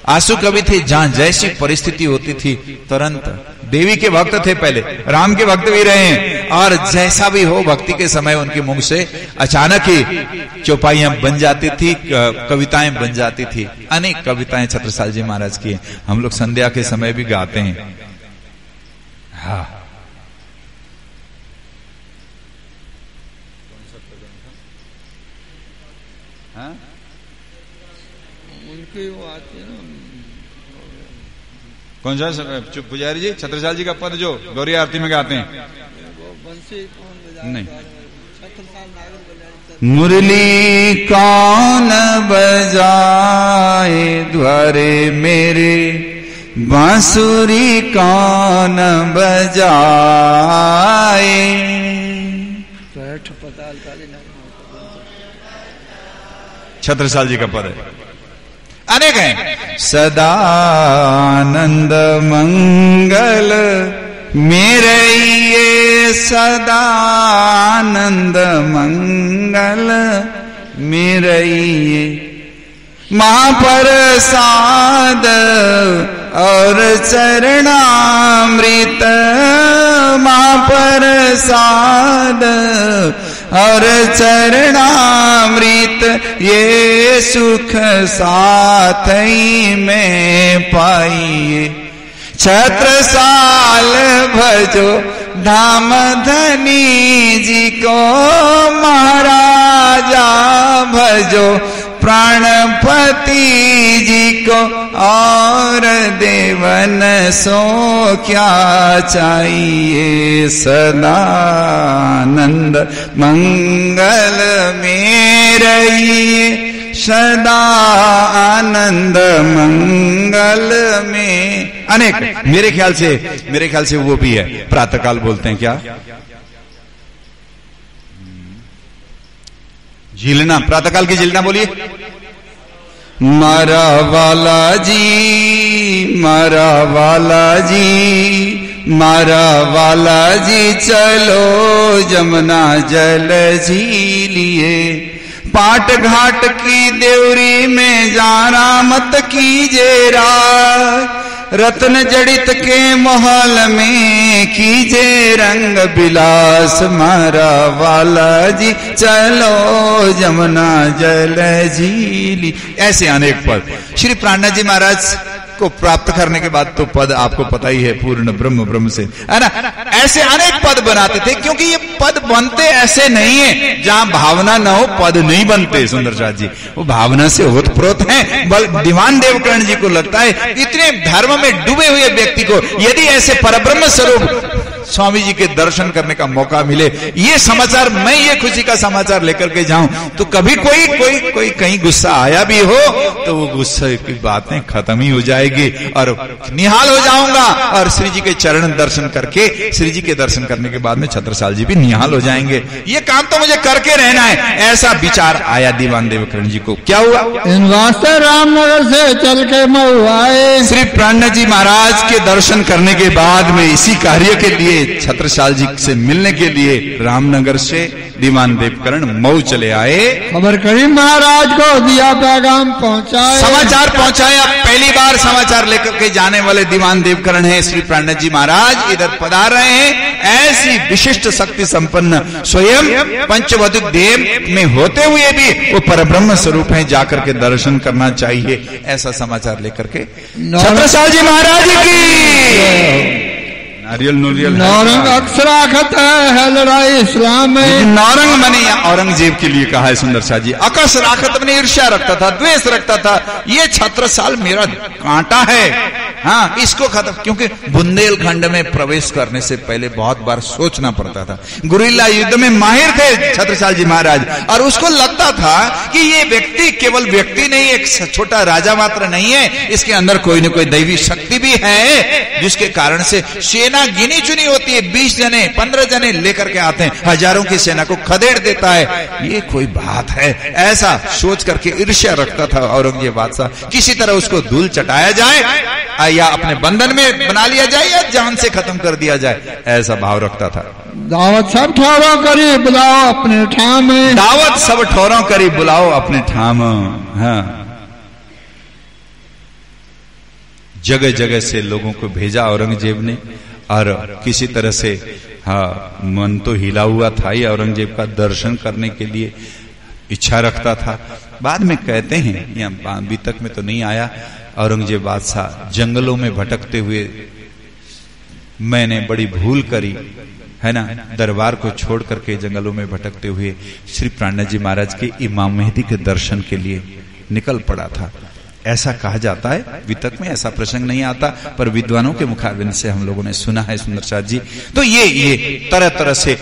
S1: आँसू कवि थे, जहाँ जैसी परिस्थिति होती थी, तुरंत देवी के भक्त थे पहले राम के भक्त भी रहे हैं। और जैसा भी हो भक्ति के समय उनके मुँह से अचानक ही चौपाइयाँ बन जाती थी कविताएँ बन जाती थी। अनेक कविताएँ छत्रसाल जी महाराज की हम लोग संध्या के समय भी गाते हैं। हाँ। हाँ? उनके वो हैं कौन सा पुजारी जी छत्रसाल जी का पद जो गौरी आरती में गाते हैं। नहीं। मुरली कौन बजाए द्वारे मेरे? बांसुरी कौन बजाए? छत्रसाल जी का पद है। अनेक हैं। सदानंद मंगल मेरे ये सदानंद मंगल मेरे ये महाप्रसाद और चरणामृत महाप्रसाद और चरणामृत ये सुख साथ में पाइए। छत्र साल भजो धाम धनी जी को महाराजा भजो। प्राणपति जी को और देवन सो क्या चाहिए सदानंद मंगल मेरे सदा आनंद मंगल में। अनेक। मेरे ख्याल से मेरे ख्याल से वो भी है। प्रातःकाल बोलते हैं क्या? झीलना, प्रातःकाल की झीलना बोलिए। मारा वाला जी मारा वाला जी मारा वाला जी चलो जमुना जल झीलिए। पाट घाट की देवरी में जाना मत कीजे रात रत्न जड़ित के मोहल में कीजे रंग बिलास मारा वाला जी चलो जमुना जल झीली। ऐसे अनेक पद। श्री प्राणा जी महाराज को प्राप्त करने के बाद तो पद आपको पता ही है, पूर्ण ब्रह्म ब्रह्म से। है ना? ऐसे अनेक पद बनाते थे, क्योंकि ये पद बनते ऐसे नहीं है। जहाँ भावना ना हो, पद नहीं बनते सुंदर शाह जी। वो भावना से होतप्रोत है। बल दीवान देवकरण जी को लगता है, इतने धर्म में डूबे हुए व्यक्ति को, यदि ऐसे परब्रह्म स्वरूप स्वामी जी के दर्शन करने का मौका मिले। ये समाचार मैं ये खुशी का समाचार लेकर के जाऊँ तो कभी कोई कोई कोई कहीं गुस्सा आया भी हो तो वो गुस्से की बातें खत्म ही हो जाएगी और निहाल हो जाऊँगा। और श्री जी के चरण दर्शन करके श्री जी के दर्शन करने के बाद में छत्रसाल जी भी निहाल हो जाएँगे। ये काम तो मुझे करके रहना है। ऐसा विचार आया दीवान देवकरण जी को। क्या हुआ?
S2: रामनगर से चल के मऊ आए।
S1: श्री प्राण जी महाराज के दर्शन करने के बाद में इसी कार्य के लिए छत्रसाल जी से मिलने के लिए रामनगर से दीवान देवकरण मऊ चले आए।
S2: खबर करीम महाराज को दिया पैगाम पहुँचाए।
S1: समाचार पहुँचाया पहली बार समाचार लेकर के जाने वाले दीवान देवकरण है श्री प्राण जी महाराज। इधर पधार रहे हैं। ऐसी विशिष्ट शक्ति संपन्न स्वयं पंचवधिक देव में होते हुए भी वो परब्रह्म स्वरूप है जाकर के दर्शन करना चाहिए। ऐसा समाचार लेकर के। छत्रसाल जी महाराज की। नारियल नूरियल
S2: नौरंग अक्षराखत है लड़ाई इस्लाम में।
S1: नौरंग मैंने औरंगज़ेब के लिए कहा है सुंदर शाह जी। अकस राखत मैंने ईर्ष्या रखता था द्वेष रखता था। ये छत्र साल मेरा कांटा है। हाँ इसको खत्म क्योंकि बुंदेलखंड में प्रवेश करने से पहले बहुत बार सोचना पड़ता था। गुरिल्ला युद्ध में माहिर थे छत्रसाल जी महाराज। और उसको लगता था कि ये व्यक्ति केवल व्यक्ति नहीं एक छोटा राजा मात्र नहीं है। इसके अंदर कोई ना कोई दैवी शक्ति भी है जिसके कारण से सेना गिनी चुनी होती है बीस जने पंद्रह जने लेकर के आते हैं हज़ारों की सेना को खदेड़ देता है। ये कोई बात है। ऐसा सोच करके ईर्ष्या रखता था औरंगज़ेब बादशाह। किसी तरह उसको धूल चटाया जाए या अपने बंधन में बना लिया जाए या जान से खत्म कर दिया जाए ऐसा भाव रखता था।
S2: दावत सब ठोरों करी बुलाओ अपने ठाम।
S1: दावत सब ठोरों करी बुलाओ अपने ठाम। हाँ। जगह जगह से लोगों को भेजा औरंगज़ेब ने। और किसी तरह से हाँ मन तो हिला हुआ था ही औरंगज़ेब का दर्शन करने के लिए इच्छा रखता था। बाद में कहते हैं अभी तक में तो नहीं आया, औरंगज़ेब बादशाह जंगलों में भटकते हुए, मैंने बड़ी भूल करी, है ना, दरबार को छोड़ करके जंगलों में भटकते हुए श्री प्राणा जी महाराज के इमाम मेहदी के दर्शन के लिए निकल पड़ा था। ऐसा कहा जाता है। वितक में ऐसा प्रसंग नहीं आता, पर विद्वानों के मुखाबिन से हम लोगों ने सुना है, सुंदर शाह जी। तो ये ये तरह तरह से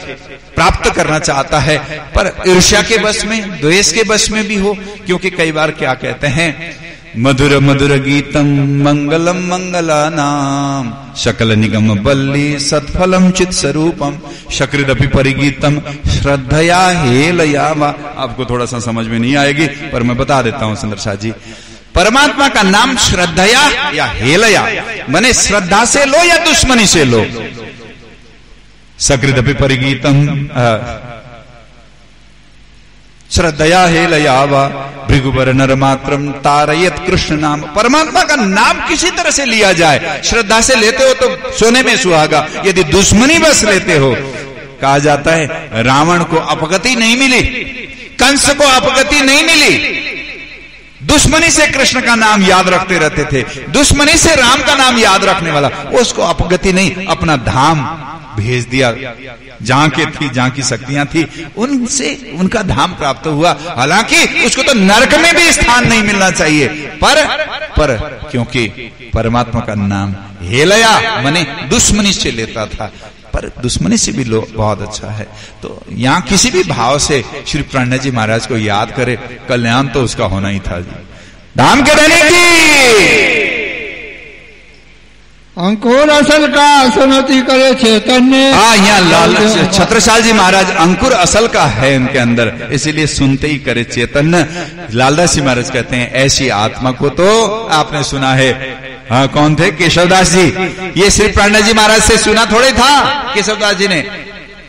S1: प्राप्त करना चाहता है, पर ईर्ष्या के बस में, द्वेष के बस में भी हो, क्योंकि कई बार क्या कहते हैं, मधुर मधुर गीतम मंगलम मंगला नाम, शकल निगम बल्ली सत्फलम चित स्वरूपम शकृदपि परिगीतम श्रद्धया हेलया आपको थोड़ा सा समझ में नहीं आएगी, पर मैं बता देता हूँ, सुंदर शाह जी। परमात्मा का नाम श्रद्धया या हेलया। मने श्रद्धा से लो या दुश्मनी से लो? सकृदपि परिगीतम श्रद्धया हेलया वा भृगुबर नर मात्रम तारयत कृष्ण नाम परमात्मा का नाम किसी तरह से लिया जाए, श्रद्धा से लेते हो तो सोने में सुहागा। यदि दुश्मनी बस लेते हो, कहा जाता है, रावण को अपगति नहीं मिली, कंस को अपगति नहीं मिली दुश्मनी से कृष्ण का नाम याद रखते रहते थे। दुश्मनी से राम का नाम याद रखने वाला। उसको अपगति नहीं, अपना धाम भेज दिया। जहाँ के थी, जहाँ की शक्तियाँ थी, उनसे उनका धाम प्राप्त हुआ। हालाँकि उसको तो नरक में भी स्थान नहीं मिलना चाहिए। पर पर, क्योंकि परमात्मा का नाम हेलया, मने दुश्मनी से लेता था। पर दुश्मनी से भी बहुत अच्छा है। तो यहाँ किसी भी भाव से श्री प्रणय जी महाराज को याद करे कल्याण तो उसका होना ही था जी। धाम के रहने की।
S2: अंकुर असल का सुनती करे चैतन्य।
S1: हाँ यहाँ लाल छत्रसाल जी महाराज अंकुर असल का है उनके अंदर इसीलिए सुनते ही करे चैतन्य। लालदास जी महाराज कहते हैं ऐसी आत्मा को तो आपने सुना है हाँ कौन थे? केशवदास जी। ये श्री प्राणा जी महाराज से सुना थोड़े था, केशवदास जी ने।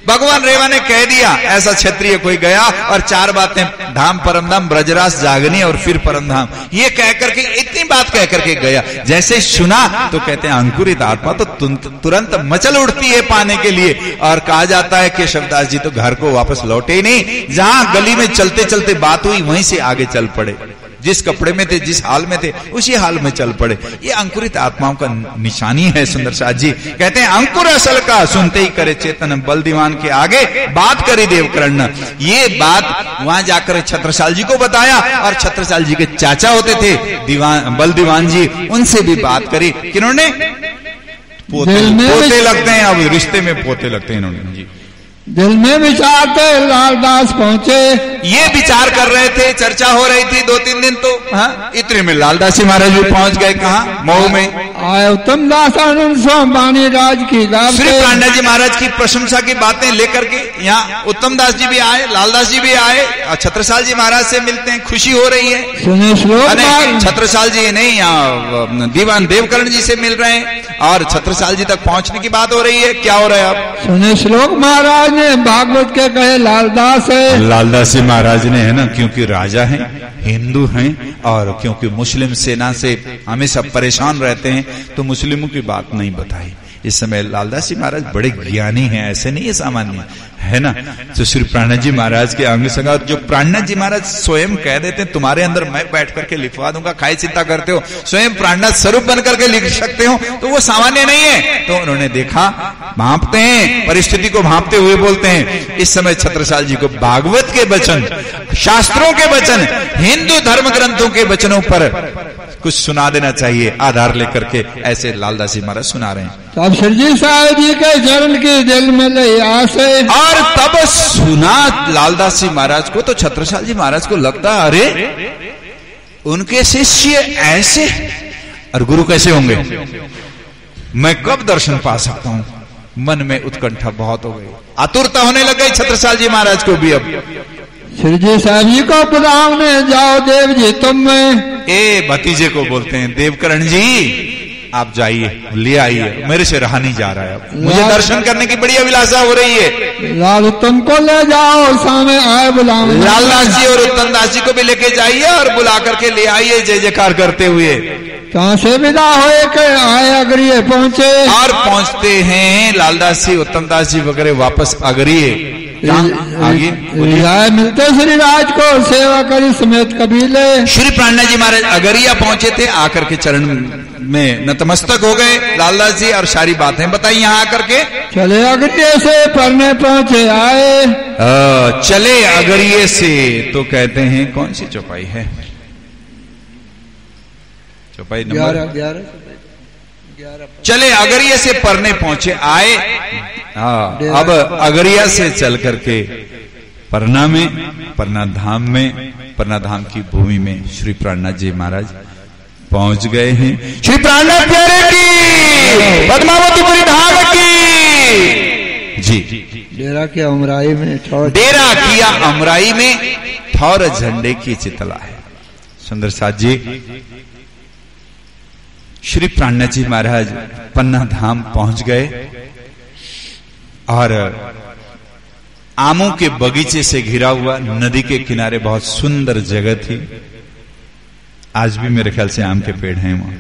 S1: भगवान रेवा ने कह दिया, ऐसा क्षत्रिय कोई गया और चार बातें, धाम परम धाम ब्रजरास, जागनी और फिर परम धाम ये कह करके, इतनी बात कह करके गया। जैसे सुना तो कहते हैं, अंकुरित आत्मा तो तुरंत मचल उठती है पाने के लिए। और कहा जाता है, केशवदास जी तो घर को वापस लौटे नहीं, जहाँ गली में चलते चलते बात हुई, वहीं से आगे चल पड़े। जिस कपड़े में थे जिस हाल में थे उसी हाल में चल पड़े। ये अंकुरित आत्माओं का निशानी है सुंदर शाह जी। कहते हैं अंकुर असल का सुनते ही करे चेतन बल दीवान के आगे बात करी देवकर्ण। ये बात वहाँ जाकर छत्रसाल जी को बताया और छत्रसाल जी के चाचा होते थे दीवान बल दीवान जी उनसे भी बात करी। किन्होंने? पोते, पोते लगते हैं अब रिश्ते में पोते लगते हैं इन्होंने जी।
S2: दिल में विचारते लालदास पहुँचे।
S1: ये विचार कर रहे थे चर्चा हो रही थी दो तीन दिन तो। हाँ। इतने में लालदास जी महाराज भी पहुँच गए कहा? मऊ में।
S2: आए उत्तम दास आनंद स्वामी राज की
S1: श्री पांडा जी महाराज की प्रशंसा की बातें लेकर के यहाँ उत्तम दास जी भी आए लालदास जी भी आए। और छत्रसाल जी महाराज से मिलते हैं खुशी हो रही है।
S2: सुने
S1: छत्रसाल जी नहीं यहाँ दीवान देवकरण जी से मिल रहे हैं। और छत्रसाल जी तक पहुँचने की बात हो रही है क्या हो रहा है अब?
S2: सुने श्लोक महाराज। ने भागवत के कहे? लालदास है।
S1: लालदास जी महाराज ने, है ना, क्योंकि राजा हैं, हिंदू हैं, और क्योंकि मुस्लिम सेना से हमेशा परेशान रहते हैं तो मुस्लिमों की बात नहीं बताई। इस समय लालदास जी महाराज बड़े ज्ञानी हैं, ऐसे नहीं है सामान्य। है ना? तो श्री प्राणा जी महाराज के अंग संगा जो प्राणा जी महाराज स्वयं कह देते हैं तुम्हारे अंदर मैं बैठ करके लिखवा दूँगा खाई चिंता करते हो स्वयं प्राणनाथ स्वरूप बन करके लिख सकते हो तो वो सामान्य नहीं है। तो उन्होंने देखा भापते हैं परिस्थिति को भापते हुए बोलते हैं इस समय छत्रसाल जी को भागवत के वचन शास्त्रों के वचन हिंदू धर्म ग्रंथों के वचनों पर कुछ सुना देना चाहिए आधार लेकर के ऐसे लालदास जी महाराज सुना रहे हैं।
S2: तब सरजी साहब जी के चरण के दिल में ले आसे
S1: और तब सुना लालदास जी महाराज को तो छत्रसाल जी महाराज को लगता अरे उनके शिष्य ऐसे और गुरु कैसे होंगे? मैं कब दर्शन पा सकता हूँ? मन में उत्कंठा बहुत हो गई। आतुरता होने लग गई छत्रसाल जी महाराज को भी अब।
S2: श्री जी साहब जी को बुलावने जाओ देव जी तुम में।
S1: ए भतीजे को बोलते हैं देवकरण जी आप जाइए ले आइए। मेरे से रहा नहीं जा रहा है। मुझे दर्शन करने की बड़ी अभिलाषा हो रही है।
S2: लाल उत्तम को ले जाओ सामने आए बुलाओ।
S1: लालदास जी और उत्तम दास जी को भी लेके जाइए और बुला करके ले आइए जय जयकार करते हुए।
S2: कहाँ से विदा होए के आए अगरिये पहुँचे?
S1: और पहुँचते हैं लालदास जी उत्तम दास जी वगैरह वापस बोलिए।
S2: रियाय मिलते श्री राज को सेवा करी समेत कबीले
S1: श्री प्राणा जी महाराज अगरिया पहुँचे थे आकर के चरण में नतमस्तक हो गए। लालदास जी और सारी बातें बताई यहाँ आकर के।
S2: चले अगरिये से पढ़ने पहुँचे आए।
S1: अ, चले अगरिये से तो कहते हैं कौन सी चौपाई है? चौपाई नंबर?
S2: ग्यारह।
S1: चले अगरिया से परने पहुँचे आए। हाँ अब अगरिया से चल करके परना में परना धाम में परना धाम की भूमि में श्री प्राणनाथ जी महाराज पहुँच गए हैं। श्री प्राणनाथ प्यारे की पद्मावतीपुरी धाम की। जी।
S2: डेरा के अमराई में
S1: डेरा किया अमराई में थौर झंडे की चितला है। सुंदर साथ जी श्री प्राणनाथ जी महाराज पन्ना धाम पहुँच गए और आमों के बगीचे से घिरा हुआ नदी के किनारे बहुत सुंदर जगह थी। आज भी मेरे ख्याल से आम के पेड़ हैं वहाँ।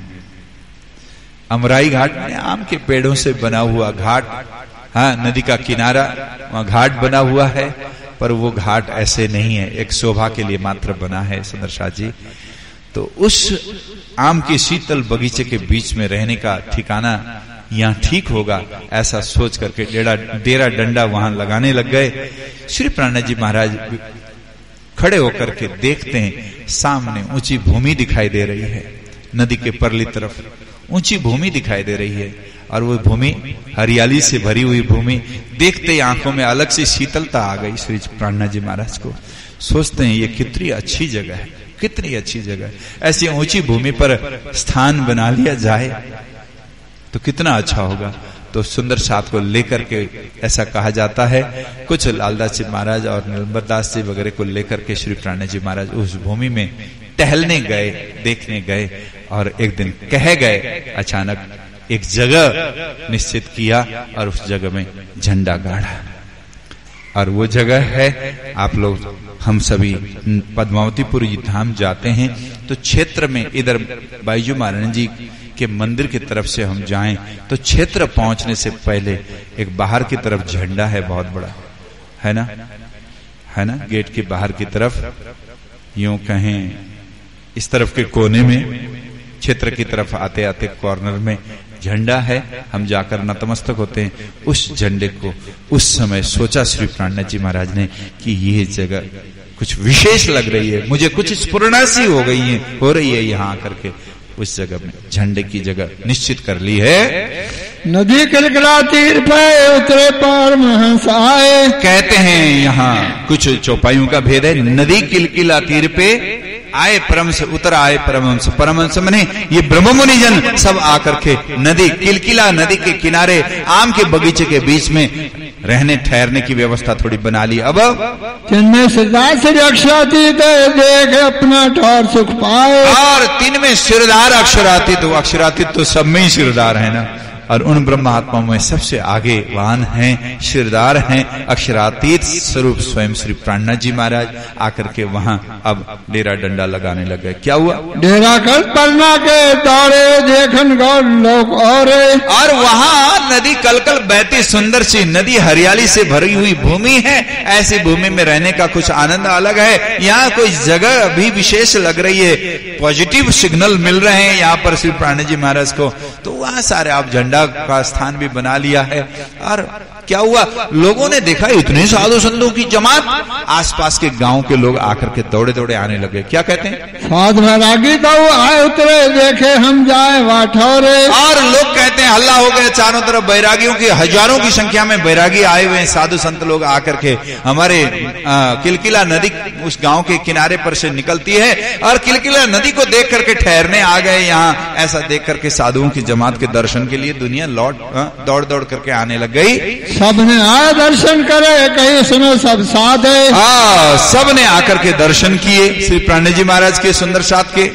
S1: अमराई घाट में आम के पेड़ों से बना हुआ घाट हाँ नदी का किनारा, वहाँ घाट बना हुआ है, पर वो घाट ऐसे नहीं है। एक शोभा के लिए मात्र बना है, सुंदर शाह जी। तो उस आम के शीतल बगीचे के बीच में रहने का ठिकाना यहाँ ठीक होगा, ऐसा सोच करके डेरा डेरा डंडा वहाँ लगाने लग गए। श्री प्राणा जी महाराज खड़े होकर के देखते हैं, सामने ऊँची भूमि दिखाई दे रही है, नदी के परली तरफ़ ऊँची भूमि दिखाई दे रही है, और वो भूमि हरियाली से भरी हुई भूमि, देखते ही आँखों में अलग से शीतलता आ गई श्री प्राणनाथ जी महाराज को। सोचते हैं, ये कितनी अच्छी जगह है। कितनी अच्छी जगह ऐसी ऊँची भूमि पर स्थान बना लिया जाए तो कितना अच्छा होगा। तो सुंदर साथ को लेकर के ऐसा कहा जाता है। कुछ लालदास जी महाराज और नीलम्बरदास जी वगैरह को लेकर के श्री प्राणा जी महाराज उस भूमि में टहलने गए, देखने गए और एक दिन कह गए, अचानक एक जगह निश्चित किया और उस जगह में झंडा गाड़ा। और वो जगह है, आप लोग, हम सभी पद्मावतीपुरी धाम जाते हैं। तो क्षेत्र में इधर बाईजू महाराज जी के मंदिर की तरफ़ से हम जाएँ तो क्षेत्र पहुँचने से पहले एक बाहर की तरफ़ झंडा है, बहुत बड़ा। है ना? है ना? गेट के बाहर की तरफ़। यूँ कहें, इस तरफ़ के कोने में, क्षेत्र की तरफ़ आते आते कॉर्नर में झंडा है, हम जाकर नतमस्तक होते हैं। उस झंडे को, उस समय सोचा श्री प्राणनाथ जी महाराज ने कि यह जगह कुछ विशेष लग रही है। मुझे कुछ स्पूर्णासी हो गई है, हो रही है यहाँ आकर के। उस जगह में झंडे की जगह निश्चित कर ली है।
S2: नदी किलकिला तीर पे उतरे पार महंस आए।
S1: कहते हैं यहाँ कुछ चौपाइयों का भेद है। नदी किलकिला तीर पे आए परम से उतर आए परमहंस। परमहंस मने ये ब्रह्म मुनि जन सब आकर के नदी किलकिला नदी के किनारे आम के बगीचे के बीच में रहने ठहरने की व्यवस्था थोड़ी बना ली। अब
S2: जिनमें सदा से अक्षरातीत देख अपना ठौर सुख पाए।
S1: और तीन में सिरदार अक्षरातीत तो अक्षरातीत तो सब में ही सिरदार है ना। और उन ब्रह्मात्माओं में सबसे आगे वाहन हैं सिरदार हैं अक्षरातीत स्वरूप स्वयं श्री प्राणनाथ जी महाराज। आकर के वहाँ अब डेरा डंडा लगाने लग गए। क्या हुआ?
S2: डेरा कल पलना के दौड़े देखन गौर लोग और
S1: और वहाँ नदी कलकल बहती सुंदर सी नदी हरियाली से भरी हुई भूमि है। ऐसी भूमि में रहने का कुछ आनंद अलग है। यहाँ कोई जगह भी विशेष लग रही है। पॉजिटिव सिग्नल मिल रहे हैं यहाँ पर श्री प्राणी जी महाराज को। तो वहाँ सारे आप झंडा का स्थान भी बना लिया है। और क्या हुआ? लोगों ने देखा इतने साधु संतों की जमात। आसपास के गाँव के लोग आकर के दौड़े दौड़े आने लगे। क्या कहते हैं?
S2: साध तो आए उतरे देखे हम जाए वाठौरे।
S1: और लोग कहते हैं हल्ला हो गया चारों तरफ़ बैरागियों की हज़ारों की संख्या में बैरागी आए हुए हैं। साधु संत लोग आकर के हमारे आ, किलकिला नदी उस गाँव के किनारे पर से निकलती है और किलकिला नदी को देख करके ठहरने आ गए यहाँ। ऐसा देख करके साधुओं की जमात के दर्शन के लिए दुनिया लौट दौड़ दौड़ करके आने लग गई।
S2: सबने आए दर्शन करे कहीं सुनो सब साध। है
S1: हाँ सबने आकर के दर्शन किए श्री प्राणी जी महाराज के सुंदर साथ के।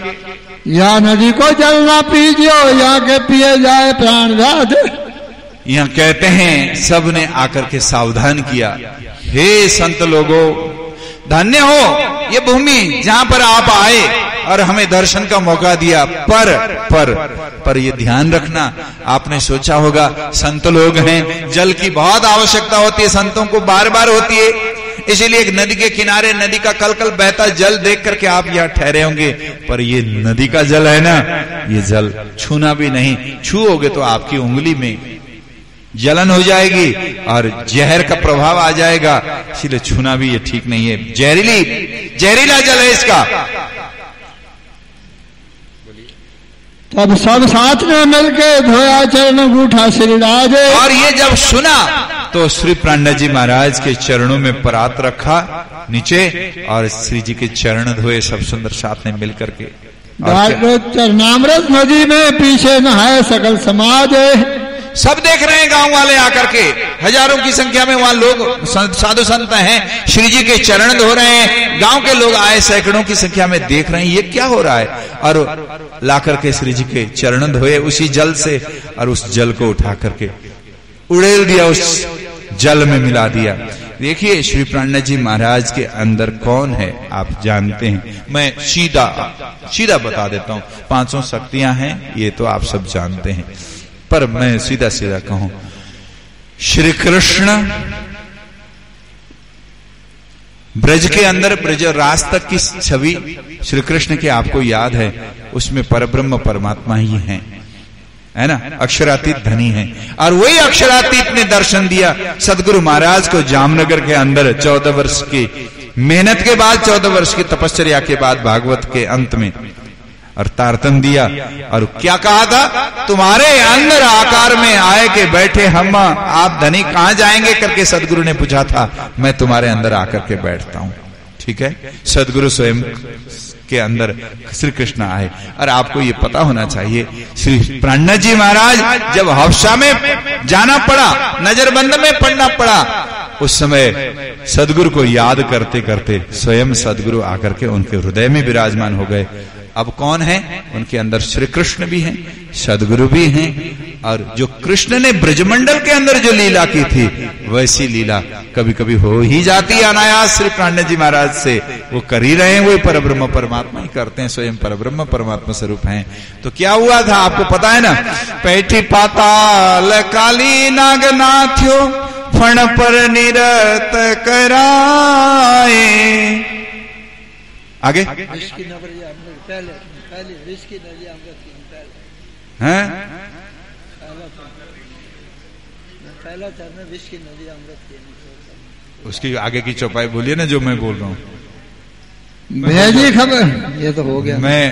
S2: या नदी को जल ना पीजियो यहाँ के पिए जाए प्राण जात
S1: यहाँ कहते हैं सबने आकर के सावधान किया। हे संत लोगों धन्य हो ये भूमि जहाँ पर आप आए और हमें दर्शन का मौका दिया। पर पर पर ये ध्यान रखना। आपने सोचा होगा, संत लोग हैं, जल की बहुत आवश्यकता होती है, संतों को बार बार होती है। इसीलिए एक नदी के किनारे, नदी का कल कल बहता जल देख करके आप यहाँ ठहरे होंगे। पर ये नदी का जल है ना, ये जल छूना भी नहीं। छूओगे तो आपकी उंगली में जलन हो जाएगी और जहर का प्रभाव आ जाएगा। इसलिए छूना भी ये ठीक नहीं है। जहरीली, जहरीला जल है इसका।
S2: तब सब साथ में मिलके धोया चरण गूठा श्रीराज
S1: और ये जब सुना तो श्री प्रांडा जी महाराज के चरणों में परात रखा नीचे और श्री जी के चरण धोए सब सुंदर साथ में मिलकर के।
S2: चरणामृत नदी में पीछे नहाए सकल समाज।
S1: सब देख रहे हैं गाँव वाले आकर के। हज़ारों की संख्या में वहाँ लोग साधु संत हैं। श्री जी के चरण धो रहे हैं। गाँव के लोग आए, सैकड़ों की संख्या में देख रहे हैं, ये क्या हो रहा है? और लाकर के श्री जी के चरण धोए उसी जल से और उस जल को उठा करके उड़ेल दिया, उस जल में मिला दिया। देखिए, श्री प्राणा जी महाराज के अंदर कौन है, आप जानते हैं। मैं सीधा सीधा बता देता हूँ। पाँचों शक्तियाँ हैं, ये तो आप सब जानते हैं। पर मैं सीधा सीधा कहूँ, श्री कृष्ण ब्रज के अंदर, ब्रज राज तक की छवि श्री कृष्ण की आपको याद है, उसमें परब्रह्म परमात्मा ही है। है ना? अक्षरातीत धनी है। और वही अक्षरातीत ने दर्शन दिया सदगुरु महाराज को जामनगर के अंदर चौदह वर्ष की मेहनत के बाद, चौदह वर्ष की तपश्चर्या के बाद भागवत के अंत में। और तारतन दिया। और क्या कहा था? तुम्हारे अंदर आकार में आए के बैठे हम, आप धनी कहाँ जाएँगे करके सदगुरु ने पूछा था। मैं तुम्हारे अंदर आकर के बैठता हूँ। ठीक है? सदगुरु स्वयं के अंदर श्री कृष्ण आए। और आपको ये पता होना चाहिए, श्री प्राणा जी महाराज, जब हफ्सा में जाना पड़ा, नजरबंद में पड़ना पड़ा, उस समय सदगुरु को याद करते करते स्वयं सदगुरु आकर के उनके हृदय में विराजमान हो गए। अब कौन है? उनके अंदर श्री कृष्ण भी हैं सदगुरु भी हैं और जो कृष्ण ने ब्रजमंडल के अंदर जो लीला की थी वैसी लीला कभी कभी हो ही जाती है अनायास श्री प्राण्य जी महाराज से। वो कर ही रहे हैं वो पर ब्रह्म परमात्मा ही करते हैं स्वयं पर ब्रह्म परमात्मा स्वरूप हैं। तो क्या हुआ था आपको पता है ना? पैठी पाताल काली नागनाथ्यो फण पर निरत कराए। आगे, आगे? पहले पहले विष की नदी अमृत की पहले। हैं? पहला चरण विष की नदी अमृत की उसकी आगे की चौपाई बोलिए ना जो मैं बोल रहा हूँ।
S2: भेजी खबर ये तो हो गया।
S1: मैं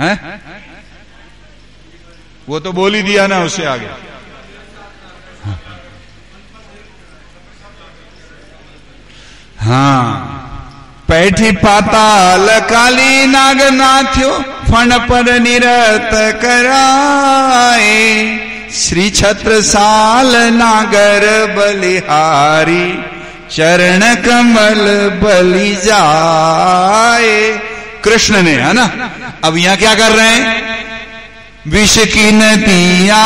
S1: हैं? वो तो बोल ही दिया ना उससे आगे। हाँ। पैठी पाताल काली नाग नागनाथ्यो फण पर निरत कराए। श्री छत्र साल नागर बलिहारी चरण कमल बलि जाए। कृष्ण ने है ना? अब यहाँ क्या कर रहे हैं? विष की नदिया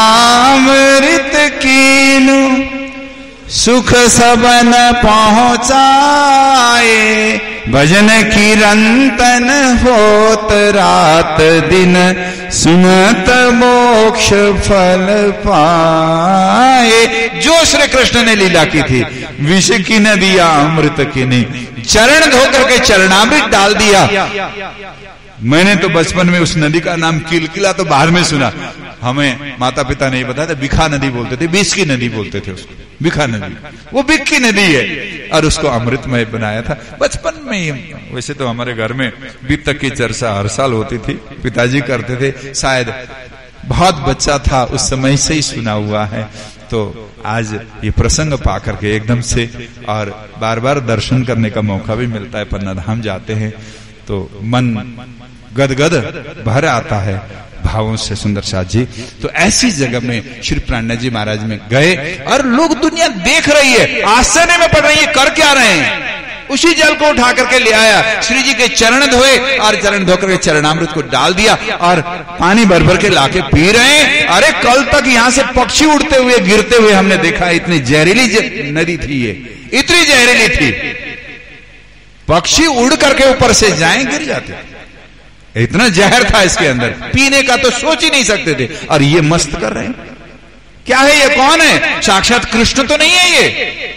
S1: मृत कीनु सुख सबन पहुँचाए। भजन किरंतन होत रात दिन, सुनत मोक्ष फल पाए। जो श्री कृष्ण ने लीला की थी, विष की नदिया अमृत की नहीं। चरण धोकर के चरणामृत डाल दिया। मैंने तो बचपन में उस नदी का नाम किलकिला तो बाहर में सुना। हमें माता पिता नहीं बताया था बिखा नदी बोलते थे, बीस की नदी बोलते थे उसको। बिखा नदी। वो बिख की नदी है। और उसको अमृतमय बनाया था। बचपन में ही, वैसे तो हमारे घर में बीतक की चर्चा हर साल होती थी। पिताजी करते थे, शायद बहुत बच्चा था, उस समय से ही सुना हुआ है। तो आज ये प्रसंग पा करके एकदम से, और बार बार दर्शन करने का मौका भी मिलता है पन्ना धाम जाते हैं। तो मन गदगद भर आता है। भावों से सुंदर साथ जी। तो ऐसी जगह में श्री प्राणा जी महाराज में गए और लोग दुनिया देख रही है, आश्चर्य में पड़ रही है, कर क्या रहे हैं? उसी जल को उठा करके ले आया, श्री जी के चरण धोए और चरण धोकर के चरणामृत को डाल दिया और पानी भर भर के लाके पी रहे हैं। अरे, कल तक यहाँ से पक्षी उड़ते हुए, गिरते हुए हमने देखा, इतनी जहरीली नदी थी ये। इतनी जहरीली थी। पक्षी उड़ करके ऊपर से जाए, गिर जाते। इतना जहर था इसके अंदर। पीने का तो सोच ही नहीं सकते थे। और ये मस्त कर रहे हैं। क्या है ये? कौन है? साक्षात कृष्ण तो नहीं है ये।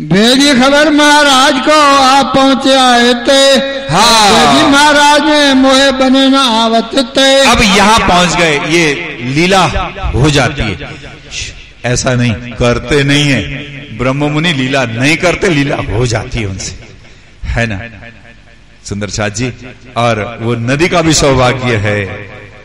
S2: भेजी खबर महाराज को आप पहुँचे आए थे।
S1: हाँ।
S2: महाराज ने मोहे बने ना आवत थे।
S1: अब यहाँ पहुँच गए। ये लीला हो जाती है। ऐसा नहीं करते नहीं है। ब्रह्म मुनि लीला नहीं करते लीला हो जाती है उनसे। है ना? सुंदर शाह जी और वो नदी का भी सौभाग्य है।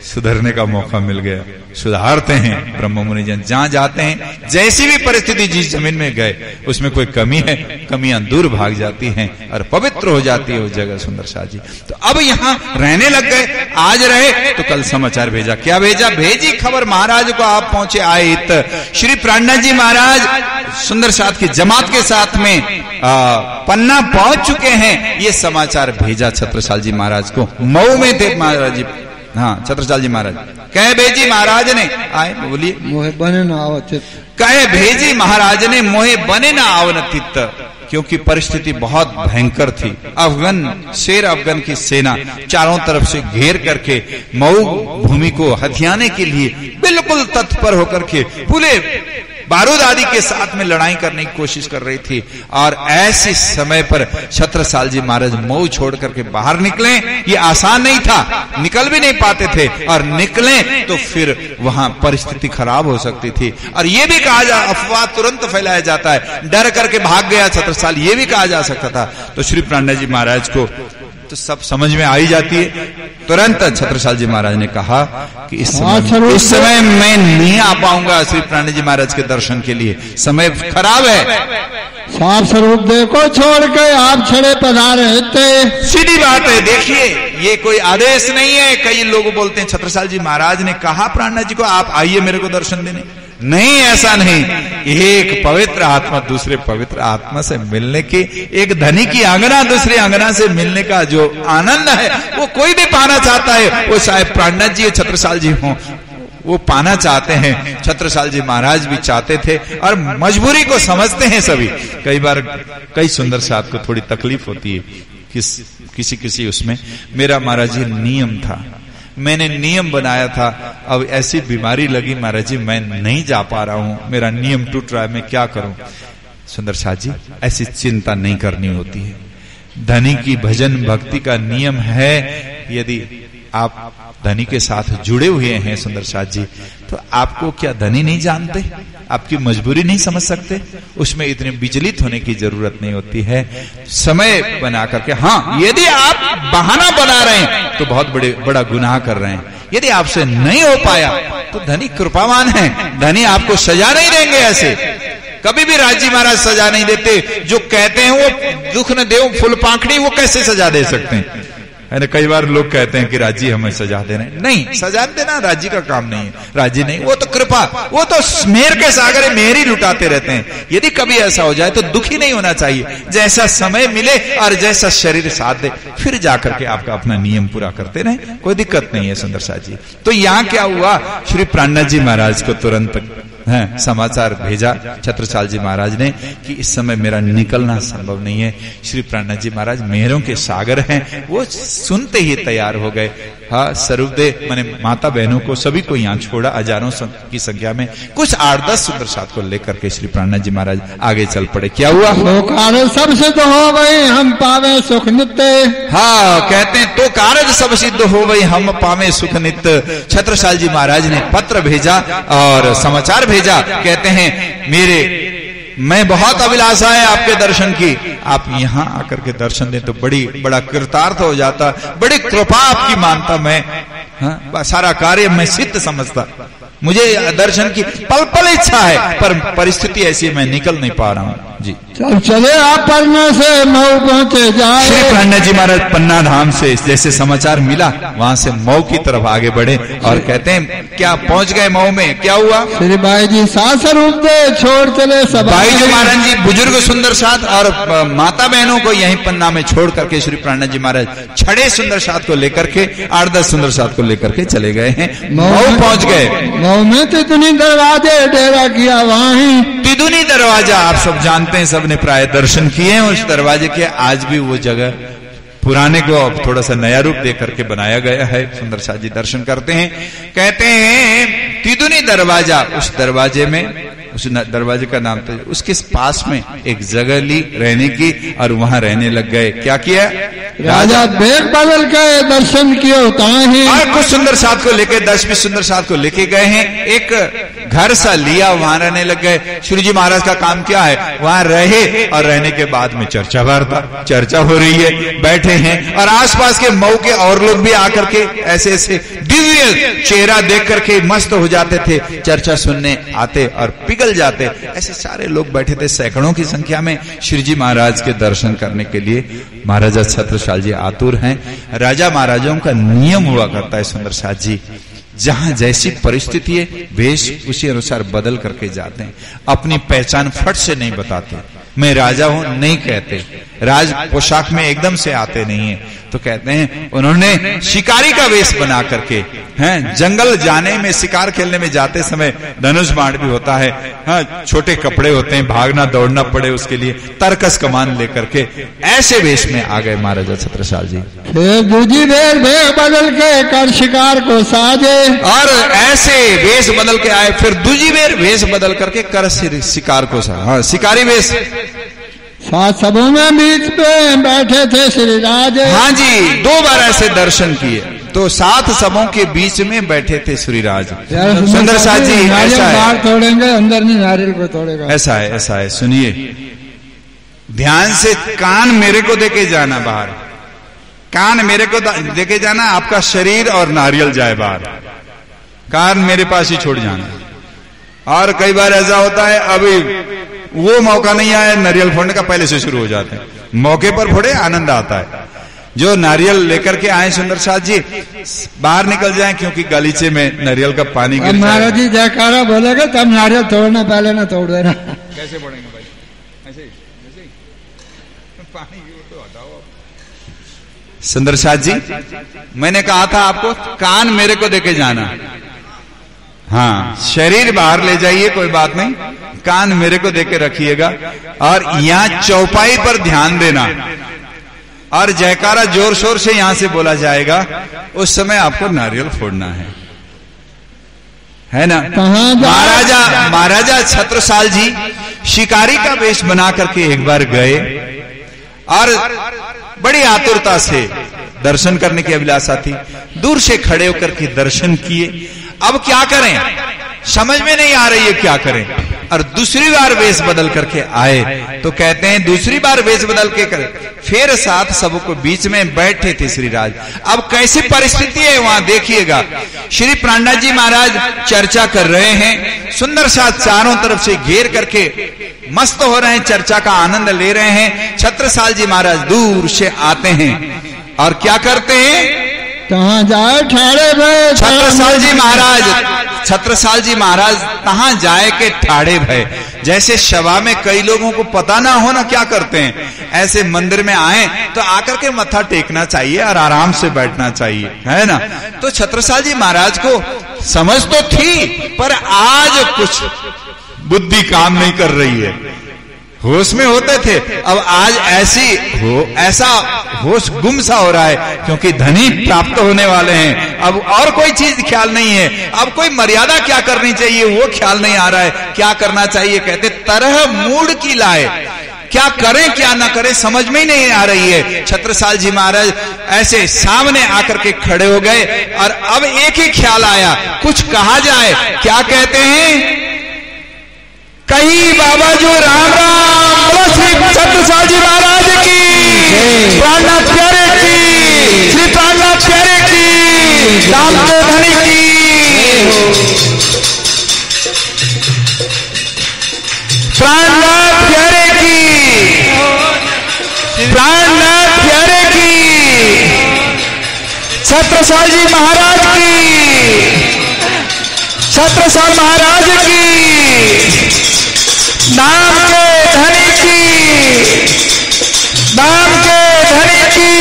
S1: सुधरने का मौका मिल गया। सुधारते हैं ब्रह्म मुनि जन जहाँ जाते हैं जैसी भी परिस्थिति जिस ज़मीन में गए उसमें कोई कमी है कमियाँ दूर भाग जाती हैं और पवित्र हो जाती है उस जगह सुंदर शाह जी। तो अब यहाँ रहने लग गए आज रहे तो कल समाचार भेजा। क्या भेजा? भेजी खबर महाराज को आप पहुँचे आए श्री प्राणा जी महाराज सुंदर साथ की जमात के साथ में आ, पन्ना पहुँच चुके हैं। ये समाचार भेजा छत्रसाल जी महाराज को। मऊ में थे महाराज जी। हाँ छत्रसाल जी महाराज। कहे भेजी महाराज ने आए बोलिए।
S2: मोहे बने न आवत
S1: कहे भेजी महाराज ने मोहे बने ना आवनतित क्योंकि परिस्थिति बहुत भयंकर थी। अफगन शेर अफगन की सेना चारों तरफ़ से घेर करके मऊ भूमि को हथियाने के लिए बिल्कुल तत्पर होकर के पूरे बारूद आदि के साथ में लड़ाई करने की कोशिश कर रही थी और ऐसे समय पर छत्रसाल जी महाराज मऊ छोड़ करके बाहर निकले। ये आसान नहीं था। निकल भी नहीं पाते थे और निकले तो फिर वहाँ परिस्थिति खराब हो सकती थी। और ये भी कहा जा अफवाह तुरंत फैलाया जाता है। डर करके भाग गया छत्रसाल, ये भी कहा जा सकता था। तो श्री प्राणा जी महाराज को तो सब समझ में आई जाती है। तुरंत छत्रसाल जी महाराज ने कहा कि इस समय इस समय मैं नहीं आ पाऊँगा श्री प्राणी जी महाराज के दर्शन के लिए। समय खराब है।
S2: साफ़ स्वरूप देखो छोड़ के आप छड़े पधारे थे
S1: सीधी बात है देखिए ये कोई आदेश नहीं है। कई लोग बोलते हैं छत्रसाल जी महाराज ने कहा प्राणा जी को आप आइए मेरे को दर्शन देने। नहीं, ऐसा नहीं। एक पवित्र आत्मा दूसरे पवित्र आत्मा से मिलने की, एक धनी की अंगना दूसरी अंगना से मिलने का जो आनंद है, वो कोई भी पाना चाहता है, वो चाहे प्राणनाथ जी छत्रसाल जी हो। वो पाना चाहते हैं, छत्रसाल जी महाराज भी चाहते थे, और मजबूरी को समझते हैं सभी। कई बार कई सुंदर साहब को थोड़ी तकलीफ़ होती है, किस किसी किसी उसमें। मेरा महाराज जी, नियम था। मैंने नियम बनाया था। अब ऐसी बीमारी लगी महाराज जी, मैं नहीं जा पा रहा हूँ। मेरा नियम टूट रहा है, मैं क्या करूँ? सुंदर शाह जी, ऐसी चिंता नहीं करनी होती है। धनी की भजन भक्ति का नियम है, यदि आप धनी के साथ जुड़े हुए हैं सुंदर शाह जी तो आपको क्या धनी नहीं जानते? आपकी मजबूरी नहीं समझ सकते। उसमें इतने विचलित होने की ज़रूरत नहीं होती है। समय बना करके हाँ यदि आप बहाना बना रहे हैं तो बहुत बड़े, बड़ा गुनाह कर रहे हैं। यदि आपसे नहीं हो पाया तो धनी कृपावान है। धनी आपको सजा नहीं देंगे ऐसे। कभी भी राज़ी महाराज सजा नहीं देते। जो कहते हैं वो दुख न दे फुल पाखड़ी, वो कैसे सजा दे सकते हैं? ना, कई बार लोग कहते हैं कि राज़ी हमें सजा दे रहे हैं। नहीं, सजा देना राज़ी का काम नहीं है। राज़ी नहीं, वो तो कृपा, वो तो मेर के सागर मेहर ही लुटाते रहते हैं। यदि कभी ऐसा हो जाए तो दुखी नहीं होना चाहिए। जैसा समय मिले और जैसा शरीर साथ दे, फिर जाकर के आपका अपना नियम पूरा करते रहे। कोई दिक्कत नहीं है, सुंदर शाह जी तो यहाँ क्या हुआ? श्री प्राणनाथ जी महाराज को तुरंत है, समाचार भेजा। छत्रसाल जी महाराज ने कि इस समय मेरा निकलना संभव नहीं है। श्री प्राणनाथ जी महाराज मेहरों के सागर हैं, वो सुनते ही तैयार हो गए। हाँ स्वरूपदेव मैंने माता बहनों को सभी को यहाँ छोड़ा हज़ारों की संख्या में। कुछ आठ दस सुंदर साथ को लेकर के श्री प्राणनाथ जी महाराज आगे चल पड़े। क्या हुआ?
S2: तो कारज सब सिद्ध हो गई हम पावे सुख नित्य।
S1: हाँ कहते हैं तो कारज सब सिद्ध हो गई हम पावे सुख नित्य। छत्रसाल जी महाराज ने पत्र भेजा और समाचार भेजा। कहते हैं मेरे मैं बहुत अभिलाषा है आपके दर्शन की। आप यहाँ आकर के दर्शन दें तो बड़ी, बड़ा कृतार्थ हो जाता, बड़ी कृपा आपकी मानता मैं। हा? सारा कार्य मैं सिद्ध समझता। मुझे दर्शन की पल पल इच्छा है, पर परिस्थिति ऐसी मैं निकल नहीं पा रहा हूँ। जी।
S2: चल चले आप पन्ना से मऊ पहुँचे जाए।
S1: श्री पन्ना जी महाराज पन्ना धाम से जैसे समाचार मिला वहाँ से मऊ की तरफ़ आगे बढ़े और कहते हैं क्या पहुँच गए मऊ में? क्या हुआ?
S2: श्री भाई जी सास रूप दे छोड़ चले सब
S1: भाई जी महाराज जी बुज़ुर्ग सुंदर साथ और माता बहनों को यही पन्ना में छोड़ करके श्री प्राणा जी महाराज छड़े सुंदर साथ को लेकर के आठ दस सुंदर साथ को लेकर के चले गए हैं। मऊ पहुँच गए।
S2: मऊ में तिदुनी दरवाजे डेरा किया वहीं
S1: तिदुनी दरवाज़ा आप सब जानते हैं सबने प्राय दर्शन किए हैं, उस दरवाजे के आज भी वो जगह पुराने को अब थोड़ा सा नया रूप दे करके बनाया गया है। सुंदर शाह जी दर्शन करते हैं। कहते हैं, तिदुनी दरवाज़ा, उस दरवाजे में उस दरवाजे का नाम था। उसके पास में एक जगह ली रहने की और वहाँ रहने लग गए। क्या किया?
S2: राजा बेग बदल के दर्शन किए कहा है?
S1: और कुछ सुंदर साथ को लेके दस बीस सुंदर साथ को लेके गए हैं। एक घर सा लिया वहाँ रहने लग गए। श्री जी महाराज का काम क्या है? वहाँ रहे और रहने के बाद में चर्चा वार्ता चर्चा हो रही है। बैठे हैं और आसपास के मऊ के और लोग भी आकर के ऐसे ऐसे दिव्य चेहरा देख करके मस्त हो जाते थे। चर्चा सुनने आते और पिघल जाते। ऐसे सारे लोग बैठे थे सैकड़ों की संख्या में श्री जी महाराज के दर्शन करने के लिए। महाराजा छत्रशाल जी आतुर हैं। राजा महाराजाओं का नियम हुआ करता है सुंदर साथ जी। जहाँ जैसी परिस्थिति है, वेश उसी अनुसार बदल करके जाते हैं। अपनी पहचान फट से नहीं बताते। मैं राजा हूँ नहीं कहते। राज पोशाक में एकदम से आते नहीं है। तो कहते हैं उन्होंने शिकारी का वेश बना करके हैं जंगल जाने में शिकार खेलने में जाते समय धनुष बाण भी होता है। हाँ छोटे कपड़े होते हैं भागना दौड़ना पड़े उसके लिए तरकस कमान लेकर के ऐसे वेश में आ गए महाराजा छत्रसाल जी।
S2: दूजी देर वेश बदल के कर शिकार को साजे।
S1: और ऐसे वेश बदल के आए फिर दूजी बेर वेश बदल करके कर शिकार को सा हाँ शिकारी वेश।
S2: सात सबों में बीच में बैठे थे श्री राज।
S1: हाँ जी दो बार ऐसे दर्शन किए। तो सात सबों के बीच में बैठे थे श्रीराज सुंदर साथ जी ऐसा
S2: है। तोड़ेंगे अंदर नहीं नारियल को तोड़ेगा।
S1: ऐसा है ऐसा है सुनिए। ध्यान से कान मेरे को देके जाना बाहर। कान मेरे को देके जाना आपका शरीर और नारियल जाए बाहर। कान मेरे पास ही छोड़ जाना। और कई बार ऐसा होता है अभी वो मौका नहीं आया नारियल फोड़ने का पहले से शुरू हो जाते हैं। मौके पर फोड़े आनंद आता है। जो नारियल लेकर के आए सुंदर साथ जी बाहर निकल जाएँ क्योंकि गलीचे में नारियल का पानी गिर
S2: महाराज जी जयकारा बोलेगा तब नारियल तोड़ना पहले ना तोड़ देना।
S1: कैसे पड़ेंगे भाई? ऐसे ऐसे पानी तो हटाओ। सुंदर साथ जी मैंने कहा था आपको कान मेरे को देके जाना। हाँ शरीर बाहर ले जाइए कोई बात नहीं। कान मेरे को देके रखिएगा। और यहाँ चौपाई पर ध्यान देना। और जयकारा ज़ोर शोर से यहाँ से बोला जाएगा उस समय आपको नारियल फोड़ना है। है ना? महाराजा महाराजा छत्रसाल जी शिकारी का वेश बना करके एक बार गए। और बड़ी आतुरता से दर्शन करने की अभिलाषा थी। दूर से खड़े होकर के दर्शन किए। अब क्या करें? समझ में नहीं आ रही है क्या करें? और दूसरी बार वेश बदल करके आए तो कहते हैं, दूसरी बार वेश बदल के कर। फिर साथ सबको बीच में बैठे थे श्री राज अब कैसी परिस्थिति है वहाँ, देखिएगा। श्री प्राणा जी महाराज चर्चा कर रहे हैं, सुंदर साथ चारों तरफ़ से घेर करके मस्त हो रहे हैं, चर्चा का आनंद ले रहे हैं। छत्रसाल जी महाराज दूर से आते हैं। और क्या करते हैं?
S2: कहा जाए ठाड़े भय
S1: छत्रसाल जी महाराज छत्रसाल जी महाराज कहा जाए के ठाड़े भय। जैसे शवा में कई लोगों को पता ना हो ना क्या करते हैं। ऐसे मंदिर में आए तो आकर के मत्था टेकना चाहिए और आराम से बैठना चाहिए है ना? तो छत्रसाल जी महाराज को समझ तो थी पर आज कुछ बुद्धि काम नहीं कर रही है। होश में होते थे। अब आज ऐसी हो, ऐसा होश गुम सा हो रहा है, क्योंकि धनी प्राप्त होने वाले हैं। अब और कोई चीज़ ख्याल नहीं है। अब कोई मर्यादा क्या करनी चाहिए, वो ख्याल नहीं आ रहा है। क्या करना चाहिए? कहते, तरह मूड की लाए। क्या करें, क्या ना करें, समझ में ही नहीं आ रही है। छत्रसाल जी महाराज ऐसे सामने आकर के खड़े हो गए और अब एक ही ख्याल आया, कुछ कहा जाए। क्या कहते हैं? कही बाबा जो राम राम बोलो श्री छत्रसाल जी महाराज की। प्राणनाथ प्यारे की श्री प्राणनाथ प्यारे की राम के धनी की। प्राणनाथ प्यारे की प्राणनाथ प्यारे की छत्रसाल जी महाराज की। छत्रसाल महाराज की। नाम के धनी की। नाम के धनी की।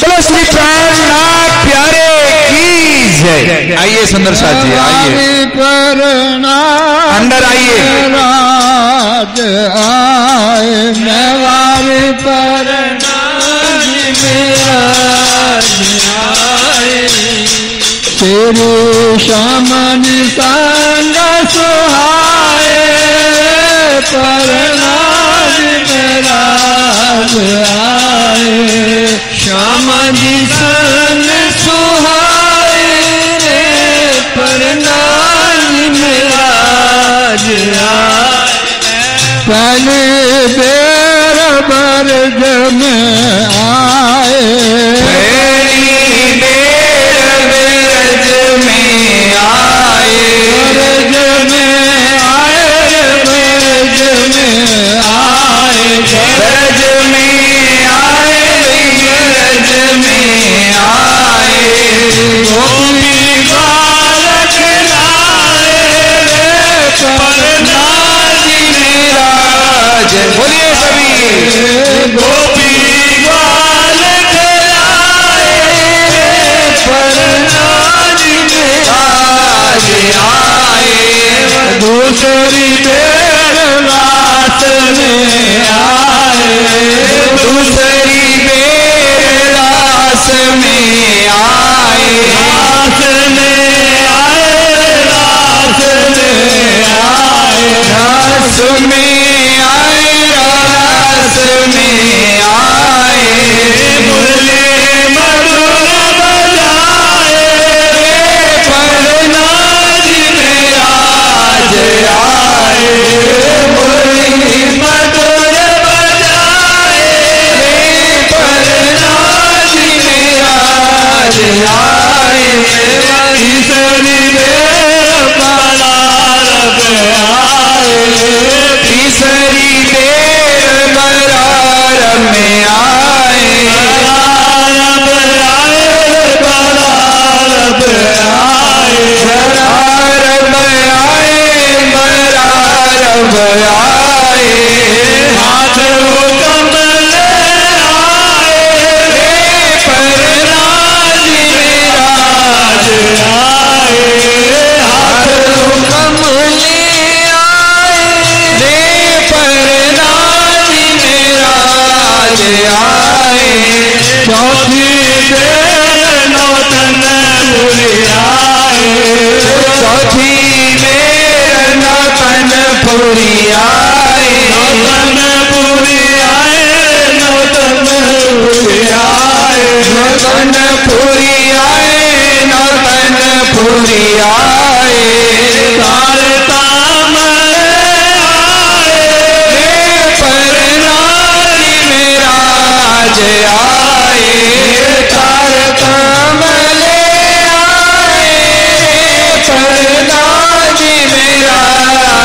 S1: बोलो, श्री प्राणनाथ प्यारे की जय। आइए सुंदर साथ जी, आइए। अंदर आइए।
S2: राज आए मेवारी पर तेरे श्यामन संग सुहाए परनाज आए।
S1: श्याम जी संग सुहाए परनाज मेरा आए।
S2: पहले बेर बरज में आए रात में आए।
S1: दूसरी रास में रास में आए रास में आए। में तीसरी बेर बलारब में पूरी आए, नौतन पूरी आए, नौतन पूरी आए। नौतन पूरी आए, नौतन पूरी आए। तार ताम आए रे परनारी मेरा जय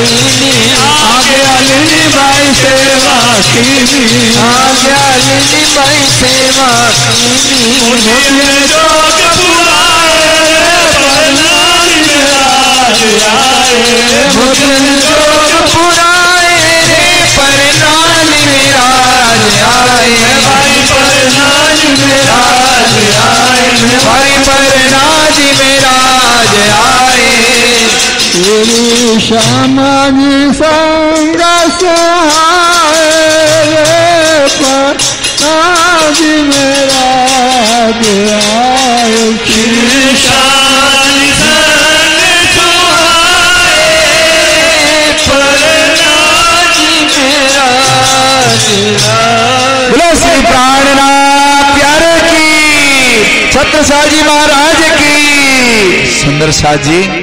S1: कीनी आगे अलिनी भाई सेवा कीनी। आगे अलिनी भाई सेवा कीनी। मुझे जो बुलाए बलनारी विराज आए मुझे जो बुलाए आए। भाई परनानी विराज आए। भाई परनानी विराज आए।
S2: श्यामा जी संग सुहाए पर जी मेरा आए।
S1: बोलो श्री प्राणनाथ प्यारे की छत्रसाल जी महाराज की। सुंदर शाह जी।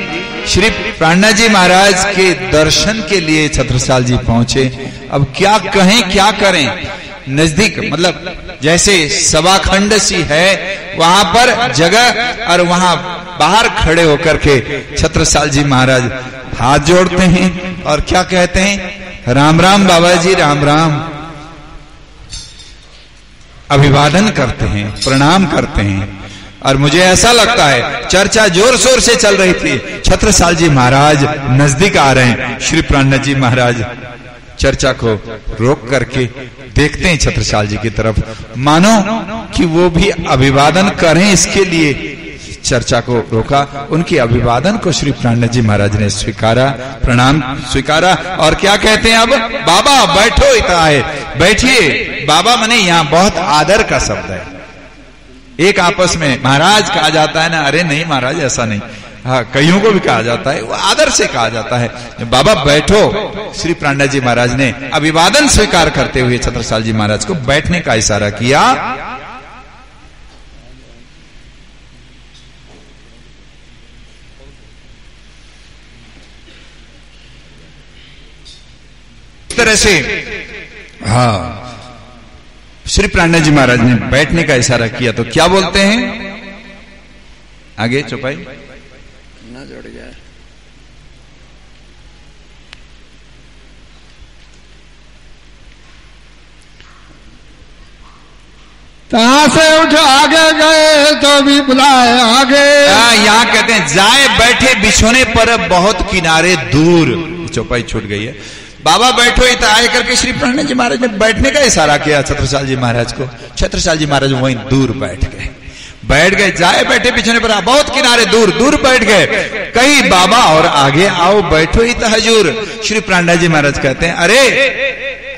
S1: श्री प्राणनाथ जी महाराज के दर्शन के लिए छत्रसाल जी पहुँचे। अब क्या कहें, क्या करें? नज़दीक मतलब जैसे सभाखंड सी है, वहाँ पर जगह और वहाँ बाहर खड़े होकर के छत्रसाल जी महाराज हाथ जोड़ते हैं और क्या कहते हैं? राम राम बाबा जी राम राम। अभिवादन करते हैं, प्रणाम करते हैं। और मुझे ऐसा लगता है चर्चा ज़ोर शोर से चल रही थी। छत्रसाल जी महाराज नज़दीक आ रहे हैं। श्री प्राणनाथ जी महाराज, चर्चा को रोक करके देखते हैं छत्रसाल जी की तरफ़। मानो कि वो भी अभिवादन करें इसके लिए। चर्चा को रोका। उनके अभिवादन को श्री प्राणनाथ जी महाराज ने स्वीकारा। प्रणाम, स्वीकारा। और क्या कहते हैं अब? बाबा, बैठो इतना है। बैठिए। बाबा मने यहाँ बहुत आदर का शब्द है। एक आपस में महाराज कहा जाता है ना, अरे नहीं महाराज, ऐसा नहीं। हाँ कईयों को भी कहा जाता है, वो आदर से कहा जाता है। बाबा बैठो, श्री प्राणनाथ जी महाराज ने अभिवादन स्वीकार करते हुए छत्रसाल जी महाराज को बैठने का इशारा किया। तरह से हाँ। श्री प्राणनाथ जी महाराज ने बैठने का इशारा किया तो क्या बोलते हैं? आगे चौपाई।
S3: ना जुड़ जाए
S2: कहाँ से उठ आगे गए तो भी बुलाए आगे।
S1: हाँ, यहाँ कहते हैं जाए बैठे बिछोने पर बहुत किनारे दूर। चौपाई छूट गई है। बाबा बैठो इतना आए करके श्री प्रणय जी महाराज ने बैठने का इशारा किया, छत्रसाल जी महाराज को। छत्रसाल जी महाराज वहीं दूर बैठ गए। बैठ गए, जाए बैठे पिछने पर, बहुत किनारे दूर दूर बैठ गए। कहीं बाबा और आगे आओ, बैठो ही हजूर। श्री प्राणा जी महाराज कहते हैं, अरे,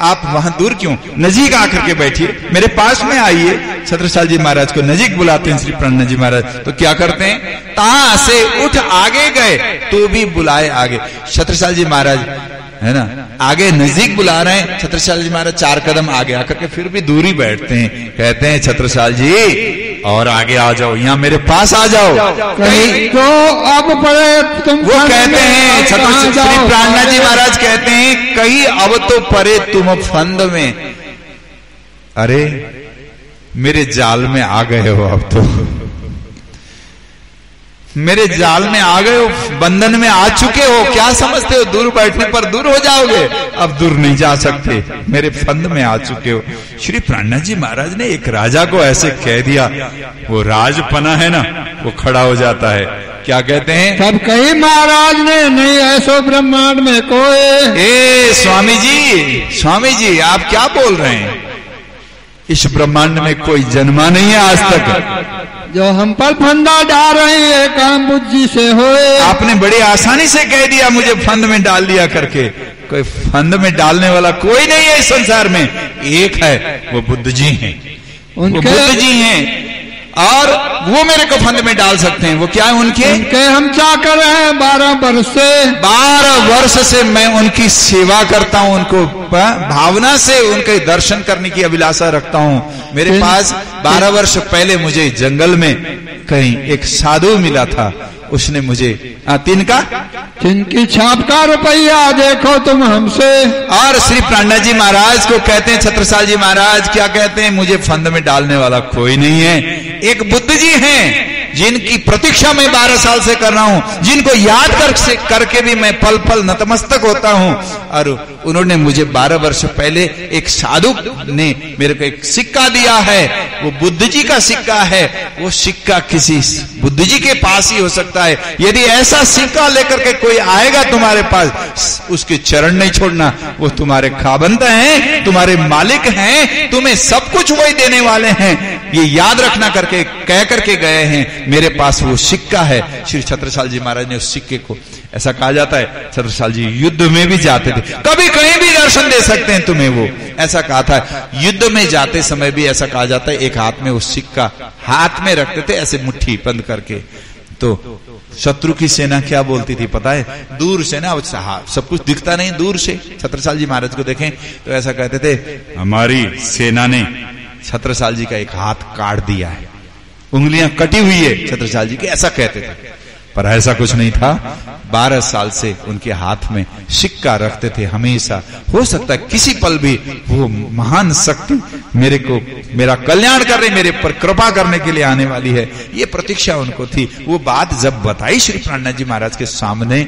S1: आप वहाँ दूर क्यों? नजीक आकर के बैठिए। मेरे पास में आइए। छत्रसाल जी महाराज को नजीक बुलाते हैं श्री प्रणा जी महाराज। तो क्या करते हैं? ता से उठ आगे गए तो भी बुलाए आगे। छत्रसाल जी महाराज है ना? आगे नज़दीक बुला रहे हैं छत्रसाल जी महाराज चार कदम आगे आकर के फिर भी दूरी बैठते हैं। कहते हैं छत्रसाल जी और आगे आ जाओ यहाँ मेरे पास आ जाओ।
S2: कहीं तो अब पड़े तुम
S1: वो कहते हैं छत्रसाल श्री प्राणना जी महाराज कहते हैं कहीं अब तो परे तुम फंद में। अरे मेरे जाल में आ गए हो अब तो। मेरे जाल में आ गए हो बंधन में आ चुके हो क्या समझते हो? दूर बैठने पर दूर हो जाओगे। अब दूर नहीं जा सकते। मेरे फंद में आ चुके हो। श्री प्राणनाथ जी महाराज ने एक राजा को ऐसे कह दिया। वो राजपना है ना वो खड़ा हो जाता है। क्या कहते हैं?
S2: तब कही महाराज ने नहीं ऐसो ब्रह्मांड में कोई।
S1: ए स्वामी जी स्वामी जी आप क्या बोल रहे हैं? इस ब्रह्मांड में कोई जन्मा नहीं है आज तक।
S2: जो हम पर फंदा डाल रहे हैं काम बुद्धि से हो
S1: आपने बड़ी आसानी से कह दिया मुझे फंद में डाल दिया करके। कोई फंद में डालने वाला कोई नहीं है इस संसार में। एक है वो बुद्ध जी हैं। वो बुद्ध जी हैं। और वो मेरे को फंद में डाल सकते हैं। वो क्या है उनके?
S2: उनके हम क्या कर रहे हैं? बारह वर्ष से।
S1: बारह वर्ष से मैं उनकी सेवा करता हूँ उनको भावना से उनके दर्शन करने की अभिलाषा रखता हूँ। मेरे पास बारह वर्ष पहले मुझे जंगल में कहीं एक साधु मिला था। उसने मुझे आ, तीन का?
S2: तीन की छाप का रुपया देखो तुम हमसे।
S1: और श्री प्राणा जी महाराज को कहते हैं छत्रसाल जी महाराज क्या कहते हैं मुझे फंद में डालने वाला कोई नहीं है। एक बुद्ध जी हैं जिनकी प्रतीक्षा मैं बारह साल से कर रहा हूँ। जिनको याद कर से करके भी मैं पल पल नतमस्तक होता हूँ। और उन्होंने मुझे बारह वर्ष पहले एक साधु ने मेरे को एक सिक्का दिया है। वो बुद्ध जी का सिक्का है। वो सिक्का किसी बुद्ध जी के पास ही हो सकता है। यदि ऐसा सिक्का लेकर के कोई आएगा तुम्हारे पास, उसके चरण नहीं छोड़ना। वो तुम्हारे खाबंद हैं, तुम्हारे मालिक हैं, तुम्हें सब कुछ वही देने वाले हैं। ये याद रखना करके, कह करके गए हैं। मेरे पास वो सिक्का है। श्री छत्रसाल जी महाराज ने उस सिक्के को ऐसा कहा जाता है छत्रसाल जी, युद्ध में भी जाते थे। कभी कहीं भी दर्शन दे सकते हैं तुम्हें वो। ऐसा कहा था, युद्ध में जाते समय भी ऐसा कहा जाता है, एक हाथ में उस सिक्का हाथ में रखते थे, ऐसे मुट्ठी बंद करके। तो शत्रु की सेना क्या बोलती थी पता है? दूर से ना सब कुछ दिखता नहीं दूर से। छत्रसाल जी महाराज को देखें तो ऐसा कहते थे, हमारी सेना ने छत्रसाल जी का एक हाथ काट दिया है। उंगलियाँ कटी हुई है, छत्रसाल जी के, ऐसा कहते थे। पर ऐसा कुछ नहीं था। बारह साल से उनके हाथ में सिक्का रखते थे हमेशा। हो सकता है किसी पल भी वो महान शक्ति मेरे को, मेरा कल्याण कर रही, मेरे पर कृपा करने के लिए आने वाली है। ये प्रतीक्षा उनको थी। वो बात जब बताई श्री प्राणनाथ जी महाराज के सामने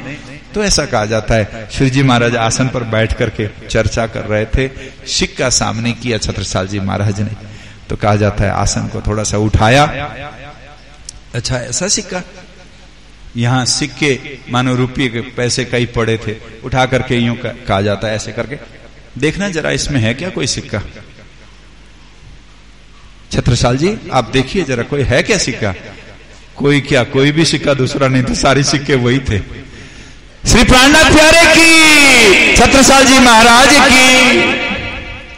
S1: तो ऐसा कहा जाता है, श्री जी महाराज आसन पर बैठ करके चर्चा कर रहे थे। सिक्का सामने किया छत्रसाल जी महाराज ने। तो कहा जाता है, आसन को थोड़ा सा उठाया। अच्छा ऐसा सिक्का यहाँ सिक्के मानो रुपये के पैसे कई पड़े थे, उठा करके यूँ कहा जाता है ऐसे करके। देखना जरा इसमें है क्या कोई सिक्का? छत्रसाल जी, आप देखिए जरा कोई है क्या सिक्का? कोई क्या, कोई भी सिक्का दूसरा नहीं था, सारे सिक्के वही थे। श्री प्राणनाथ प्यारे की, छत्रसाल जी महाराज की।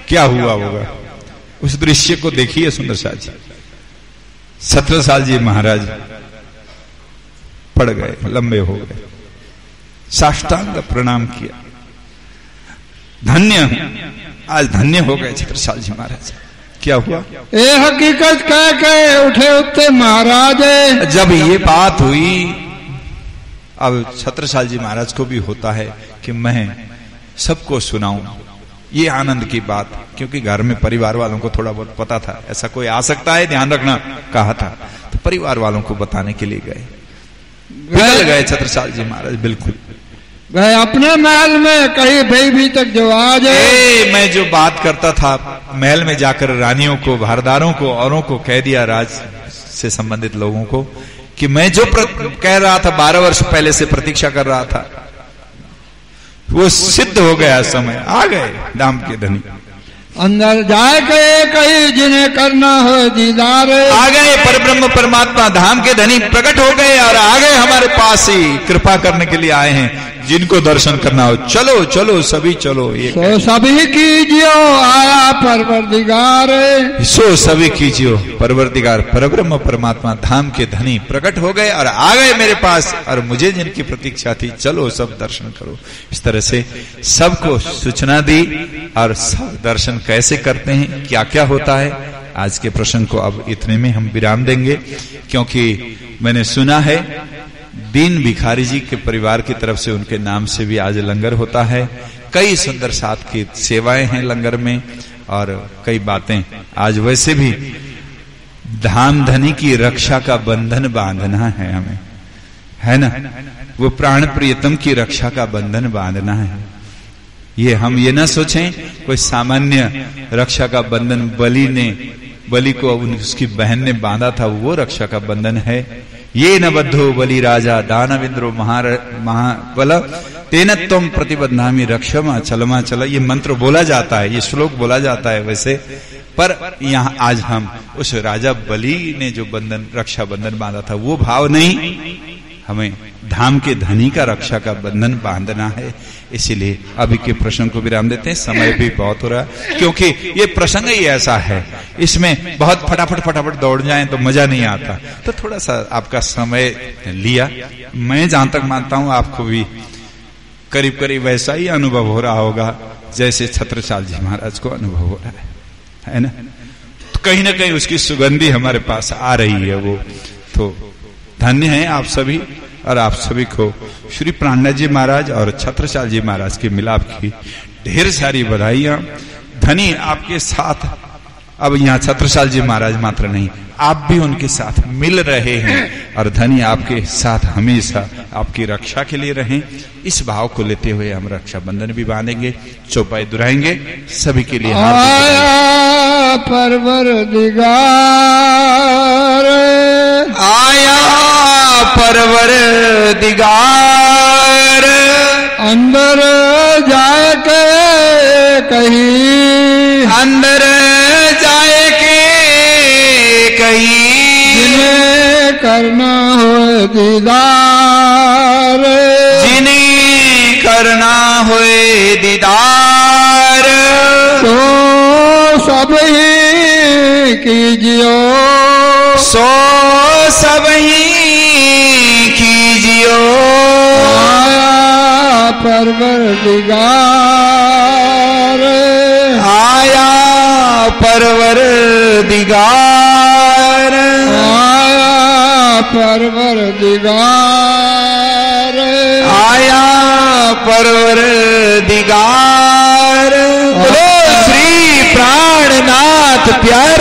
S1: क्या हुआ होगा? उस दृश्य को देखिए सुंदर साल जी। छत्रसाल जी महाराज पड़ गए लंबे हो गए। साष्टांग प्रणाम किया। धन्य आज धन्य हो गए छत्रसाल जी महाराज। क्या हुआ?
S2: ए हकीकत कह के उठे उठते महाराज।
S1: जब ये बात हुई अब छत्रसाल जी महाराज को भी होता है कि मैं सबको सुनाऊं। ये आनंद की बात क्योंकि घर में परिवार वालों को थोड़ा बहुत पता था। ऐसा कोई आ सकता है? ध्यान रखना कहा था। तो परिवार वालों को बताने के लिए गए। पिघल गए छत्रसाल जी महाराज बिल्कुल।
S2: गए अपने महल में कहीं भाई भी तक जो आ जाए
S1: मैं जो बात करता था महल में जाकर रानियों को भारदारों को औरों को कह दिया राज से संबंधित लोगों को कि मैं जो कह रहा था बारह वर्ष पहले से प्रतीक्षा कर रहा था वो सिद्ध हो गया समय। आ गए दाम के धनी।
S2: अंदर जाए गए कही जिन्हें करना हो दीदार।
S1: आ गए पर ब्रह्म परमात्मा धाम के धनी प्रकट हो गए और आ गए हमारे पास ही कृपा करने के लिए आए हैं। जिनको दर्शन करना हो चलो चलो सभी चलो
S2: ये सो सभी कीजियो आया परवरदिगार।
S1: सो सभी कीजियो परवरदिगार परब्रह्म परमात्मा धाम के धनी प्रकट हो गए और आ गए मेरे पास और मुझे जिनकी प्रतीक्षा थी चलो सब दर्शन करो। इस तरह से सबको सूचना दी और सब दर्शन कैसे करते हैं क्या क्या होता है आज के प्रश्न को अब इतने में हम विराम देंगे क्योंकि मैंने सुना है दीन भिखारी जी के परिवार की तरफ़ से उनके नाम से भी आज लंगर होता है। कई सुंदर साथ की सेवाएँ हैं लंगर में और कई बातें। आज वैसे भी धाम धनी की रक्षा का बंधन बांधना है हमें। है ना? वो प्राण प्रियतम की रक्षा का बंधन बांधना है। ये हम ये ना सोचें, कोई सामान्य रक्षा का बंधन बलि ने, बलि को उसकी बहन ने बांधा था, वो रक्षा का बंधन है। ये न बद्धो बलि राजा दानविंद्रो महार, महाबल, तेन तम प्रतिबद्धामी रक्षमा चलमा चल। ये मंत्र बोला जाता है, ये श्लोक बोला जाता है वैसे। पर यहाँ आज हम उस राजा बलि ने जो बंधन, रक्षा बंधन बांधा था, वो भाव नहीं। हमें धाम के धनी का रक्षा का बंधन बांधना है। इसीलिए अभी के प्रश्न को विराम देते हैं। समय भी बहुत हो रहा है, क्योंकि ये प्रसंग ही ऐसा है। इसमें बहुत फटाफट फटाफट दौड़ जाएँ तो मज़ा नहीं आता। तो थोड़ा सा आपका समय लिया। मैं जहाँ तक मानता हूँ, आपको भी करीब करीब वैसा ही अनुभव हो रहा होगा, जैसे छत्रसाल जी महाराज को अनुभव हो रहा है। है ना? तो कहीं ना कहीं उसकी सुगंधी हमारे पास आ रही है वो। तो धन्य है आप सभी और आप सभी को। श्री प्राणनाथ जी महाराज और छत्रसाल जी महाराज के मिलाप की ढेर सारी बधाइयाँ। धनी आपके साथ। अब यहाँ छत्रसाल जी महाराज मात्र नहीं आप भी उनके साथ मिल रहे हैं और धनी आपके साथ हमेशा आपकी रक्षा के लिए रहें। इस भाव को लेते हुए हम रक्षा बंधन भी बांधेंगे चौपाई दुराएँगे सभी के लिए
S2: आया परवर दिगार।
S1: आया परवर दिगार
S2: अंदर जाए के कहीं।
S1: अंदर जाए के कहीं।
S2: जिन्हें करना हो दीदार।
S1: जिन करना हो दीदार।
S2: तो सब ही कीजियो।
S1: सो सब ही कीजियो
S2: आया परवर दिगार
S1: आया परवर दिगार
S2: आया परवर दिगार
S1: आया परवर दिगार बोलो श्री प्राणनाथ प्यारे